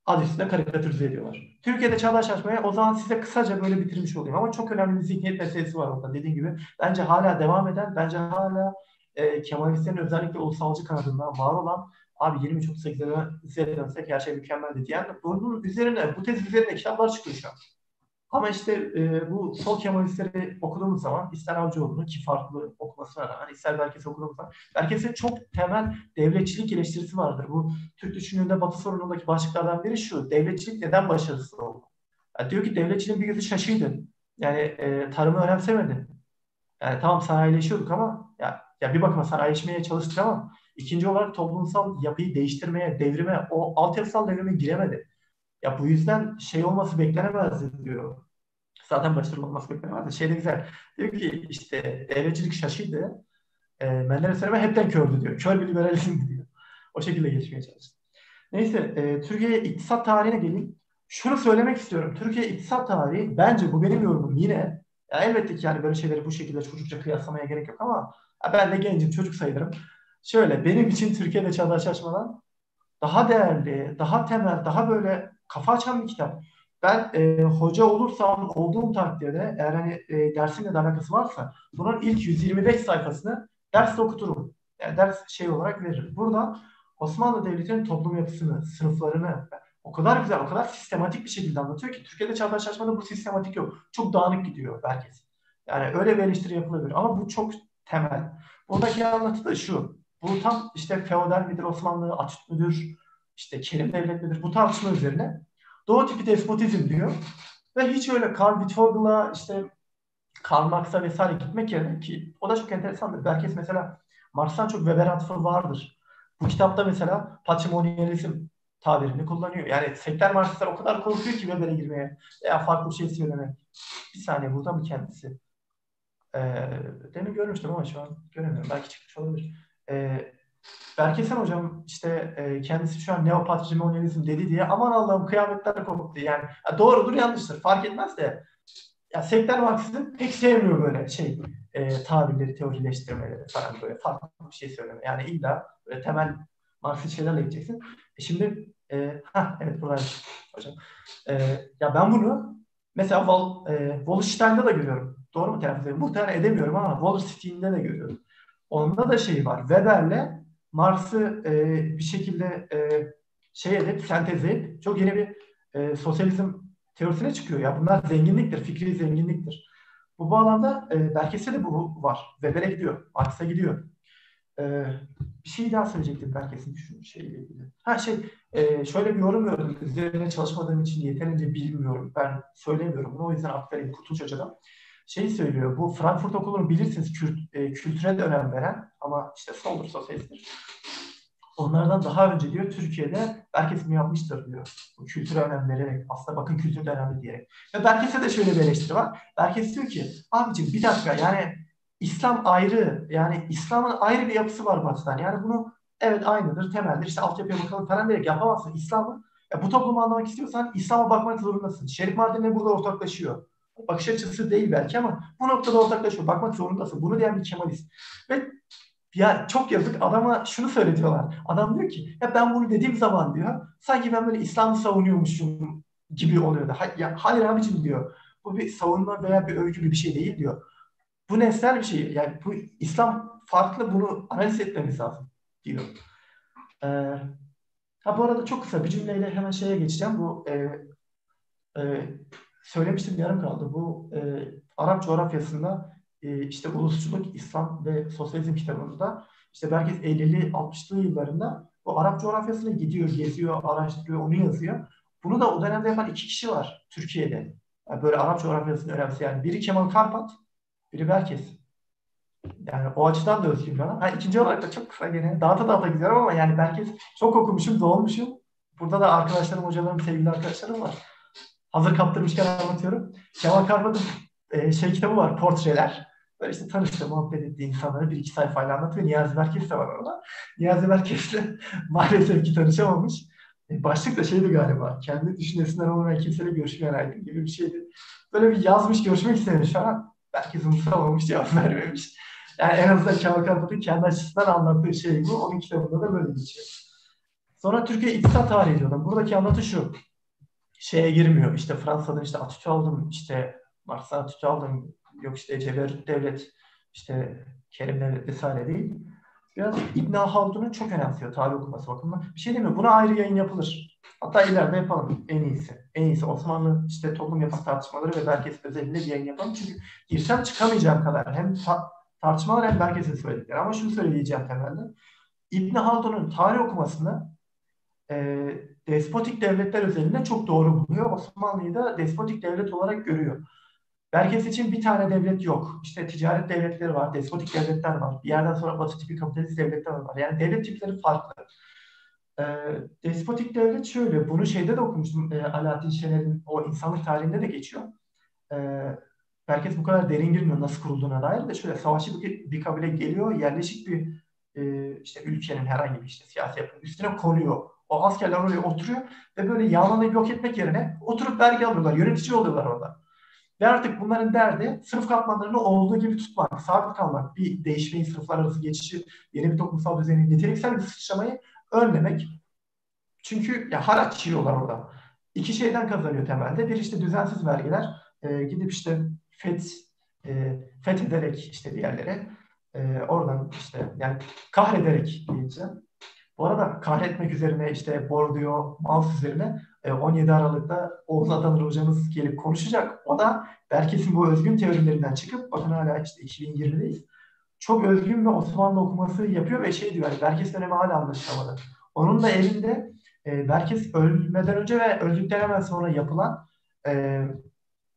adı üstünde karikatürize ediyorlar. Türkiye'de çağdaş açmaya o zaman size kısaca böyle bitirmiş olayım ama çok önemli bir zihniyet meselesi var orada dediğim gibi. Bence hala devam eden, bence hala e, Kemalistlerin özellikle ulusalcı kanadından var olan abi 23-38'e dönsek her şey mükemmeldi diyen bunun üzerine, bu tez üzerine kitaplar çıkıyor şu an. Ama işte e, bu sol Kemalistleri okuduğumuz zaman ister Avcıoğlu'nu ki farklı okumasına rağmen ister Berkes'i okuduğumuz zaman Berkes'e çok temel devletçilik eleştirisi vardır. Bu Türk düşünüründe Batı sorunundaki başlıklardan biri şu. Devletçilik neden başarısız oldu? Yani diyor ki devletçiliğin bir gözü şaşıydı. Yani e, tarımı önemsemedi. Yani tamam sanayileşiyorduk ama ya, ya bir bakıma sanayileşmeye çalıştık ama ikinci olarak toplumsal yapıyı değiştirmeye, devrime, o altyapısal devrime giremedi. Ya bu yüzden şey olması beklenemez diyor. Zaten başarılı olması beklenemez. Şey de güzel. Diyor ki işte devletçilik şaşıydı. E, Menderes dönemi hepten kördü diyor. Kör bir liberalizm diyor. O şekilde geçmeye çalıştı. Neyse e, Türkiye iktisat tarihine geleyim. Şunu söylemek istiyorum. Türkiye iktisat tarihi bence bu benim yorumum yine. Ya elbette ki yani böyle şeyleri bu şekilde çocukça kıyaslamaya gerek yok ama ben de gencim çocuk sayılırım. Şöyle benim için Türkiye'de çağdaşlaşmadan daha değerli, daha temel, daha böyle kafa açan bir kitap. Ben e, hoca olursam olduğum takdirde eğer hani e, dersimle de alakası varsa bunun ilk 125 sayfasını derste okuturum. Yani ders şey olarak veririm. Burada Osmanlı Devleti'nin toplum yapısını, sınıflarını o kadar güzel, o kadar sistematik bir şekilde anlatıyor ki Türkiye'de çağdaşlaşmada bu sistematik yok. Çok dağınık gidiyor herkes. Yani öyle bir eleştiri yapılabilir ama bu çok temel. Buradaki anlatı da şu. Bu tam işte feodal midir Osmanlı, Atatürk müdür, işte Kerim devlet midir bu tartışma üzerine Doğu tipi despotizm diyor. Ve hiç öyle Karl Witthogel'a işte Karl Marx'a vesaire gitmek yerine ki o da çok enteresandır. Belki mesela Marx'tan çok Weber atfı vardır. Bu kitapta mesela patrimonyalizm tabirini kullanıyor. Yani sektör Marksistler o kadar korkuyor ki Weber'e girmeye veya farklı bir şey söylemek. Bir saniye burada mı kendisi? Ee, demin görmüştüm ama şu an göremiyorum. Belki çıkmış olabilir. Ee, Berkesen hocam işte e, kendisi şu an neopatrimonyalizm dedi diye aman Allah'ım kıyametler koptu yani. Ya doğrudur yanlıştır fark etmez de ya sektör Marksizm pek sevmiyor böyle şey e, tabirleri teorileştirmeleri falan böyle farklı bir şey söyleme. Yani illa böyle temel Marksist şeylerle gideceksin. E şimdi e, ha evet buradaymış hocam. E, ya ben bunu mesela Wall, e, Wallenstein'da da görüyorum. Doğru mu telaffuz ediyorum? Muhtemelen edemiyorum ama Wallerstein'de de görüyorum. Onda da şey var. Weber'le Marx'ı e, bir şekilde e, şey edip, sentezleyip çok yeni bir e, sosyalizm teorisine çıkıyor. Ya bunlar zenginliktir, fikri zenginliktir. Bu bağlamda e, Berkes'e de bu var. Weber'e gidiyor, Marx'a gidiyor. E, bir şey daha söyleyecektim Berkes'in şu şeyle ilgili. Ha şey, e, şöyle bir yorum gördüm. Üzerine çalışmadığım için yeterince bilmiyorum. Ben söylemiyorum bunu. O yüzden aktarayım Kurtuluş Hoca'dan şey söylüyor. Bu Frankfurt Okulu'nu bilirsiniz kült, e, kültüre de önem veren ama işte soldur sosyalisttir. Onlardan daha önce diyor Türkiye'de herkes mi yapmıştır diyor. Bu kültüre önem vererek aslında bakın kültür de önemli diyerek. Ve Berkes'e de şöyle bir eleştiri var. Berkes diyor ki abicim bir dakika yani İslam ayrı yani İslam'ın ayrı bir yapısı var batıdan. Yani bunu evet aynıdır temeldir işte altyapıya bakalım falan diyerek yapamazsın. İslam'ı ya bu toplumu anlamak istiyorsan İslam'a bakmak zorundasın. Şerif Mardin'le burada ortaklaşıyor bakış açısı değil belki ama bu noktada ortaklaşıyor. Bakmak zorundasın. Bunu diyen bir Kemalist. Ve ya çok yazık adama şunu söyletiyorlar. Adam diyor ki ya ben bunu dediğim zaman diyor sanki ben böyle İslam'ı savunuyormuşum gibi oluyordu. Ha, ya, hayır abicim diyor. Bu bir savunma veya bir övgü bir şey değil diyor. Bu nesnel bir şey. Yani bu İslam farklı bunu analiz etmemiz lazım diyor. Ee, ha bu arada çok kısa bir cümleyle hemen şeye geçeceğim. Bu e, e, söylemiştim yarım kaldı. Bu e, Arap coğrafyasında e, işte ulusçuluk, İslam ve sosyalizm kitabında işte belki 50'li 60'lı yıllarında bu Arap coğrafyasına gidiyor, geziyor, araştırıyor, onu yazıyor. Bunu da o dönemde yapan iki kişi var Türkiye'de. Yani böyle Arap coğrafyasını önemseyen. Biri Kemal Karpat, biri Berkes. Yani o açıdan da özgün bana. Ha, ikinci olarak da çok kısa gene. Dağıta dağıta gidiyorum ama yani belki çok okumuşum, doğmuşum. Burada da arkadaşlarım, hocalarım, sevgili arkadaşlarım var. Hazır kaptırmışken anlatıyorum. Kemal Karpat'ın e, şey kitabı var, Portreler. Böyle işte tanıştı, muhabbet ettiği insanları bir iki sayfayla anlatıyor. Niyazi Berkes de var orada. Niyazi Berkes'le [laughs] maalesef ki tanışamamış. E, başlık da şeydi galiba. Kendi düşüncesinden olmayan kimseyle görüşmeyen aydın gibi bir şeydi. Böyle bir yazmış, görüşmek istemiş falan. Berkes umursamamış, cevap [laughs] vermemiş. Yani en azından Kemal Karpat'ın kendi açısından anlattığı şey bu. Onun kitabında da böyle geçiyor. Sonra Türkiye iktisat tarihi diyorlar. Buradaki anlatı şu. Şeye girmiyor. İşte Fransa'dan işte Atatürk'ü aldım. işte Mars'a Atatürk'ü aldım. Yok işte Cevher Devlet, işte Kerim Devlet vesaire değil. Biraz İbn Haldun'u çok önemsiyor tarih okuması bakımından. Bir şey değil mi? Buna ayrı yayın yapılır. Hatta ileride yapalım en iyisi. En iyisi Osmanlı işte toplum yapı tartışmaları ve Berkes özelinde bir yayın yapalım. Çünkü girsem çıkamayacağım kadar. Hem ta- tartışmalar hem Berkes'in söyledikleri. Ama şunu söyleyeceğim temelde. İbn Haldun'un tarih okumasını e, despotik devletler özelinde çok doğru buluyor. Osmanlı'yı da despotik devlet olarak görüyor. Berkes için bir tane devlet yok. İşte ticaret devletleri var, despotik devletler var. Bir yerden sonra batı tipi kapitalist devletler var. Yani devlet tipleri farklı. E, despotik devlet şöyle, bunu şeyde de okumuştum. E, Alaaddin Şener'in o insanlık tarihinde de geçiyor. E, Berkes bu kadar derin girmiyor nasıl kurulduğuna dair de şöyle savaşçı bir, bir kabile geliyor, yerleşik bir e, işte ülkenin herhangi bir işte siyasi yapının üstüne konuyor. O askerler oraya oturuyor ve böyle yağmalayıp yok etmek yerine oturup vergi alıyorlar, yönetici oluyorlar orada. Ve artık bunların derdi sınıf katmanlarını olduğu gibi tutmak, sabit kalmak, bir değişmeyi, sınıflar arası geçişi, yeni bir toplumsal düzenin niteliksel bir sıçramayı önlemek. Çünkü ya haraç yiyorlar orada. İki şeyden kazanıyor temelde. Bir işte düzensiz vergiler, e, gidip işte feth, e, fethederek işte bir yerlere, e, oradan işte yani kahrederek diyeceğim. Bu arada kahretmek üzerine işte Bordeaux, Mouse üzerine 17 e, Aralık'ta Oğuz Adanır hocamız gelip konuşacak. O da Berkes'in bu özgün teorilerinden çıkıp bakın hala işte 2020'deyiz. Çok özgün ve Osmanlı okuması yapıyor ve şey diyor, yani Berkes dönemi hala anlaşılamadı. Onun da elinde e, Berkes ölmeden önce ve öldükten hemen sonra yapılan e,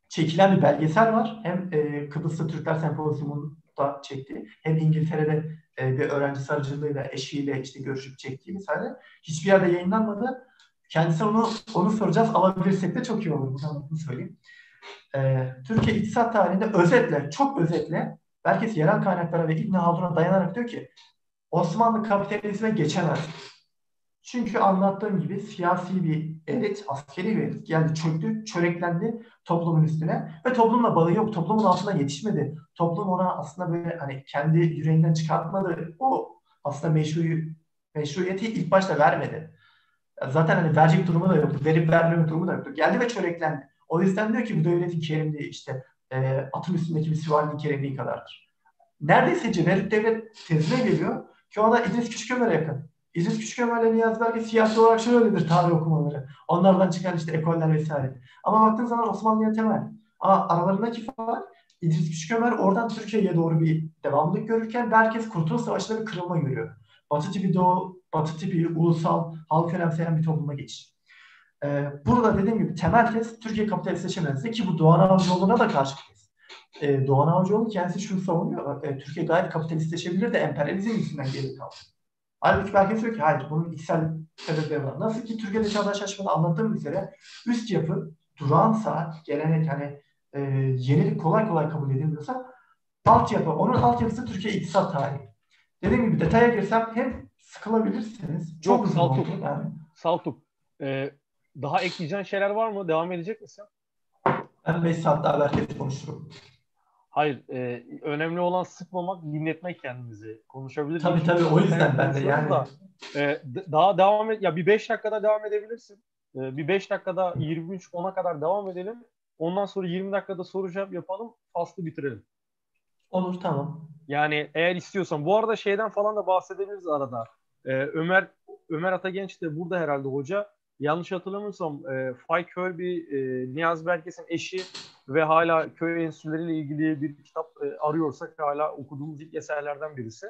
çekilen bir belgesel var. Hem e, Kıbrıs'ta Türkler Sempozyumunda çektiği hem İngiltere'de e, bir öğrenci aracılığıyla eşiyle işte görüşüp çektiği misali hiçbir yerde yayınlanmadı. Kendisi onu onu soracağız. Alabilirsek de çok iyi olur. Buradan bunu söyleyeyim. E, Türkiye iktisat tarihinde özetle, çok özetle belki yerel kaynaklara ve İbn Haldun'a dayanarak diyor ki Osmanlı kapitalizme geçemez. Çünkü anlattığım gibi siyasi bir elit, askeri bir elit geldi çöktü, çöreklendi toplumun üstüne ve toplumla bağı yok. Toplumun altına yetişmedi. Toplum ona aslında böyle hani kendi yüreğinden çıkartmadı. O aslında meşru, meşruiyeti ilk başta vermedi. Zaten hani verecek durumu da yoktu. Verip vermeme durumu da yoktu. Geldi ve çöreklendi. O yüzden diyor ki bu devletin kerimliği işte e, atın üstündeki bir süvarinin kerimliği kadardır. Neredeyse Cenerit devlet tezine geliyor ki o da İdris Küçükömer'e yakın. İdris Küçükömer'le Niyazi Berke siyasi olarak şöyledir tarih okumaları. Onlardan çıkan işte ekoller vesaire. Ama baktığın zaman Osmanlı'ya temel. Ama aralarındaki fark İdris Küçükömer oradan Türkiye'ye doğru bir devamlılık görürken herkes Kurtuluş Savaşı'nda bir kırılma görüyor. Batı tipi doğu, batı tipi ulusal, halk önemseyen bir topluma geçiş. Ee, burada dediğim gibi temel tez Türkiye kapitalistleşemezdi ki bu Doğan Avcıoğlu'na da karşı tez. Ee, Doğan Avcıoğlu kendisi şunu savunuyor. E, Türkiye gayet kapitalistleşebilir de emperyalizm yüzünden geri kaldı. Halbuki belki diyor ki hayır bunun içsel sebepleri var. Nasıl ki Türkiye'de çağdaşlaşmada anlattığım üzere üst yapı durağansa, gelenek hani e, yenilik kolay kolay kabul edilmiyorsa altyapı, onun altyapısı Türkiye iktisat tarihi. Dediğim gibi detaya girsem hem sıkılabilirsiniz. Çok Yok, uzun Saltuk. oldu yani. Saltuk. Ee, daha ekleyeceğin şeyler var mı? Devam edecek misin? Ben 5 saat daha belki konuşurum. Hayır. E, önemli olan sıkmamak, dinletmek kendimizi. Konuşabiliriz. Tabii tabii o yüzden ben de yani. Da, e, daha devam et. Ya bir 5 dakikada devam edebilirsin. E, bir 5 dakikada 23 10'a kadar devam edelim. Ondan sonra 20 dakikada soru cevap yapalım. Faslı bitirelim. Olur tamam. Yani eğer istiyorsan. Bu arada şeyden falan da bahsedebiliriz arada. Ee, Ömer Ömer Atagenç de burada herhalde hoca. Yanlış hatırlamıyorsam e, Fay Kirby, e, Niyaz Berkes'in eşi ve hala köy enstitüleriyle ilgili bir kitap e, arıyorsak hala okuduğumuz ilk eserlerden birisi.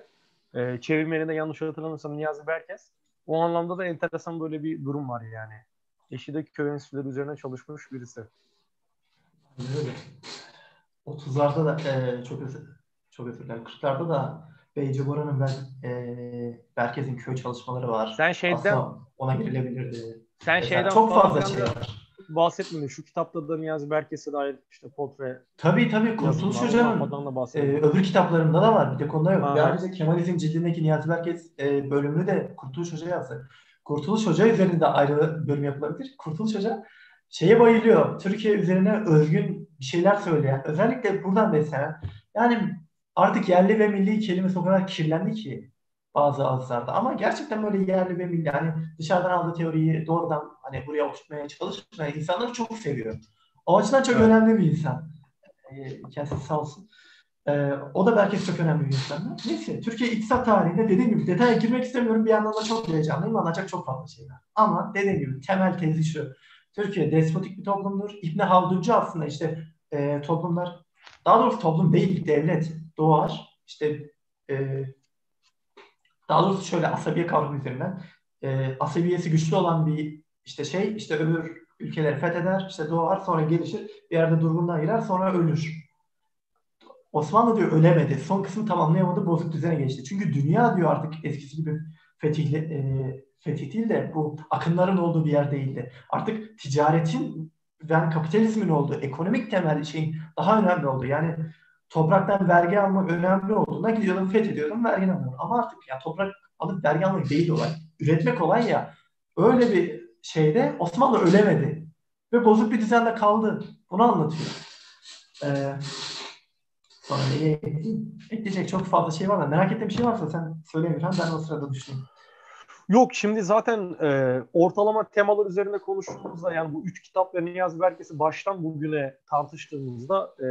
E, çevirmeni de yanlış hatırlamıyorsam Niyazi Berkes. O anlamda da enteresan böyle bir durum var yani. Eşi de köy enstitüleri üzerine çalışmış birisi. Öyle. 30'larda da e, çok özür çok özür dilerim. 40'larda da Beyce Bora'nın ve e, Berkez'in köy çalışmaları var. Sen şeyden Aslında ona girilebilirdi. Sen Mesela şeyden çok fazla şey var. bahsetmedin. Şu kitapta da Niyazi Berkes'e dair işte portre Tabii tabii Kurtuluş Hoca'nın e, öbür kitaplarında da var. Bir tek onda yok. Ve ayrıca Kemalizm cildindeki Niyazi Berkes e, bölümünü de Kurtuluş Hoca yazdı. Kurtuluş Hoca üzerinde ayrı bölüm yapılabilir. Kurtuluş Hoca şeye bayılıyor. Türkiye üzerine özgün bir şeyler söyleyen, özellikle buradan beslenen. Yani artık yerli ve milli kelimesi o kadar kirlendi ki bazı ağızlarda. Ama gerçekten böyle yerli ve milli hani dışarıdan aldığı teoriyi doğrudan hani buraya oturtmaya çalışmayan insanları çok seviyor. O açıdan çok Evet. önemli bir insan. E, kendisi sağ olsun. E, o da belki çok önemli bir insan. Neyse Türkiye iktisat tarihinde dediğim gibi detaya girmek istemiyorum. Bir yandan da çok heyecanlıyım. Anlatacak çok fazla şey var. Ama dediğim gibi temel tezi şu. Türkiye despotik bir toplumdur. İbni Halduncu aslında işte e, toplumlar daha doğrusu toplum değil devlet doğar. İşte e, daha doğrusu şöyle asabiye kavramı üzerinden e, asabiyesi güçlü olan bir işte şey işte öbür ülkeleri fetheder işte doğar sonra gelişir bir yerde durgunluğa girer sonra ölür. Osmanlı diyor ölemedi. Son kısmı tamamlayamadı. Bozuk düzene geçti. Çünkü dünya diyor artık eskisi gibi fetihli, e, fetih değil de bu akınların olduğu bir yer değildi. Artık ticaretin yani kapitalizmin olduğu, ekonomik temel şeyin daha önemli oldu. Yani topraktan vergi almak önemli olduğuna gidiyordum fethediyordum vergi alıyordum. Ama artık ya toprak alıp vergi almak değil olay. Üretmek olay ya. Öyle bir şeyde Osmanlı ölemedi. Ve bozuk bir düzende kaldı. Bunu anlatıyor. Ee, sonra neye? Ekleyecek çok fazla şey var da merak ettiğim bir şey varsa sen söyle ben o sırada düşüneyim. Yok şimdi zaten e, ortalama temalar üzerinde konuştuğumuzda yani bu üç kitap ve Niyazi Berkes'i baştan bugüne tartıştığımızda e,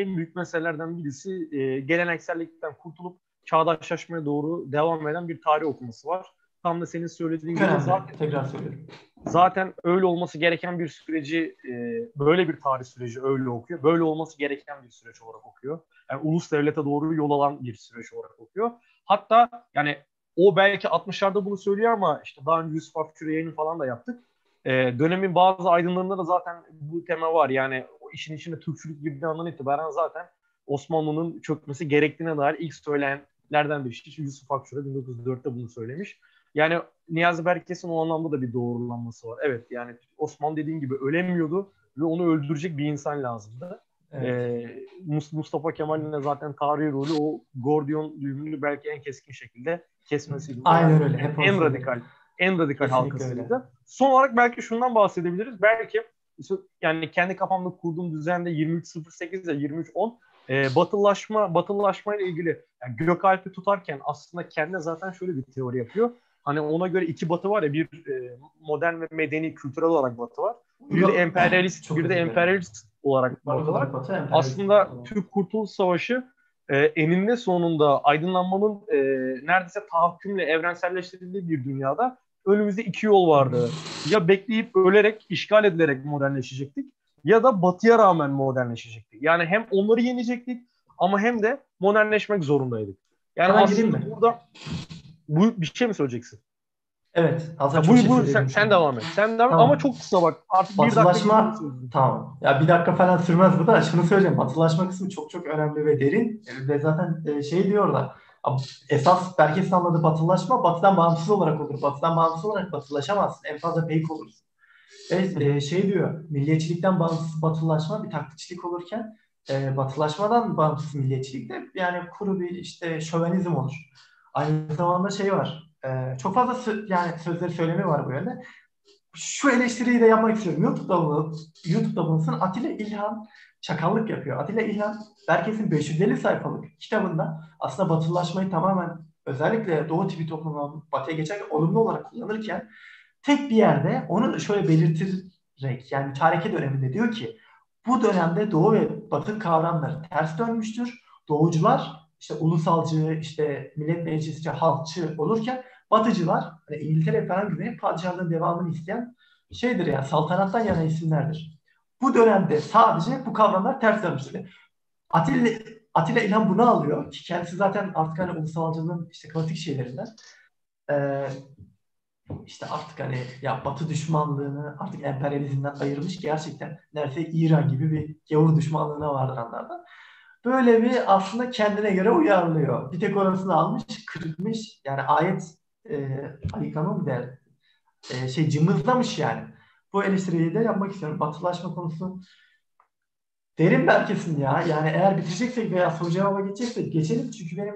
en büyük meselelerden birisi e, geleneksellikten kurtulup çağdaşlaşmaya doğru devam eden bir tarih okuması var. Tam da senin söylediğin gibi [laughs] zaten, Tekrar söylüyorum. zaten öyle olması gereken bir süreci e, böyle bir tarih süreci öyle okuyor. Böyle olması gereken bir süreç olarak okuyor. Yani ulus devlete doğru yol alan bir süreç olarak okuyor. Hatta yani o belki 60'larda bunu söylüyor ama işte daha önce Yusuf Akçur yayını falan da yaptık. Ee, dönemin bazı aydınlarında da zaten bu tema var. Yani o işin içinde Türkçülük girdiği andan itibaren zaten Osmanlı'nın çökmesi gerektiğine dair ilk söyleyenlerden biri. İşte Yusuf Akçur'a 1904'te bunu söylemiş. Yani Niyazi Berkes'in o anlamda da bir doğrulanması var. Evet yani Osman dediğin gibi ölemiyordu ve onu öldürecek bir insan lazımdı. Evet. Ee, Mus- Mustafa Kemal'in de zaten tarihi rolü o Gordiyon düğümünü belki en keskin şekilde kesmesiydi. Aynen öyle. Hep En radikal, en radikal halkasıydı. Son olarak belki şundan bahsedebiliriz. Belki yani kendi kafamda kurduğum düzende 23.08 ile 23.10 e, batılılaşma batılılaşma ile ilgili yani Gökalp'i tutarken aslında kendi zaten şöyle bir teori yapıyor. Hani ona göre iki batı var ya bir e, modern ve medeni kültürel olarak batı var. Bir de emperyalist, bir de emperyalist olarak emperyalist. Aslında Türk Kurtuluş Savaşı e, eninde sonunda aydınlanmanın e, neredeyse tahakkümle evrenselleştirildiği bir dünyada önümüzde iki yol vardı. Ya bekleyip ölerek, işgal edilerek modernleşecektik ya da batıya rağmen modernleşecektik. Yani hem onları yenecektik ama hem de modernleşmek zorundaydık. Yani Hemen aslında mi? burada bu bir şey mi söyleyeceksin? Evet. Aslında buyur şey buyur sen, sen devam et. Sen devam et Tamam. ama çok kısa bak. Artık bir dakika Batılaşma- gibi söyleyeyim. Tamam. Ya bir dakika falan sürmez bu da. [laughs] Şunu söyleyeceğim. Batılaşma kısmı çok çok önemli ve derin. Ve zaten e, şey diyorlar. Esas Berkes'in anladığı batılaşma batıdan bağımsız olarak olur. Batıdan bağımsız olarak batılaşamazsın. En fazla beyk olursun. Ve e, şey diyor. Milliyetçilikten bağımsız batılaşma bir taklitçilik olurken e, batılaşmadan bağımsız milliyetçilik de yani kuru bir işte şövenizm olur. Aynı zamanda şey var. E, çok fazla sö- yani sözleri söylemi var bu yönde. Şu eleştiriyi de yapmak istiyorum. YouTube'da bunu, YouTube'da bulunsun. Atilla İlhan çakallık yapıyor. Atilla İlhan Berkes'in 550 sayfalık kitabında aslında batılaşmayı tamamen özellikle Doğu tipi toplumların batıya geçerken olumlu olarak kullanırken tek bir yerde onu şöyle belirterek yani mütareke döneminde diyor ki bu dönemde Doğu ve Batı kavramları ters dönmüştür. Doğucular işte ulusalcı, işte millet meclisçi, halkçı olurken Batıcılar hani İngiltere falan gibi padişahlığın devamını isteyen şeydir yani saltanattan yana isimlerdir. Bu dönemde sadece bu kavramlar ters dönmüştür. Atilla, Atilla İlhan bunu alıyor ki kendisi zaten artık hani ulusalcılığın işte klasik şeylerinden. Ee, işte artık hani ya Batı düşmanlığını artık emperyalizmden ayırmış gerçekten neredeyse İran gibi bir gavur düşmanlığına vardır anlarda. böyle bir aslında kendine göre uyarlıyor. Bir tek orasını almış, kırmış. Yani ayet e, ayıklama mı der? E, şey cımbızlamış yani. Bu eleştiriyi de yapmak istiyorum. Batılaşma konusu derin belkesin ya. Yani eğer bitireceksek veya soru cevaba geçeceksek geçelim. Çünkü benim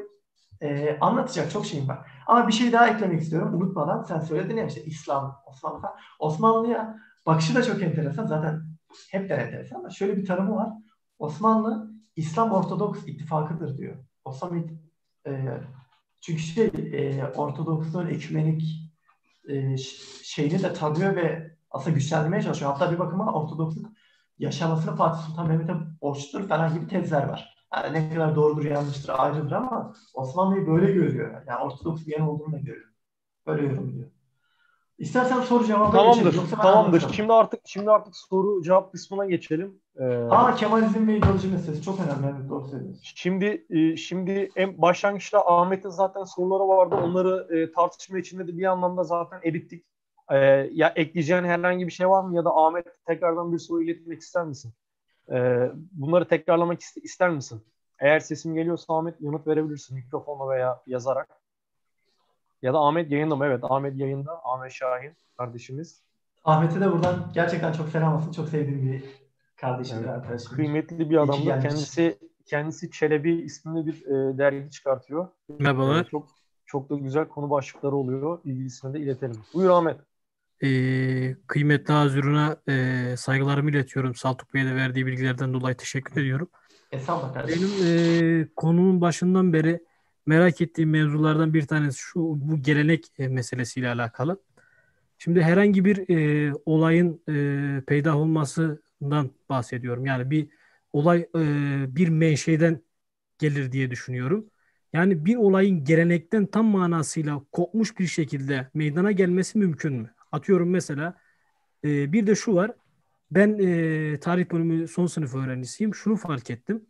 e, anlatacak çok şeyim var. Ama bir şey daha eklemek istiyorum unutmadan. Sen söyledin ya işte İslam, Osmanlı. Osmanlı'ya bakışı da çok enteresan. Zaten hep de enteresan ama şöyle bir tanımı var. Osmanlı İslam Ortodoks ittifakıdır diyor. Osmanlı e, çünkü şey e, Ortodoksluğun ekümenik e, şeyini de tanıyor ve aslında güçlendirmeye çalışıyor. Hatta bir bakıma Ortodoksluk yaşamasını Fatih Sultan Mehmet'e borçludur falan gibi tezler var. Yani ne kadar doğrudur yanlıştır ayrıdır ama Osmanlı'yı böyle görüyor. Yani Ortodoks bir yer olduğunu da görüyor. Böyle yorumluyor. İstersen soru cevabı Tamamdır. Tamamdır. Şimdi artık şimdi artık soru cevap kısmına geçelim. Ee, Aa Kemalizm ve ideoloji meselesi çok önemli. Evet doğru söylüyorsun. Şimdi e, şimdi en başlangıçta Ahmet'in zaten soruları vardı. Onları e, tartışma içinde de bir anlamda zaten erittik. E, ya ekleyeceğin herhangi bir şey var mı ya da Ahmet tekrardan bir soru iletmek ister misin? E, bunları tekrarlamak ister misin? Eğer sesim geliyorsa Ahmet yanıt verebilirsin mikrofonla veya yazarak. Ya da Ahmet yayında mı? Evet Ahmet yayında. Ahmet Şahin kardeşimiz. Ahmet'e de buradan gerçekten çok selam olsun. Çok sevdiğim bir kardeşimdir evet, arkadaşım. Kıymetli bir adamdır. Kendisi kendisi Çelebi isimli bir e, dergi çıkartıyor. Merhabalar. E, çok çok da güzel konu başlıkları oluyor. İlgisini de iletelim. Buyur Ahmet. Ee, kıymetli Hazırına e, saygılarımı iletiyorum. Saltuk Bey'e de verdiği bilgilerden dolayı teşekkür ediyorum. Estağfurullah kardeşim. Benim e, konunun başından beri merak ettiğim mevzulardan bir tanesi şu bu gelenek e, meselesiyle alakalı. Şimdi herhangi bir e, olayın e, peydah olmasından bahsediyorum. Yani bir olay e, bir menşeden gelir diye düşünüyorum. Yani bir olayın gelenekten tam manasıyla kopmuş bir şekilde meydana gelmesi mümkün mü? Atıyorum mesela e, bir de şu var. Ben e, tarih bölümü son sınıf öğrencisiyim. Şunu fark ettim.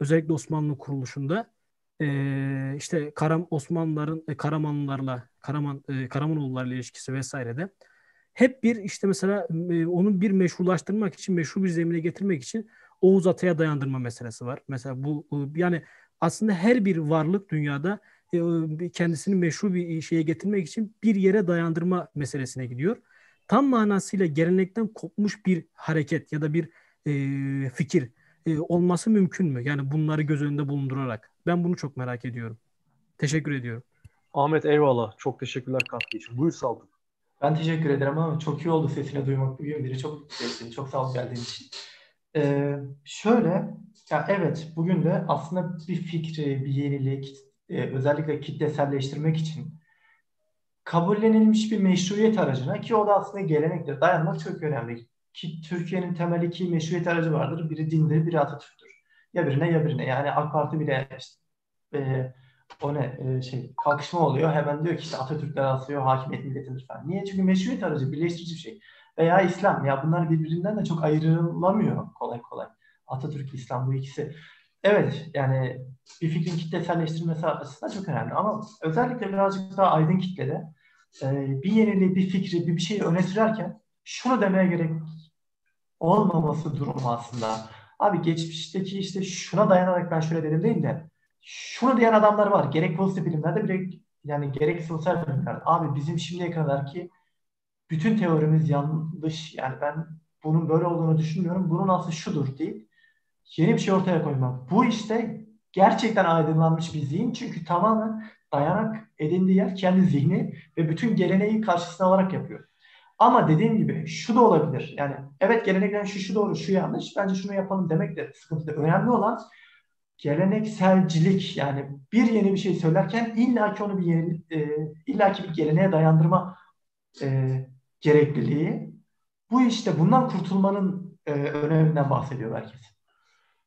Özellikle Osmanlı kuruluşunda e, işte Karam Osmanlıların e, Karamanlılarla Karaman e, Karamanoğullarla ilişkisi vesairede hep bir işte mesela e, onun bir meşrulaştırmak için meşru bir zemine getirmek için Oğuz Atay'a dayandırma meselesi var. Mesela bu e, yani aslında her bir varlık dünyada e, kendisini meşru bir şeye getirmek için bir yere dayandırma meselesine gidiyor. Tam manasıyla gelenekten kopmuş bir hareket ya da bir e, fikir e, olması mümkün mü? Yani bunları göz önünde bulundurarak. Ben bunu çok merak ediyorum. Teşekkür ediyorum. Ahmet eyvallah. Çok teşekkürler katkı için. Buyur Saltuk. Ben teşekkür ederim ama çok iyi oldu sesini duymak bugün. Biri çok sevdim. Çok sağ ol geldiğin için. Ee, şöyle, ya evet bugün de aslında bir fikri, bir yenilik, e, özellikle kitleselleştirmek için kabullenilmiş bir meşruiyet aracına ki o da aslında gelenektir. Dayanmak çok önemli. Ki Türkiye'nin temel iki meşruiyet aracı vardır. Biri dindir, biri Atatürk'tür. Ya birine ya birine. Yani AK Parti bile işte, e, o ne e, şey kalkışma oluyor. Hemen diyor ki işte Atatürk'ler asıyor, hakimiyet milletindir falan. Niye? Çünkü meşruiyet aracı, birleştirici bir şey. Veya İslam. Ya bunlar birbirinden de çok ayrılamıyor kolay kolay. Atatürk, İslam bu ikisi. Evet yani bir fikrin kitleselleştirilmesi açısından çok önemli ama özellikle birazcık daha aydın kitlede e, bir yeniliği, bir fikri, bir, bir şeyi öne sürerken şunu demeye gerek olmaması durumu aslında. Abi geçmişteki işte şuna dayanarak ben şöyle dedim değil de şunu diyen adamlar var. Gerek pozitif bilimlerde gerek yani gerek sosyal bilimlerde. Abi bizim şimdiye kadar ki bütün teorimiz yanlış. Yani ben bunun böyle olduğunu düşünmüyorum. Bunun aslı şudur değil. Yeni bir şey ortaya koymak. Bu işte gerçekten aydınlanmış bir zihin. Çünkü tamamen dayanak edindiği yer kendi zihni ve bütün geleneği karşısına alarak yapıyor. Ama dediğim gibi şu da olabilir. Yani evet gelenekten şu şu doğru, şu yanlış. Bence şunu yapalım demek de sıkıntı. Önemli olan gelenekselcilik yani bir yeni bir şey söylerken illaki onu bir yeni e, illaki bir geleneğe dayandırma e, gerekliliği. Bu işte bundan kurtulmanın e, öneminden bahsediyor herkes.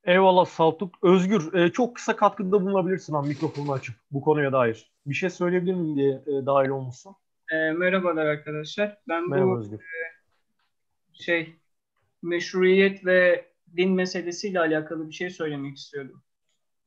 Eyvallah Saltuk. Özgür e, çok kısa katkıda bulunabilirsin ha mikrofonu açıp bu konuya dair. Bir şey söyleyebilir miyim diye e, dahil olmuşsun. E, merhabalar arkadaşlar. Ben Merhaba bu Özgür. E, şey meşruiyet ve din meselesiyle alakalı bir şey söylemek istiyordum.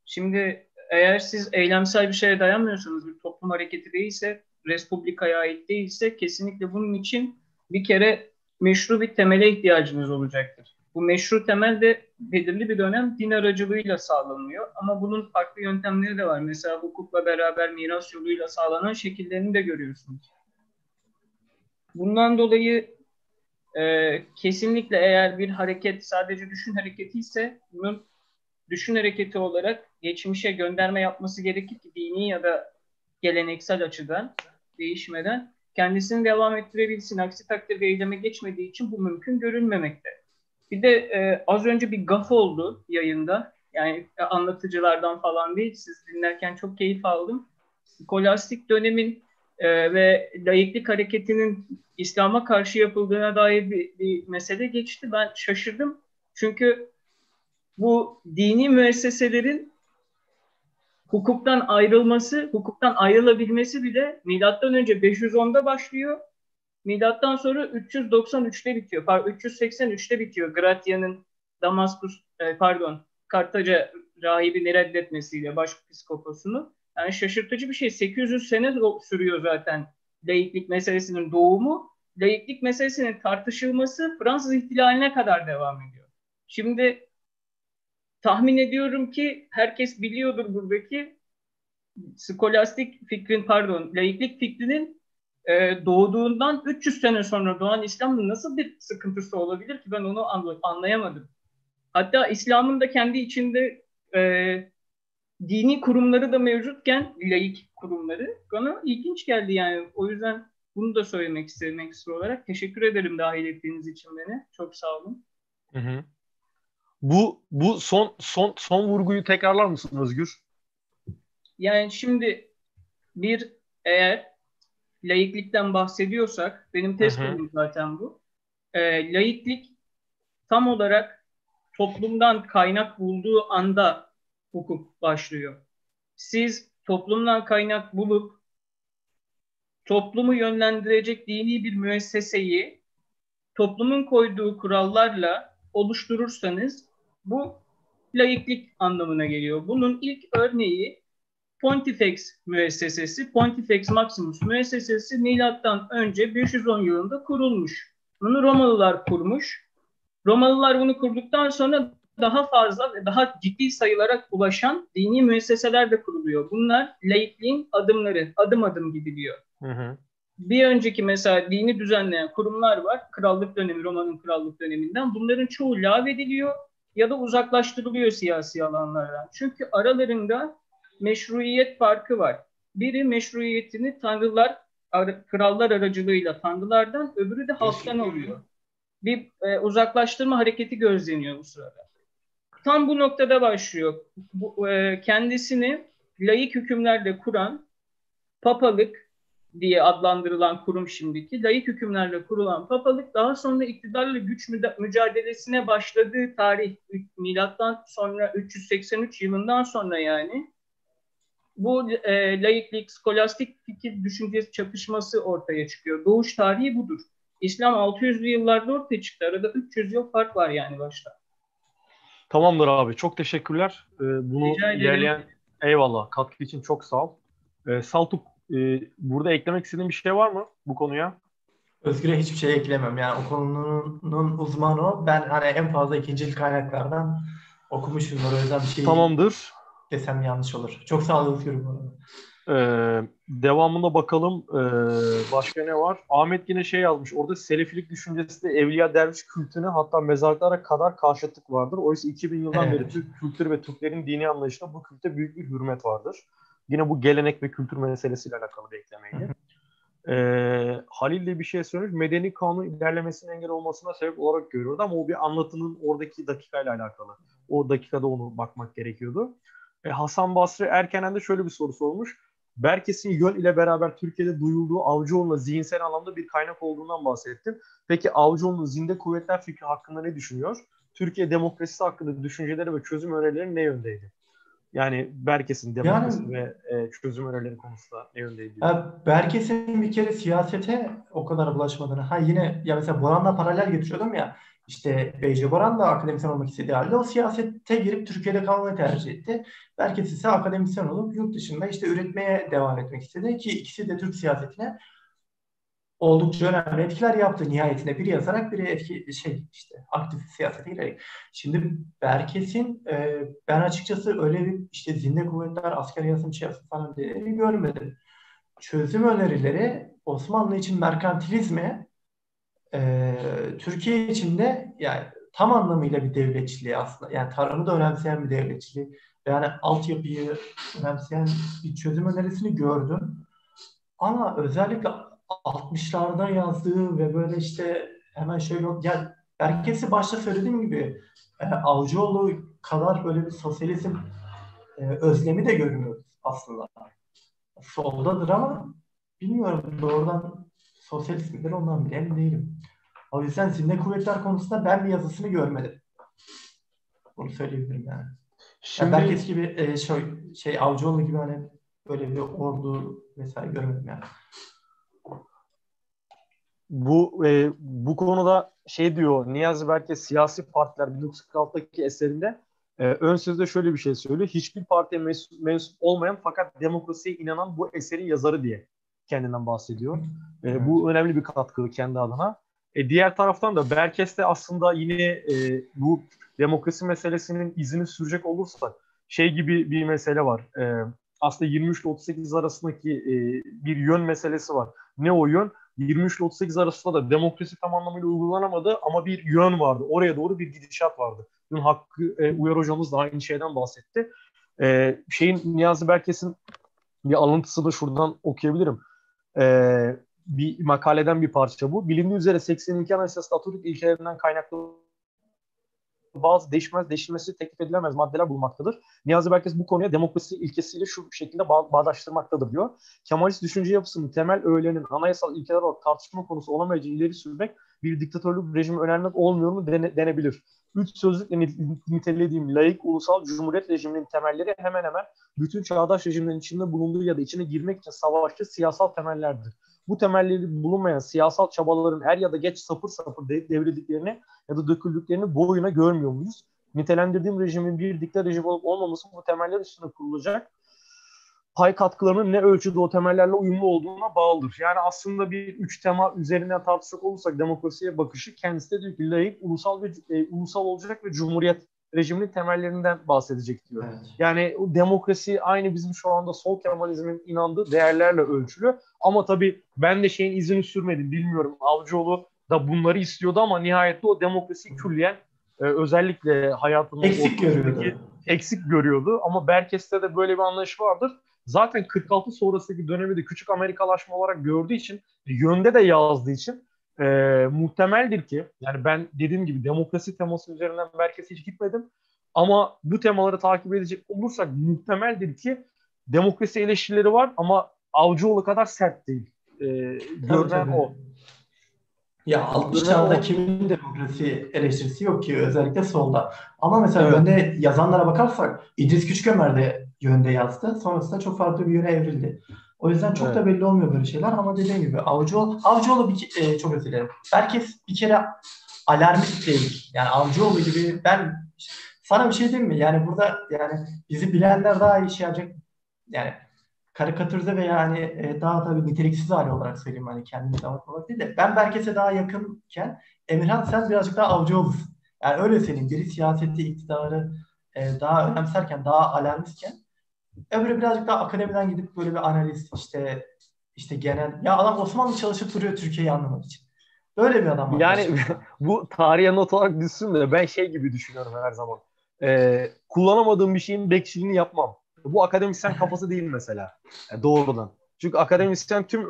Şimdi eğer siz eylemsel bir şeye dayanmıyorsanız, bir toplum hareketi değilse, respublikaya ait değilse kesinlikle bunun için bir kere meşru bir temele ihtiyacınız olacaktır. Bu meşru temel de belirli bir dönem din aracılığıyla sağlanıyor. Ama bunun farklı yöntemleri de var. Mesela hukukla beraber miras yoluyla sağlanan şekillerini de görüyorsunuz. Bundan dolayı e, kesinlikle eğer bir hareket sadece düşün hareketi ise bunun düşün hareketi olarak geçmişe gönderme yapması gerekir ki dini ya da geleneksel açıdan değişmeden kendisini devam ettirebilsin. Aksi takdirde eyleme geçmediği için bu mümkün görünmemekte. Bir de e, az önce bir gaf oldu yayında. Yani anlatıcılardan falan değil. Siz dinlerken çok keyif aldım. Skolastik dönemin e, ve layıklık hareketinin İslam'a karşı yapıldığına dair bir, bir mesele geçti. Ben şaşırdım. Çünkü bu dini müesseselerin hukuktan ayrılması, hukuktan ayrılabilmesi bile milattan önce 510'da başlıyor. Milattan sonra 393'te bitiyor. Pardon 383'te bitiyor. Gratia'nın Damaskus e, pardon Kartaca rahibini reddetmesiyle başpiskoposunu. Yani şaşırtıcı bir şey. 800 sene sürüyor zaten laiklik meselesinin doğumu. Laiklik meselesinin tartışılması Fransız ihtilaline kadar devam ediyor. Şimdi tahmin ediyorum ki herkes biliyordur buradaki skolastik fikrin pardon laiklik fikrinin e, doğduğundan 300 sene sonra doğan İslam'ın nasıl bir sıkıntısı olabilir ki ben onu anlayamadım. Hatta İslam'ın da kendi içinde e, dini kurumları da mevcutken laik kurumları bana ilginç geldi yani. O yüzden bunu da söylemek istedim ekstra olarak. Teşekkür ederim dahil ettiğiniz için beni. Çok sağ olun. Hı hı. Bu bu son son son vurguyu tekrarlar mısın Özgür? Yani şimdi bir eğer laiklikten bahsediyorsak benim test konum zaten bu. E, laiklik tam olarak toplumdan kaynak bulduğu anda hukuk başlıyor. Siz toplumdan kaynak bulup toplumu yönlendirecek dini bir müesseseyi toplumun koyduğu kurallarla oluşturursanız bu laiklik anlamına geliyor. Bunun ilk örneği Pontifex müessesesi, Pontifex Maximus müessesesi milattan önce 510 yılında kurulmuş. Bunu Romalılar kurmuş. Romalılar bunu kurduktan sonra daha fazla ve daha ciddi sayılara ulaşan dini müesseseler de kuruluyor. Bunlar laikliğin adımları, adım adım gidiliyor. Hı hı. Bir önceki mesela dini düzenleyen kurumlar var. Krallık dönemi, Roma'nın krallık döneminden. Bunların çoğu lağvediliyor ya da uzaklaştırılıyor siyasi alanlardan. Çünkü aralarında meşruiyet farkı var. Biri meşruiyetini tanrılar, krallar aracılığıyla tanrılardan, öbürü de halktan alıyor. Bir e, uzaklaştırma hareketi gözleniyor bu sırada. Tam bu noktada başlıyor. Bu, e, kendisini layık hükümlerle kuran papalık diye adlandırılan kurum şimdiki layık hükümlerle kurulan papalık daha sonra iktidarla güç mücadelesine başladığı tarih milattan sonra 383 yılından sonra yani bu e, laiklik, skolastik fikir düşünce çatışması ortaya çıkıyor. Doğuş tarihi budur. İslam 600'lü yıllarda ortaya çıktı. Arada 300 yıl fark var yani başta. Tamamdır abi. Çok teşekkürler. Ee, bunu ilerleyen eyvallah. Katkı için çok sağ ol. Ee, Saltuk e, burada eklemek istediğin bir şey var mı bu konuya? Özgür'e hiçbir şey eklemem. Yani o konunun uzmanı o. Ben hani en fazla ikinci kaynaklardan okumuşumdur. O yüzden bir şey Tamamdır. desem yanlış olur. Çok sağ ol Özgür bu arada. Ee, devamında bakalım ee, başka ne var? Ahmet yine şey yazmış. Orada Selefilik düşüncesi de Evliya Derviş kültüne hatta mezarlara kadar karşıtlık vardır. Oysa 2000 yıldan evet. beri Türk kültürü ve Türklerin dini anlayışında bu külte büyük bir hürmet vardır. Yine bu gelenek ve kültür meselesiyle alakalı bir eklemeydi. ee, Halil de bir şey söylemiş. Medeni kanun ilerlemesinin engel olmasına sebep olarak görüyordu ama o bir anlatının oradaki dakikayla alakalı. O dakikada onu bakmak gerekiyordu. E, Hasan Basri erkenen de şöyle bir soru sormuş. Berkes'in yol ile beraber Türkiye'de duyulduğu Avcıoğlu'na zihinsel anlamda bir kaynak olduğundan bahsettin. Peki Avcıoğlu'nun zinde kuvvetler fikri hakkında ne düşünüyor? Türkiye demokrasisi hakkında düşünceleri ve çözüm önerileri ne yöndeydi? Yani Berkes'in demokrasi yani, ve e, çözüm önerileri konusunda ne yöndeydi? Berkes'in bir kere siyasete o kadar bulaşmadığını. Ha yine ya mesela Boran'la paralel getiriyordum ya. İşte Beyce Boran da akademisyen olmak istediği halde o siyasete girip Türkiye'de kalmayı tercih etti. Berkes ise akademisyen olup yurt dışında işte üretmeye devam etmek istedi ki ikisi de Türk siyasetine oldukça önemli etkiler yaptı nihayetinde. Biri yazarak biri etki şey işte aktif siyasete girerek. Şimdi Berkes'in e, ben açıkçası öyle bir işte zinde kuvvetler asker yasım şey falan diye görmedim. Çözüm önerileri Osmanlı için merkantilizme e, Türkiye için de yani tam anlamıyla bir devletçiliği aslında. Yani tarımı da önemseyen bir devletçiliği. Yani altyapıyı önemseyen bir çözüm önerisini gördüm. Ama özellikle 60'larda yazdığı ve böyle işte hemen şöyle yani herkesi başta söylediğim gibi e, Avcıoğlu kadar böyle bir sosyalizm e, özlemi de görmüyoruz aslında. Soldadır ama bilmiyorum doğrudan sosyalist midir ondan bile emin değilim. O yüzden zinde kuvvetler konusunda ben bir yazısını görmedim. Bunu söyleyebilirim yani. Şimdi... Yani belki gibi e, şey, şey Avcıoğlu gibi hani böyle bir ordu vesaire görmedim yani bu e, bu konuda şey diyor Niyazi Berke siyasi partiler 1946'daki eserinde e, ön sözde şöyle bir şey söylüyor. Hiçbir partiye mensup, mensup olmayan fakat demokrasiye inanan bu eserin yazarı diye kendinden bahsediyor. E, bu önemli bir katkı kendi adına. E, diğer taraftan da Berkes de aslında yine e, bu demokrasi meselesinin izini sürecek olursa şey gibi bir mesele var. E, aslında 23 ile 38 arasındaki e, bir yön meselesi var. Ne o yön? 23 ile 38 arasında da demokrasi tam anlamıyla uygulanamadı ama bir yön vardı. Oraya doğru bir gidişat vardı. Dün Hakkı e, Uyar hocamız da aynı şeyden bahsetti. E, şeyin Niyazi Berkes'in bir alıntısı da şuradan okuyabilirim. E, bir makaleden bir parça bu. Bilindiği üzere 82 Anayasası Atatürk ilkelerinden kaynaklı bazı değişmez, değişilmesi teklif edilemez maddeler bulmaktadır. Niyazi Berkes bu konuya demokrasi ilkesiyle şu şekilde bağ, bağdaştırmaktadır diyor. Kemalist düşünce yapısının temel öğelerinin anayasal ilkeler olarak tartışma konusu olamayacağı ileri sürmek bir diktatörlük rejimi önermek olmuyor mu dene, denebilir. Üç sözlükle nitelediğim layık ulusal cumhuriyet rejiminin temelleri hemen hemen bütün çağdaş rejimlerin içinde bulunduğu ya da içine girmek için savaşçı siyasal temellerdir bu temelleri bulunmayan siyasal çabaların er ya da geç sapır sapır devrildiklerini ya da döküldüklerini boyuna görmüyor muyuz? Nitelendirdiğim rejimin bir dikta rejim olup olmaması bu temeller üstüne kurulacak pay katkılarının ne ölçüde o temellerle uyumlu olduğuna bağlıdır. Yani aslında bir üç tema üzerine tartışacak olursak demokrasiye bakışı kendisi de diyor ki layık, ulusal ve e, ulusal olacak ve cumhuriyet rejiminin temellerinden bahsedecek diyor. Evet. Yani o demokrasi aynı bizim şu anda sol Kemalizmin inandığı değerlerle ölçülü. Ama tabii ben de şeyin izini sürmedim bilmiyorum. Avcıoğlu da bunları istiyordu ama nihayette o demokrasi külliyen e, özellikle hayatında eksik görüyordu. Eksik görüyordu ama Berkes'te de böyle bir anlayış vardır. Zaten 46 sonrasındaki dönemi de küçük Amerikalaşma olarak gördüğü için, yönde de yazdığı için e, muhtemeldir ki yani ben dediğim gibi demokrasi teması üzerinden merkeze hiç gitmedim ama bu temaları takip edecek olursak muhtemeldir ki demokrasi eleştirileri var ama Avcıoğlu kadar sert değil. E, görünen o. Ya 60 çağda kimin demokrasi eleştirisi yok ki özellikle solda. Ama mesela evet. yönde yazanlara bakarsak İdris Küçükömer de yönde yazdı. Sonrasında çok farklı bir yöne evrildi. O yüzden çok evet. da belli olmuyor böyle şeyler ama dediğim gibi Avcıoğlu, Avcıoğlu bir, e, çok özür dilerim. Herkes bir kere alarmist değil. Yani Avcıoğlu gibi ben sana bir şey diyeyim mi? Yani burada yani bizi bilenler daha iyi şey yapacak. Yani karikatürize ve yani e, daha tabii niteliksiz hali olarak söyleyeyim hani kendimi davatmamak değil de ben Berkes'e daha yakınken Emirhan sen birazcık daha Avcıoğlu'sun. Yani öyle söyleyeyim. Biri siyaseti, iktidarı e, daha önemserken, daha alarmistken Öbürü birazcık daha akademiden gidip böyle bir analiz işte işte genel ya adam Osmanlı çalışıp duruyor Türkiye'yi anlamak için. Böyle bir adam var. Yani [laughs] bu tarihe not olarak düşsün de ben şey gibi düşünüyorum her zaman. Ee, kullanamadığım bir şeyin bekçiliğini yapmam. Bu akademisyen kafası değil mesela. Yani doğrudan. Çünkü akademisyen tüm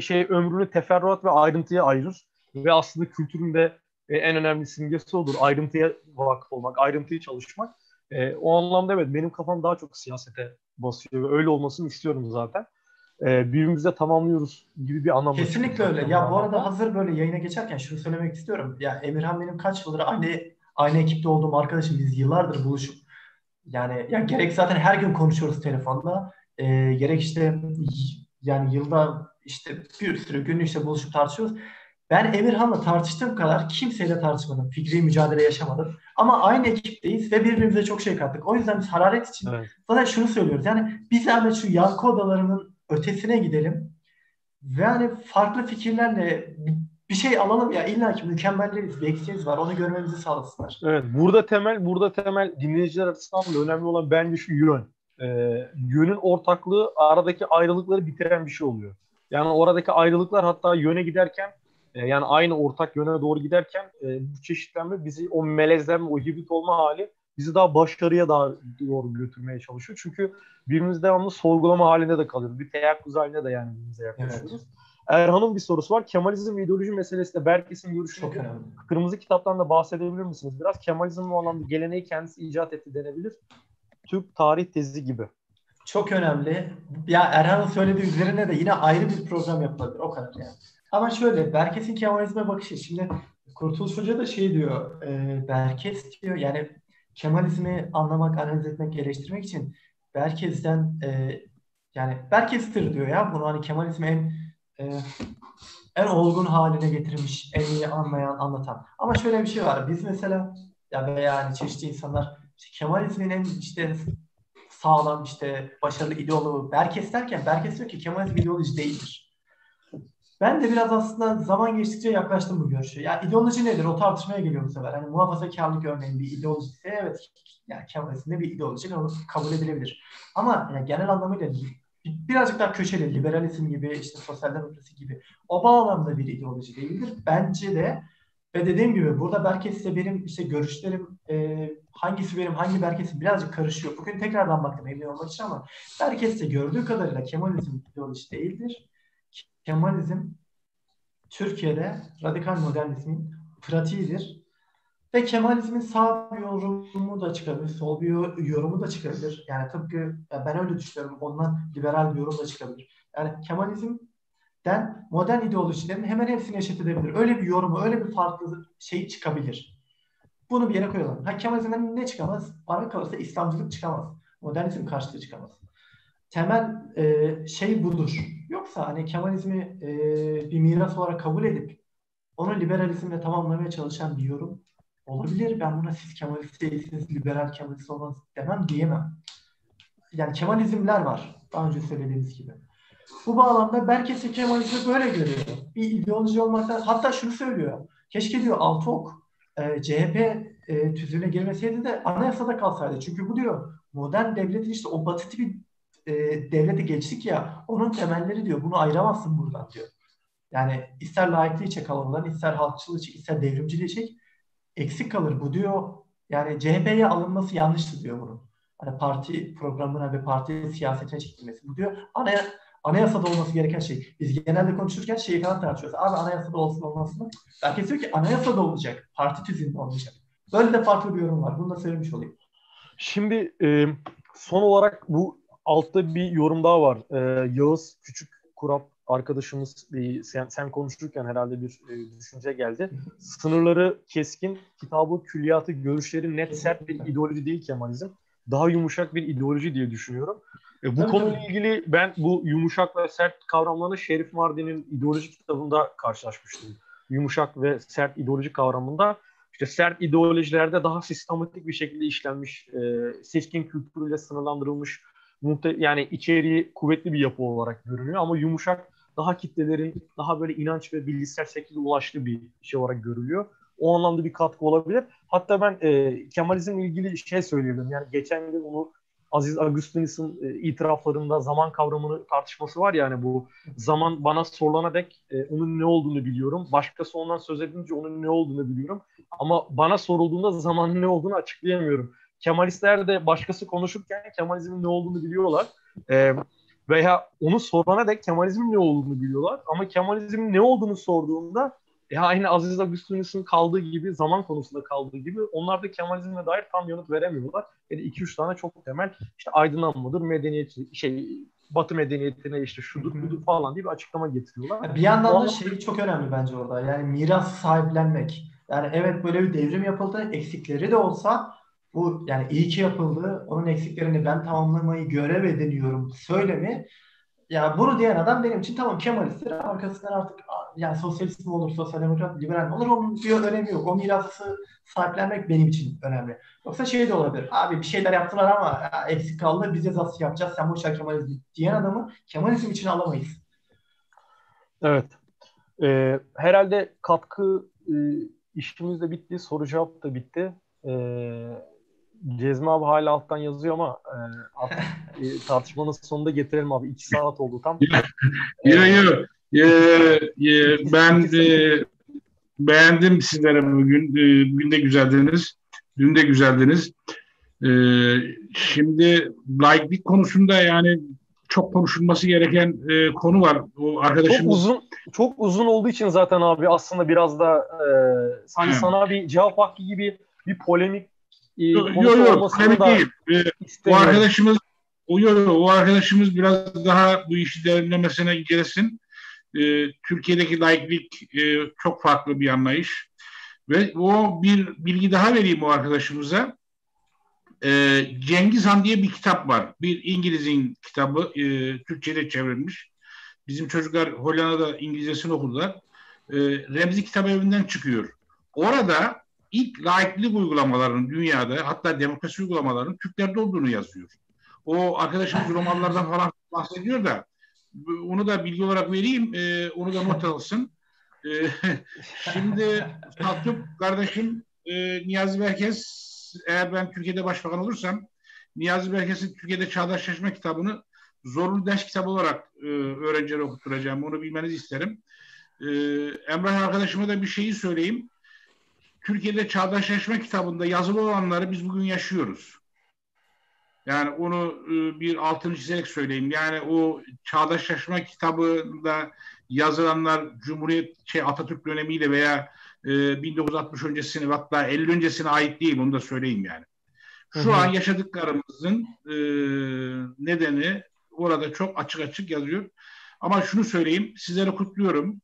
şey ömrünü teferruat ve ayrıntıya ayırır. Ve aslında kültürün de e, en önemli simgesi odur. Ayrıntıya vakıf olmak, ayrıntıyı çalışmak. E, o anlamda evet benim kafam daha çok siyasete basıyor ve öyle olmasını istiyorum zaten. E, birbirimize tamamlıyoruz gibi bir anlam. Kesinlikle öyle. Ya bu arada hazır böyle yayına geçerken şunu söylemek istiyorum. Ya Emirhan benim kaç yıldır aynı aynı ekipte olduğum arkadaşım. Biz yıllardır buluşup yani ya gerek zaten her gün konuşuyoruz telefonda. E, gerek işte yani yılda işte bir sürü gün işte buluşup tartışıyoruz. Ben Emirhan'la tartıştığım kadar kimseyle tartışmadım. Fikri mücadele yaşamadım. Ama aynı ekipteyiz ve birbirimize çok şey kattık. O yüzden biz hararet için evet. zaten şunu söylüyoruz. Yani biz zahmet şu yankı odalarının ötesine gidelim. Ve hani farklı fikirlerle bir şey alalım ya illa ki mükemmelleriz, bir eksiğimiz var. Onu görmemizi sağlasınlar. Evet, burada temel burada temel dinleyiciler açısından da önemli olan bence şu yön. Ee, yönün ortaklığı aradaki ayrılıkları bitiren bir şey oluyor. Yani oradaki ayrılıklar hatta yöne giderken yani aynı ortak yöne doğru giderken e, bu çeşitlenme bizi o melezlenme, o hibrit olma hali bizi daha başarıya daha doğru götürmeye çalışıyor. Çünkü birbirimizi devamlı sorgulama halinde de kalıyoruz. Bir teyakkuz halinde de yani birbirimize yaklaşıyoruz. Evet. Erhan'ın bir sorusu var. Kemalizm ve ideoloji meselesi de Berkes'in görüşü çok önemli. Kırmızı kitaptan da bahsedebilir misiniz? Biraz Kemalizm bu anlamda geleneği kendisi icat etti denebilir. Türk tarih tezi gibi. Çok önemli. Ya Erhan'ın söylediği üzerine de yine ayrı bir program yapılabilir. O kadar yani. Ama şöyle Berkes'in Kemalizme bakışı. Şimdi Kurtuluş Hoca da şey diyor. E, Berkes diyor yani Kemalizmi anlamak, analiz etmek, eleştirmek için Berkes'ten e, yani Berkes'tir diyor ya. Bunu hani Kemalizmi en e, en olgun haline getirmiş, en iyi anlayan, anlatan. Ama şöyle bir şey var. Biz mesela ya veya yani çeşitli insanlar işte Kemalizmin en işte sağlam işte başarılı ideoloğu Berkes derken Berkes diyor ki Kemalizm ideoloji değildir. Ben de biraz aslında zaman geçtikçe yaklaştım bu görüşe. Ya ideoloji nedir? O tartışmaya geliyor bu sefer. Hani muhafazakarlık örneğin bir ideoloji ise evet yani Kemalizm'de bir ideoloji kabul edilebilir. Ama yani genel anlamıyla birazcık daha köşeli, liberalizm gibi, işte sosyal demokrasi gibi o bağlamda bir ideoloji değildir. Bence de ve dediğim gibi burada Berkes'te benim işte görüşlerim e, hangisi benim hangi Berkes'im birazcık karışıyor. Bugün tekrardan baktım emin olmak için ama Berkes'te gördüğü kadarıyla Kemalizm ideoloji değildir. Kemalizm Türkiye'de radikal modernizmin pratiğidir ve Kemalizmin sağ bir yorumu da çıkabilir, sol bir yorumu da çıkabilir. Yani tıpkı ben öyle düşünüyorum. Ondan liberal bir yorum da çıkabilir. Yani Kemalizmden modern ideolojilerin hemen hepsini eşit. Öyle bir yorumu, öyle bir farklı şey çıkabilir. Bunu bir yere koyalım. Ha, Kemalizmden ne çıkamaz? Bana kalırsa İslamcılık çıkamaz. Modernizm karşıtı çıkamaz. Temel e, şey budur. Yoksa hani Kemalizmi e, bir miras olarak kabul edip onu liberalizmle tamamlamaya çalışan bir yorum olabilir. Ben buna siz Kemalist değilsiniz, liberal Kemalist olmaz demem diyemem. Yani Kemalizmler var. Daha önce söylediğimiz gibi. Bu bağlamda Berkes'i Kemalizmi böyle görüyor. Bir ideoloji olmaktan hatta şunu söylüyor. Keşke diyor Altok e, CHP e, tüzüğüne girmeseydi de anayasada kalsaydı. Çünkü bu diyor modern devletin işte o batı tipi e, devlete geçtik ya onun temelleri diyor. Bunu ayıramazsın buradan diyor. Yani ister laikliği çek alanından, ister halkçılığı çek, ister devrimciliği çek eksik kalır. Bu diyor yani CHP'ye alınması yanlıştır diyor bunu. Hani parti programına ve parti siyasetine çekilmesi. Bu diyor anaya, anayasada olması gereken şey. Biz genelde konuşurken şeyi falan tartışıyoruz. Abi anayasada olsun olmasın? Herkes diyor ki anayasada olacak. Parti tüzüğünde olmayacak. Böyle de farklı bir yorum var. Bunu da söylemiş olayım. Şimdi e, son olarak bu altta bir yorum daha var. E, Yağız Küçük Kurap arkadaşımız sen, sen konuşurken herhalde bir e, düşünce geldi. Sınırları keskin, kitabı, külliyatı, görüşleri net, sert bir ideoloji değil Kemalizm. Daha yumuşak bir ideoloji diye düşünüyorum. E, bu tabii, konuyla ilgili ben bu yumuşak ve sert kavramlarını Şerif Mardin'in ideoloji kitabında karşılaşmıştım. Yumuşak ve sert ideoloji kavramında işte sert ideolojilerde daha sistematik bir şekilde işlenmiş, e, seçkin kültürüyle sınırlandırılmış, muhte yani içeriği kuvvetli bir yapı olarak görünüyor ama yumuşak daha kitlelerin daha böyle inanç ve bilgisayar şekilde ulaştığı bir şey olarak görülüyor. O anlamda bir katkı olabilir. Hatta ben e, Kemalizmle ilgili şey söyleyebilirim. Yani geçen gün onu Aziz Agustinus'un e, itiraflarında zaman kavramını tartışması var ya hani bu zaman bana sorulana dek e, onun ne olduğunu biliyorum. Başkası ondan söz edince onun ne olduğunu biliyorum. Ama bana sorulduğunda zamanın ne olduğunu açıklayamıyorum. Kemalistler de başkası konuşurken Kemalizmin ne olduğunu biliyorlar. E, veya onu sorana dek Kemalizmin ne olduğunu biliyorlar. Ama Kemalizmin ne olduğunu sorduğunda e aynı Aziz Agustinus'un kaldığı gibi zaman konusunda kaldığı gibi onlar da Kemalizm'e dair tam yanıt veremiyorlar. Yani iki üç tane çok temel işte aydınlanmadır, medeniyet şey Batı medeniyetine işte şudur budur falan diye bir açıklama getiriyorlar. Bir yandan da şey çok önemli bence orada. Yani miras sahiplenmek. Yani evet böyle bir devrim yapıldı. Eksikleri de olsa bu yani iyi ki yapıldı. Onun eksiklerini ben tamamlamayı görev ediniyorum söylemi. Ya bunu diyen adam benim için tamam Kemalisttir. Arkasından artık yani sosyalist mi olur, sosyal demokrat, liberal mi olur onun bir önemi yok. O mirası sahiplenmek benim için önemli. Yoksa şey de olabilir. Abi bir şeyler yaptılar ama ya, eksik kaldı. Biz de yapacağız? Sen bu işler Kemalizm diyen adamı Kemalizm için alamayız. Evet. Ee, herhalde katkı e, işimiz de bitti. Soru cevap da bitti. Ee, Cezmi abi hala alttan yazıyor ama e, [laughs] artık, e, tartışmanın sonunda getirelim abi. İki saat oldu tam. Yok yok. ben e, beğendim sizlere bugün. E, bugün de güzeldiniz. Dün de güzeldiniz. E, şimdi laiklik konusunda yani çok konuşulması gereken e, konu var. O arkadaşımız... Çok uzun çok uzun olduğu için zaten abi aslında biraz da e, sanki evet. sana bir cevap hakkı gibi bir polemik e, yok yok polemik da değil. E, o arkadaşımız o, o arkadaşımız biraz daha bu işi derinlemesine incelesin. E, Türkiye'deki laiklik e, çok farklı bir anlayış. Ve o bir bilgi daha vereyim o arkadaşımıza. E, Cengiz Han diye bir kitap var. Bir İngiliz'in kitabı e, Türkçe'de çevrilmiş. Bizim çocuklar Hollanda'da İngilizcesini okudular. E, Remzi Kitap Evi'nden çıkıyor. Orada ilk laiklik uygulamaların dünyada hatta demokrasi uygulamaların Türklerde olduğunu yazıyor. O arkadaşımız [laughs] romanlardan falan bahsediyor da onu da bilgi olarak vereyim. E, onu da not alsın. E, [laughs] şimdi Tatlıp kardeşim e, Niyazi Berkes eğer ben Türkiye'de başbakan olursam Niyazi Berkes'in Türkiye'de Çağdaşlaşma kitabını zorunlu ders kitabı olarak e, öğrencilere okutturacağım. Onu bilmenizi isterim. E, Emrah arkadaşıma da bir şeyi söyleyeyim. Türkiye'de Çağdaşlaşma kitabında yazılı olanları biz bugün yaşıyoruz. Yani onu e, bir altını çizerek söyleyeyim. Yani o Çağdaşlaşma kitabında yazılanlar Cumhuriyet şey Atatürk dönemiyle veya e, 1960 öncesine hatta 50 öncesine ait değil onu da söyleyeyim yani. Şu hı hı. an yaşadıklarımızın e, nedeni orada çok açık açık yazıyor. Ama şunu söyleyeyim, sizlere kutluyorum.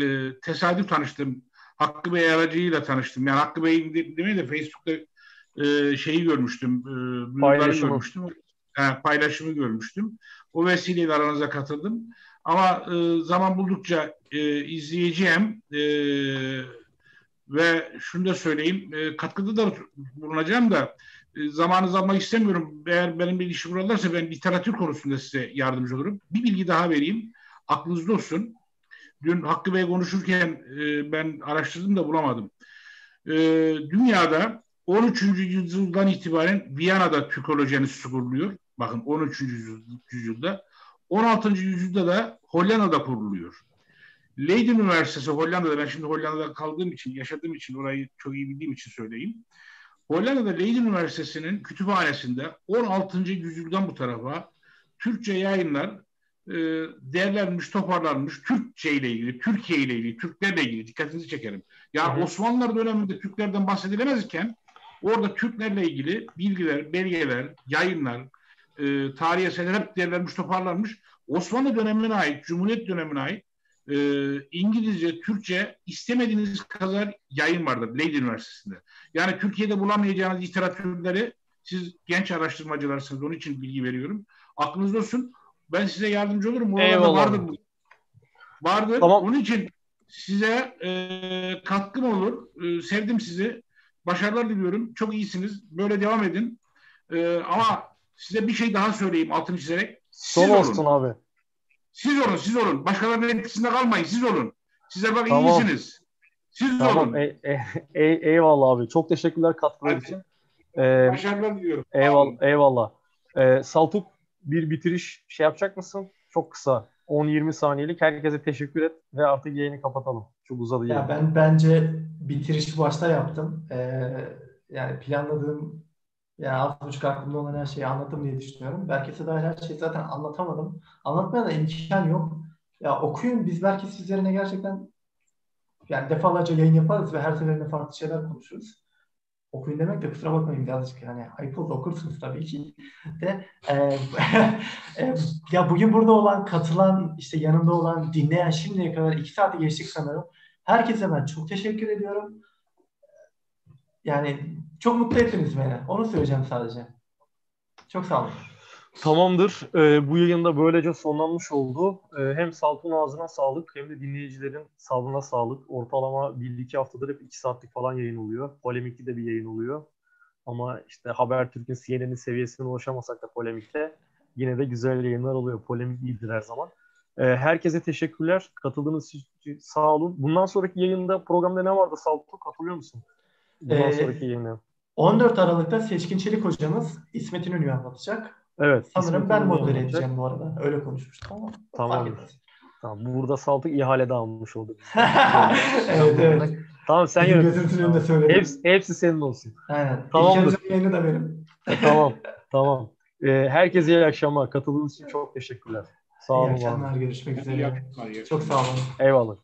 E, tesadüf tanıştım. Hakkı Bey aracıyla tanıştım. Yani Hakkı de, demeyi de Facebook'ta e, şeyi görmüştüm. E, paylaşımı. görmüştüm. E, paylaşımı görmüştüm. O vesileyle aranıza katıldım. Ama e, zaman buldukça e, izleyeceğim. E, ve şunu da söyleyeyim, e, katkıda da bulunacağım da e, zamanınızı almak istemiyorum. Eğer benim bir işim buralarsa ben literatür konusunda size yardımcı olurum. Bir bilgi daha vereyim. Aklınızda olsun. Dün Hakkı Bey konuşurken e, ben araştırdım da bulamadım. E, dünyada 13. yüzyıldan itibaren Viyana'da Türkolojisi kuruluyor. Bakın 13. yüzyılda. 16. yüzyılda da Hollanda'da kuruluyor. Leiden Üniversitesi Hollanda'da, ben şimdi Hollanda'da kaldığım için, yaşadığım için, orayı çok iyi bildiğim için söyleyeyim. Hollanda'da Leiden Üniversitesi'nin kütüphanesinde 16. yüzyıldan bu tarafa Türkçe yayınlar e, değerlenmiş, toparlanmış Türkçe ile ilgili, Türkiye ile ilgili, Türklerle ilgili dikkatinizi çekerim. Yani evet. Osmanlılar döneminde Türklerden bahsedilemezken orada Türklerle ilgili bilgiler, belgeler, yayınlar, e, tarihi eserler hep değerlenmiş, toparlanmış. Osmanlı dönemine ait, Cumhuriyet dönemine ait e, İngilizce, Türkçe istemediğiniz kadar yayın vardır Leiden Üniversitesi'nde. Yani Türkiye'de bulamayacağınız literatürleri siz genç araştırmacılarsınız. Onun için bilgi veriyorum. Aklınızda olsun. Ben size yardımcı olurum. Oralarda vardır bu. Vardır. Tamam. Onun için size e, katkım olur. E, sevdim sizi. Başarılar diliyorum. Çok iyisiniz. Böyle devam edin. E, ama size bir şey daha söyleyeyim altını çizerek. Son olsun abi. Siz olun, siz olun. Başkalarının etkisinde kalmayın, siz olun. Size bak tamam. iyisiniz. Siz tamam. olun. E, e, e, eyvallah abi. Çok teşekkürler katkılar için. Ee, Başarılar diliyorum. Eyvallah. eyvallah. Ee, Saltuk bir bitiriş şey yapacak mısın? Çok kısa. 10-20 saniyelik. Herkese teşekkür et ve artık yayını kapatalım. Çok uzadı ya Ben bence bitirişi başta yaptım. Ee, yani planladığım yani altı buçuk aklımda olan her şeyi anlattım diye düşünüyorum. Belki dair her şeyi zaten anlatamadım. Anlatmaya da imkan yok. Ya okuyun biz belki sizlerine gerçekten yani defalarca yayın yaparız ve her seferinde farklı şeyler konuşuruz. Okuyun demek de kusura bakmayın birazcık yani ayıp okursunuz tabii ki de e, [laughs] e, ya bugün burada olan katılan işte yanında olan dinleyen şimdiye kadar iki saati geçtik sanırım. Herkese ben çok teşekkür ediyorum. Yani çok mutlu ettiniz beni. Onu söyleyeceğim sadece. Çok sağ olun. Tamamdır. Ee, bu yayın da böylece sonlanmış oldu. Ee, hem Saltun ağzına sağlık hem de dinleyicilerin sağlığına sağlık. Ortalama 1-2 haftadır hep 2 saatlik falan yayın oluyor. Polemikli de bir yayın oluyor. Ama işte Habertürk'ün CNN'in seviyesine ulaşamasak da polemikte yine de güzel yayınlar oluyor. Polemik değildir her zaman. E, herkese teşekkürler. Katıldığınız için sağ olun. Bundan sonraki yayında programda ne vardı Salto? Katılıyor musun? Bundan Ee, sonraki yayına. 14 Aralık'ta Seçkin Çelik hocamız İsmet İnönü'yü anlatacak. Evet. Sanırım ben modere edeceğim bu arada. Öyle konuşmuştuk ama Tamam. Tamam. Burada Salto ihale de almış oldu. [laughs] evet evet. Tamam sen yönet. gözünün önünde söyledim. Hepsi, hepsi senin olsun. Aynen. Tamamdır. Hocam yayını da benim. tamam. Tamam. Ee, herkese iyi akşamlar. Katıldığınız için çok teşekkürler. Sağ İyi olun. olun. akşamlar. Görüşmek İyi üzere. akşamlar, iyi Çok sağ olun. Eyvallah.